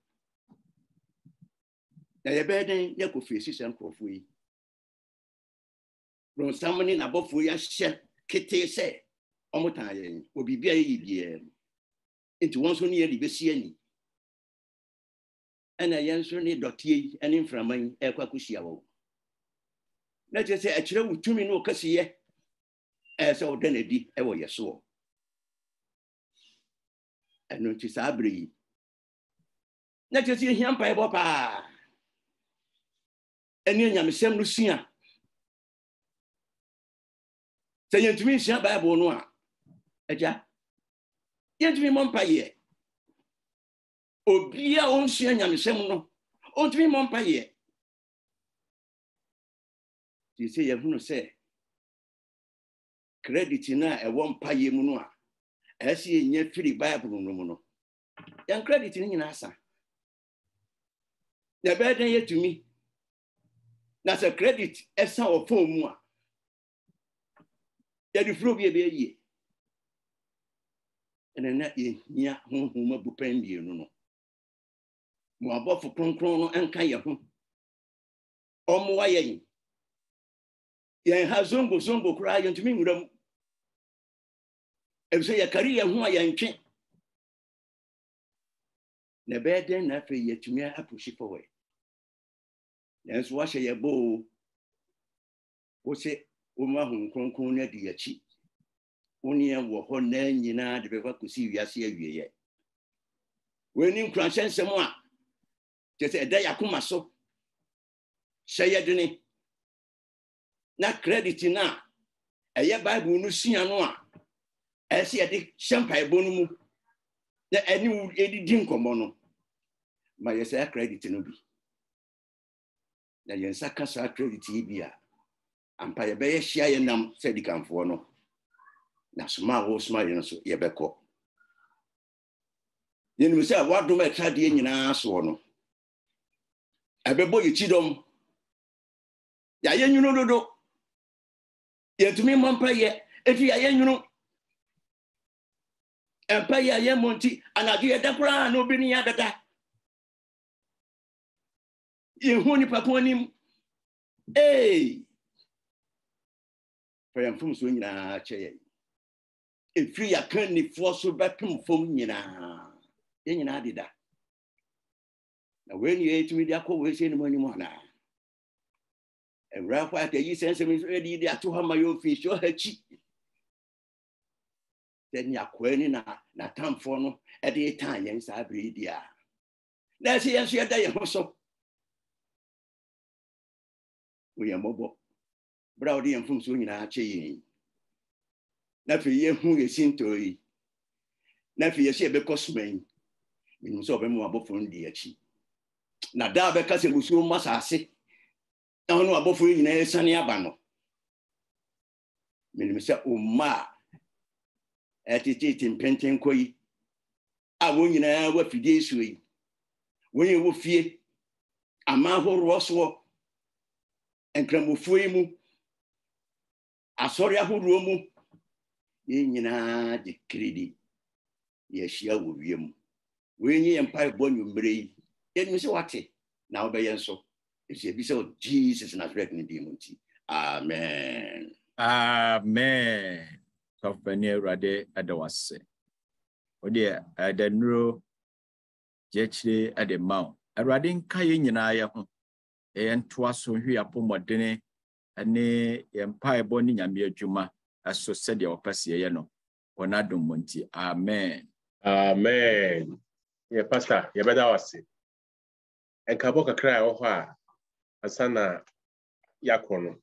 na yɛbɛyɛ dɛn yɛkɔ fiesi sɛ nkurɔfoɔ yi. Bronsam ne n'abɔfoɔ yi ahyɛ ketee sɛ ɔmo taa yɛn. Wɔ biribi a mu. Nti wɔn nso ne yɛde bɛsi ani. Ɛna yɛn nso ne dɔteɛ yi ne mframa yi ɛrekɔ akɔhyia wɔn na kyerɛ sɛ ɛkyerɛ wo ne wo kɛseyɛ ɛyɛ sɛ woda no adi ɛwɔ yɛ soɔ ɛno nti saa berɛ yi na kyerɛ sɛ yɛhia mpaebɔ paa. Ɛne anyamesɛm no sua sɛ yɛntumi nsua bible no a agya yɛntumi mmɔ mpayɛ obia a ɔnsua nyamesɛm no ɔntumi mmɔ mpayɛ nti sɛ yɛhunu sɛ credit no a ɛwɔ mpayɛ mu no a ɛyɛ sɛ yɛnya firi bible no mu no. Yɛn credit no nyinaa sa. Na ɛbɛyɛ dɛn yɛtumi na sɛ credit ɛsa wɔ fon mu a yɛde furo bi ɛbɛyɛ yie. Ɛna na yɛhia honhom abu pɛn mmienu no mo abɔfo kronkron no ɛnka yɛ ho. Ɔmmoa yɛn. Yɛn ha zongo zongo koraa yɛntumi nwura mu. Ɛfisɛ yɛkari yɛn ho a yɛntwe. Na ɛbɛyɛ dɛn na afei yɛtumi apusi forward nanso wahyɛ yɛ boo wo sɛ woma kronkron no adi akyi. Wo ne yɛn wɔ hɔ naa nyinaa de bɛfa kɔsi wiase awieɛ wɔani nkuranhyɛ nsɛm a kyɛ sɛ ɛda yɛakoma so. Hyɛ yɛdene na credit no a ɛyɛ bible no sua no a ɛyɛ sɛ yɛde hyɛ mpaebɔ mu. Na ɛne wo ɛdidi nkɔmmɔ ma yɛ saa credit no bi. Na yɛn ka saa credit yi bi a ampa yɛbɛyɛ hyia yɛ nam sɛ dikanfoɔ no. Na soma a wɔsoma yɛ no so yɛbɛkɔ. Yɛnim sɛ wɔadom ɛtradeɛ nyinaa soɔ no ɛbɛbɔ yɛ kyidɔm yɛayɛ nwunu dodo. Yɛntumi mmɔ mpa yɛ ɛfi yɛayɛ nwunu. Ɛmpa yɛ ayɛ mmɔ nti anadwo yɛda koraa na obi ne yɛ adada. Yɛhu nipa ko anim. Ee fa yɛn mfom so nyinaa kyɛ yɛn. Ɛfiri yɛaka nnifoɔ so bɛpem fam nyinaa. Yɛn nyinaa deda. Na wei ne yɛtumi de akɔ wei sɛ anim anim anaa? Awura hɔ ata yi sɛ nsɛm ɛde de ato hɔ ma yɛ hyɛ ɔha akyi sɛ ne akoa ni na n'atamfoɔ no ɛde tan yɛn saa bere yi a na ɛsɛ yɛn nso yɛda yɛn ho so woyɛ mmɔbɔ berɛ a wode yɛn mfomsoɔ nyinaa kyɛ yɛn na afei yɛhu yɛsi ntɔɔ yi na afei yɛsɛ yɛbɛkɔ soma yi menim sɛ ɔbɛma abɔfoɔ no di akyi na da a bɛka sɛ musuo mu asase ɔno abɔfoɔ yi nyinaa ɛsiane aba no. Menim sɛ ɔmma a ɛtetete mpɛntɛn kɔ yi a wɔn nyinaa wafidie soɔ yi. Wɔn yɛ wɔ fie ama ahoroɔ soɔ nkramofoɔ yi mu asɔre ahoroɔ mu yɛn nyinaa de kiridi yɛahyia wɔ wiem. Wɔnyi yɛn mpaebɔ nnwummere yi. Yɛnim sɛ wate na wobɛyɛ nso. Ɛsɛ ebi sɛ wɔ jesus nasaret no din mu nti amen amen sɔfopani awurade ɛda wase wodeɛ ɛda nnuro gyeakyire ɛde ma wo awurade nka yɛn nyinaa yɛ ho. Ɛyɛ ntoa so hwe apɔmmɔdene ne yɛn mpaebɔ ne nyame adwuma ɛso sɛdeɛ wɔpɛ sɛ yɛyɛ no wɔn adom mo nti amen. Amen. Yɛ pastor yɛbɛda wo ase nkabɔ kakra a ɛwɔ hɔ a ansa na yɛakɔ no.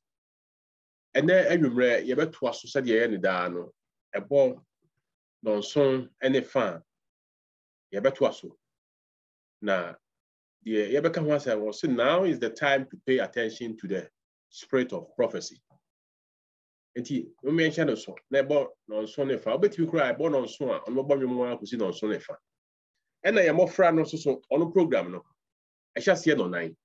Ɛnɛ anwummerɛ yɛbɛtoa so sɛdeɛ yɛyɛ ne daa no ɛbɔ nɔnson ne fa a yɛbɛtoa so. Na deɛ yɛbɛka ho asɛm wɔ sɛ now is the time to pay attention to the spirit of prophecy. Nti mmɛnhyɛ no so na ɛbɔ nɔnson ne fa. Wobɛtumi koraa ɛbɔ nɔnson a ɔno bɛbɔ nwom a kɔsi nɔnson ne fa. Ɛna yɛ mmɔfra no nso so ɔno program no ɛhyɛ aseɛ nɔnan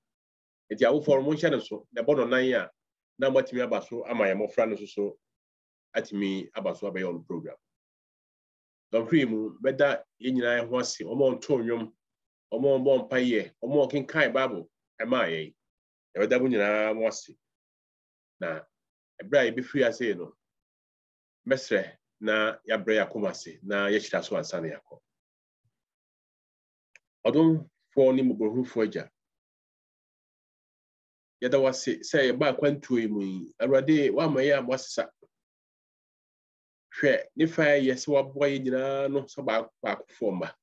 nti awofoɔ no monhyɛ no so na ɛbɔ nɔnan a na moatumi aba so ama yɛ mmɔfra no nso so atumi aba so abɛyɛ ɔno program. Dɔnhwere mu bɛda yɛn nyinaa ho ase ɔma ɔnto nnwom ɔma ɔmbɔ mpayɛ ɔma ɔkenkan bible ɛmaa yɛn yɛbɛda mo nyinaa mo ase. Na ɛberɛ a yɛbɛfiri ase no mɛsrɛ na yɛabrɛ yɛ akoma ase na yɛhyira so ansa na yɛakɔ. Ɔdomfoɔ ne mmɔborɔhufoɔ agya. Yɛda wase sɛ yɛba akwantuo yi mu yi awurade woama yɛ a moasesa. Hwɛ ne yɛ sɛ waboa yɛ nyinaa no sɛ baako baakofoɔ mma.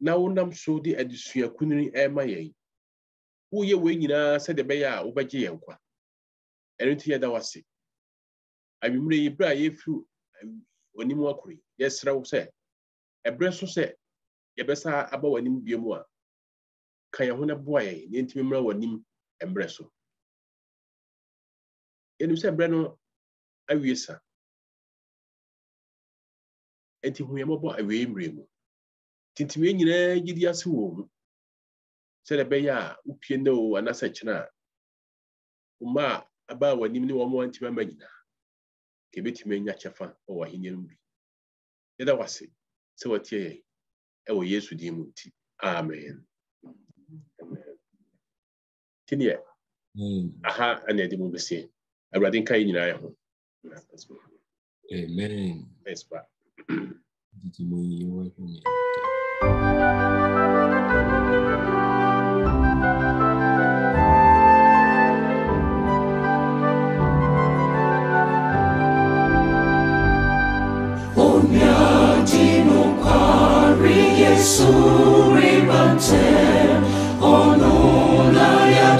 Na wonam so de adesua ɛma yɛn. Woyɛ wei nyinaa sɛdeɛ ɛbɛyɛ a wobɛgye yɛn nkwa. Ɛno nti yɛda wase anwummerɛ yi berɛ a yɛfiri w'anim akoro yi yɛsrɛ wo sɛ ɛberɛ so sɛ yɛbɛsa aba w'anim bio mu a ka yɛn ho no boa yɛn na yɛntumi mmra w'anim mmerɛ so. Yɛnim sɛ berɛ no awie sa. Nti hu yɛn mmɔbɔ awie mmerɛ mu. Tintim yɛn nyinaa gyidi ase wɔ mu. Sɛdeɛ ɛbɛyɛ a wopie no o anaasɛ kyena a woma a aba a w'anim ne wɔn ntumi ama nyinaa. Ka ebɛtumi anya kyɛfa wɔ w'ahenni no bi. Yɛda wase sɛ wɔtie yɛn ɛwɔ yesu din mu nti. Amen. Nti neɛ hmm. aha ɛna ɛde mu bɛsie awurade nka yɛ nyinaa yɛ ho Amen. Yes, pa. Didi mo yi wa hwene. Onyadino kwari Yesu ribante Onuna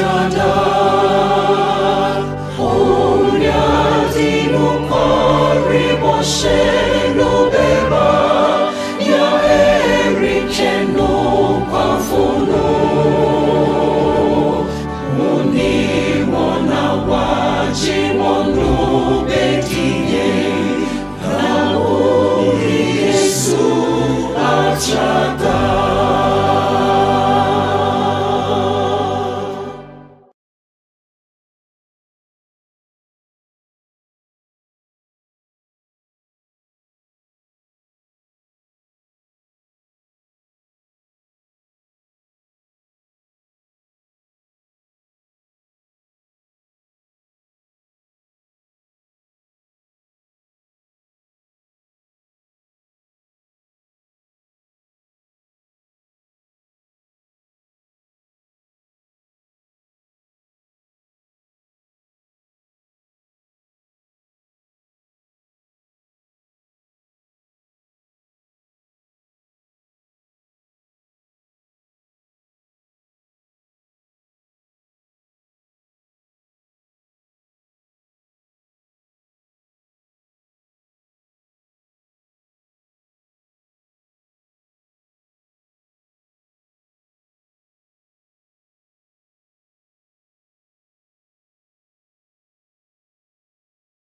Shonda.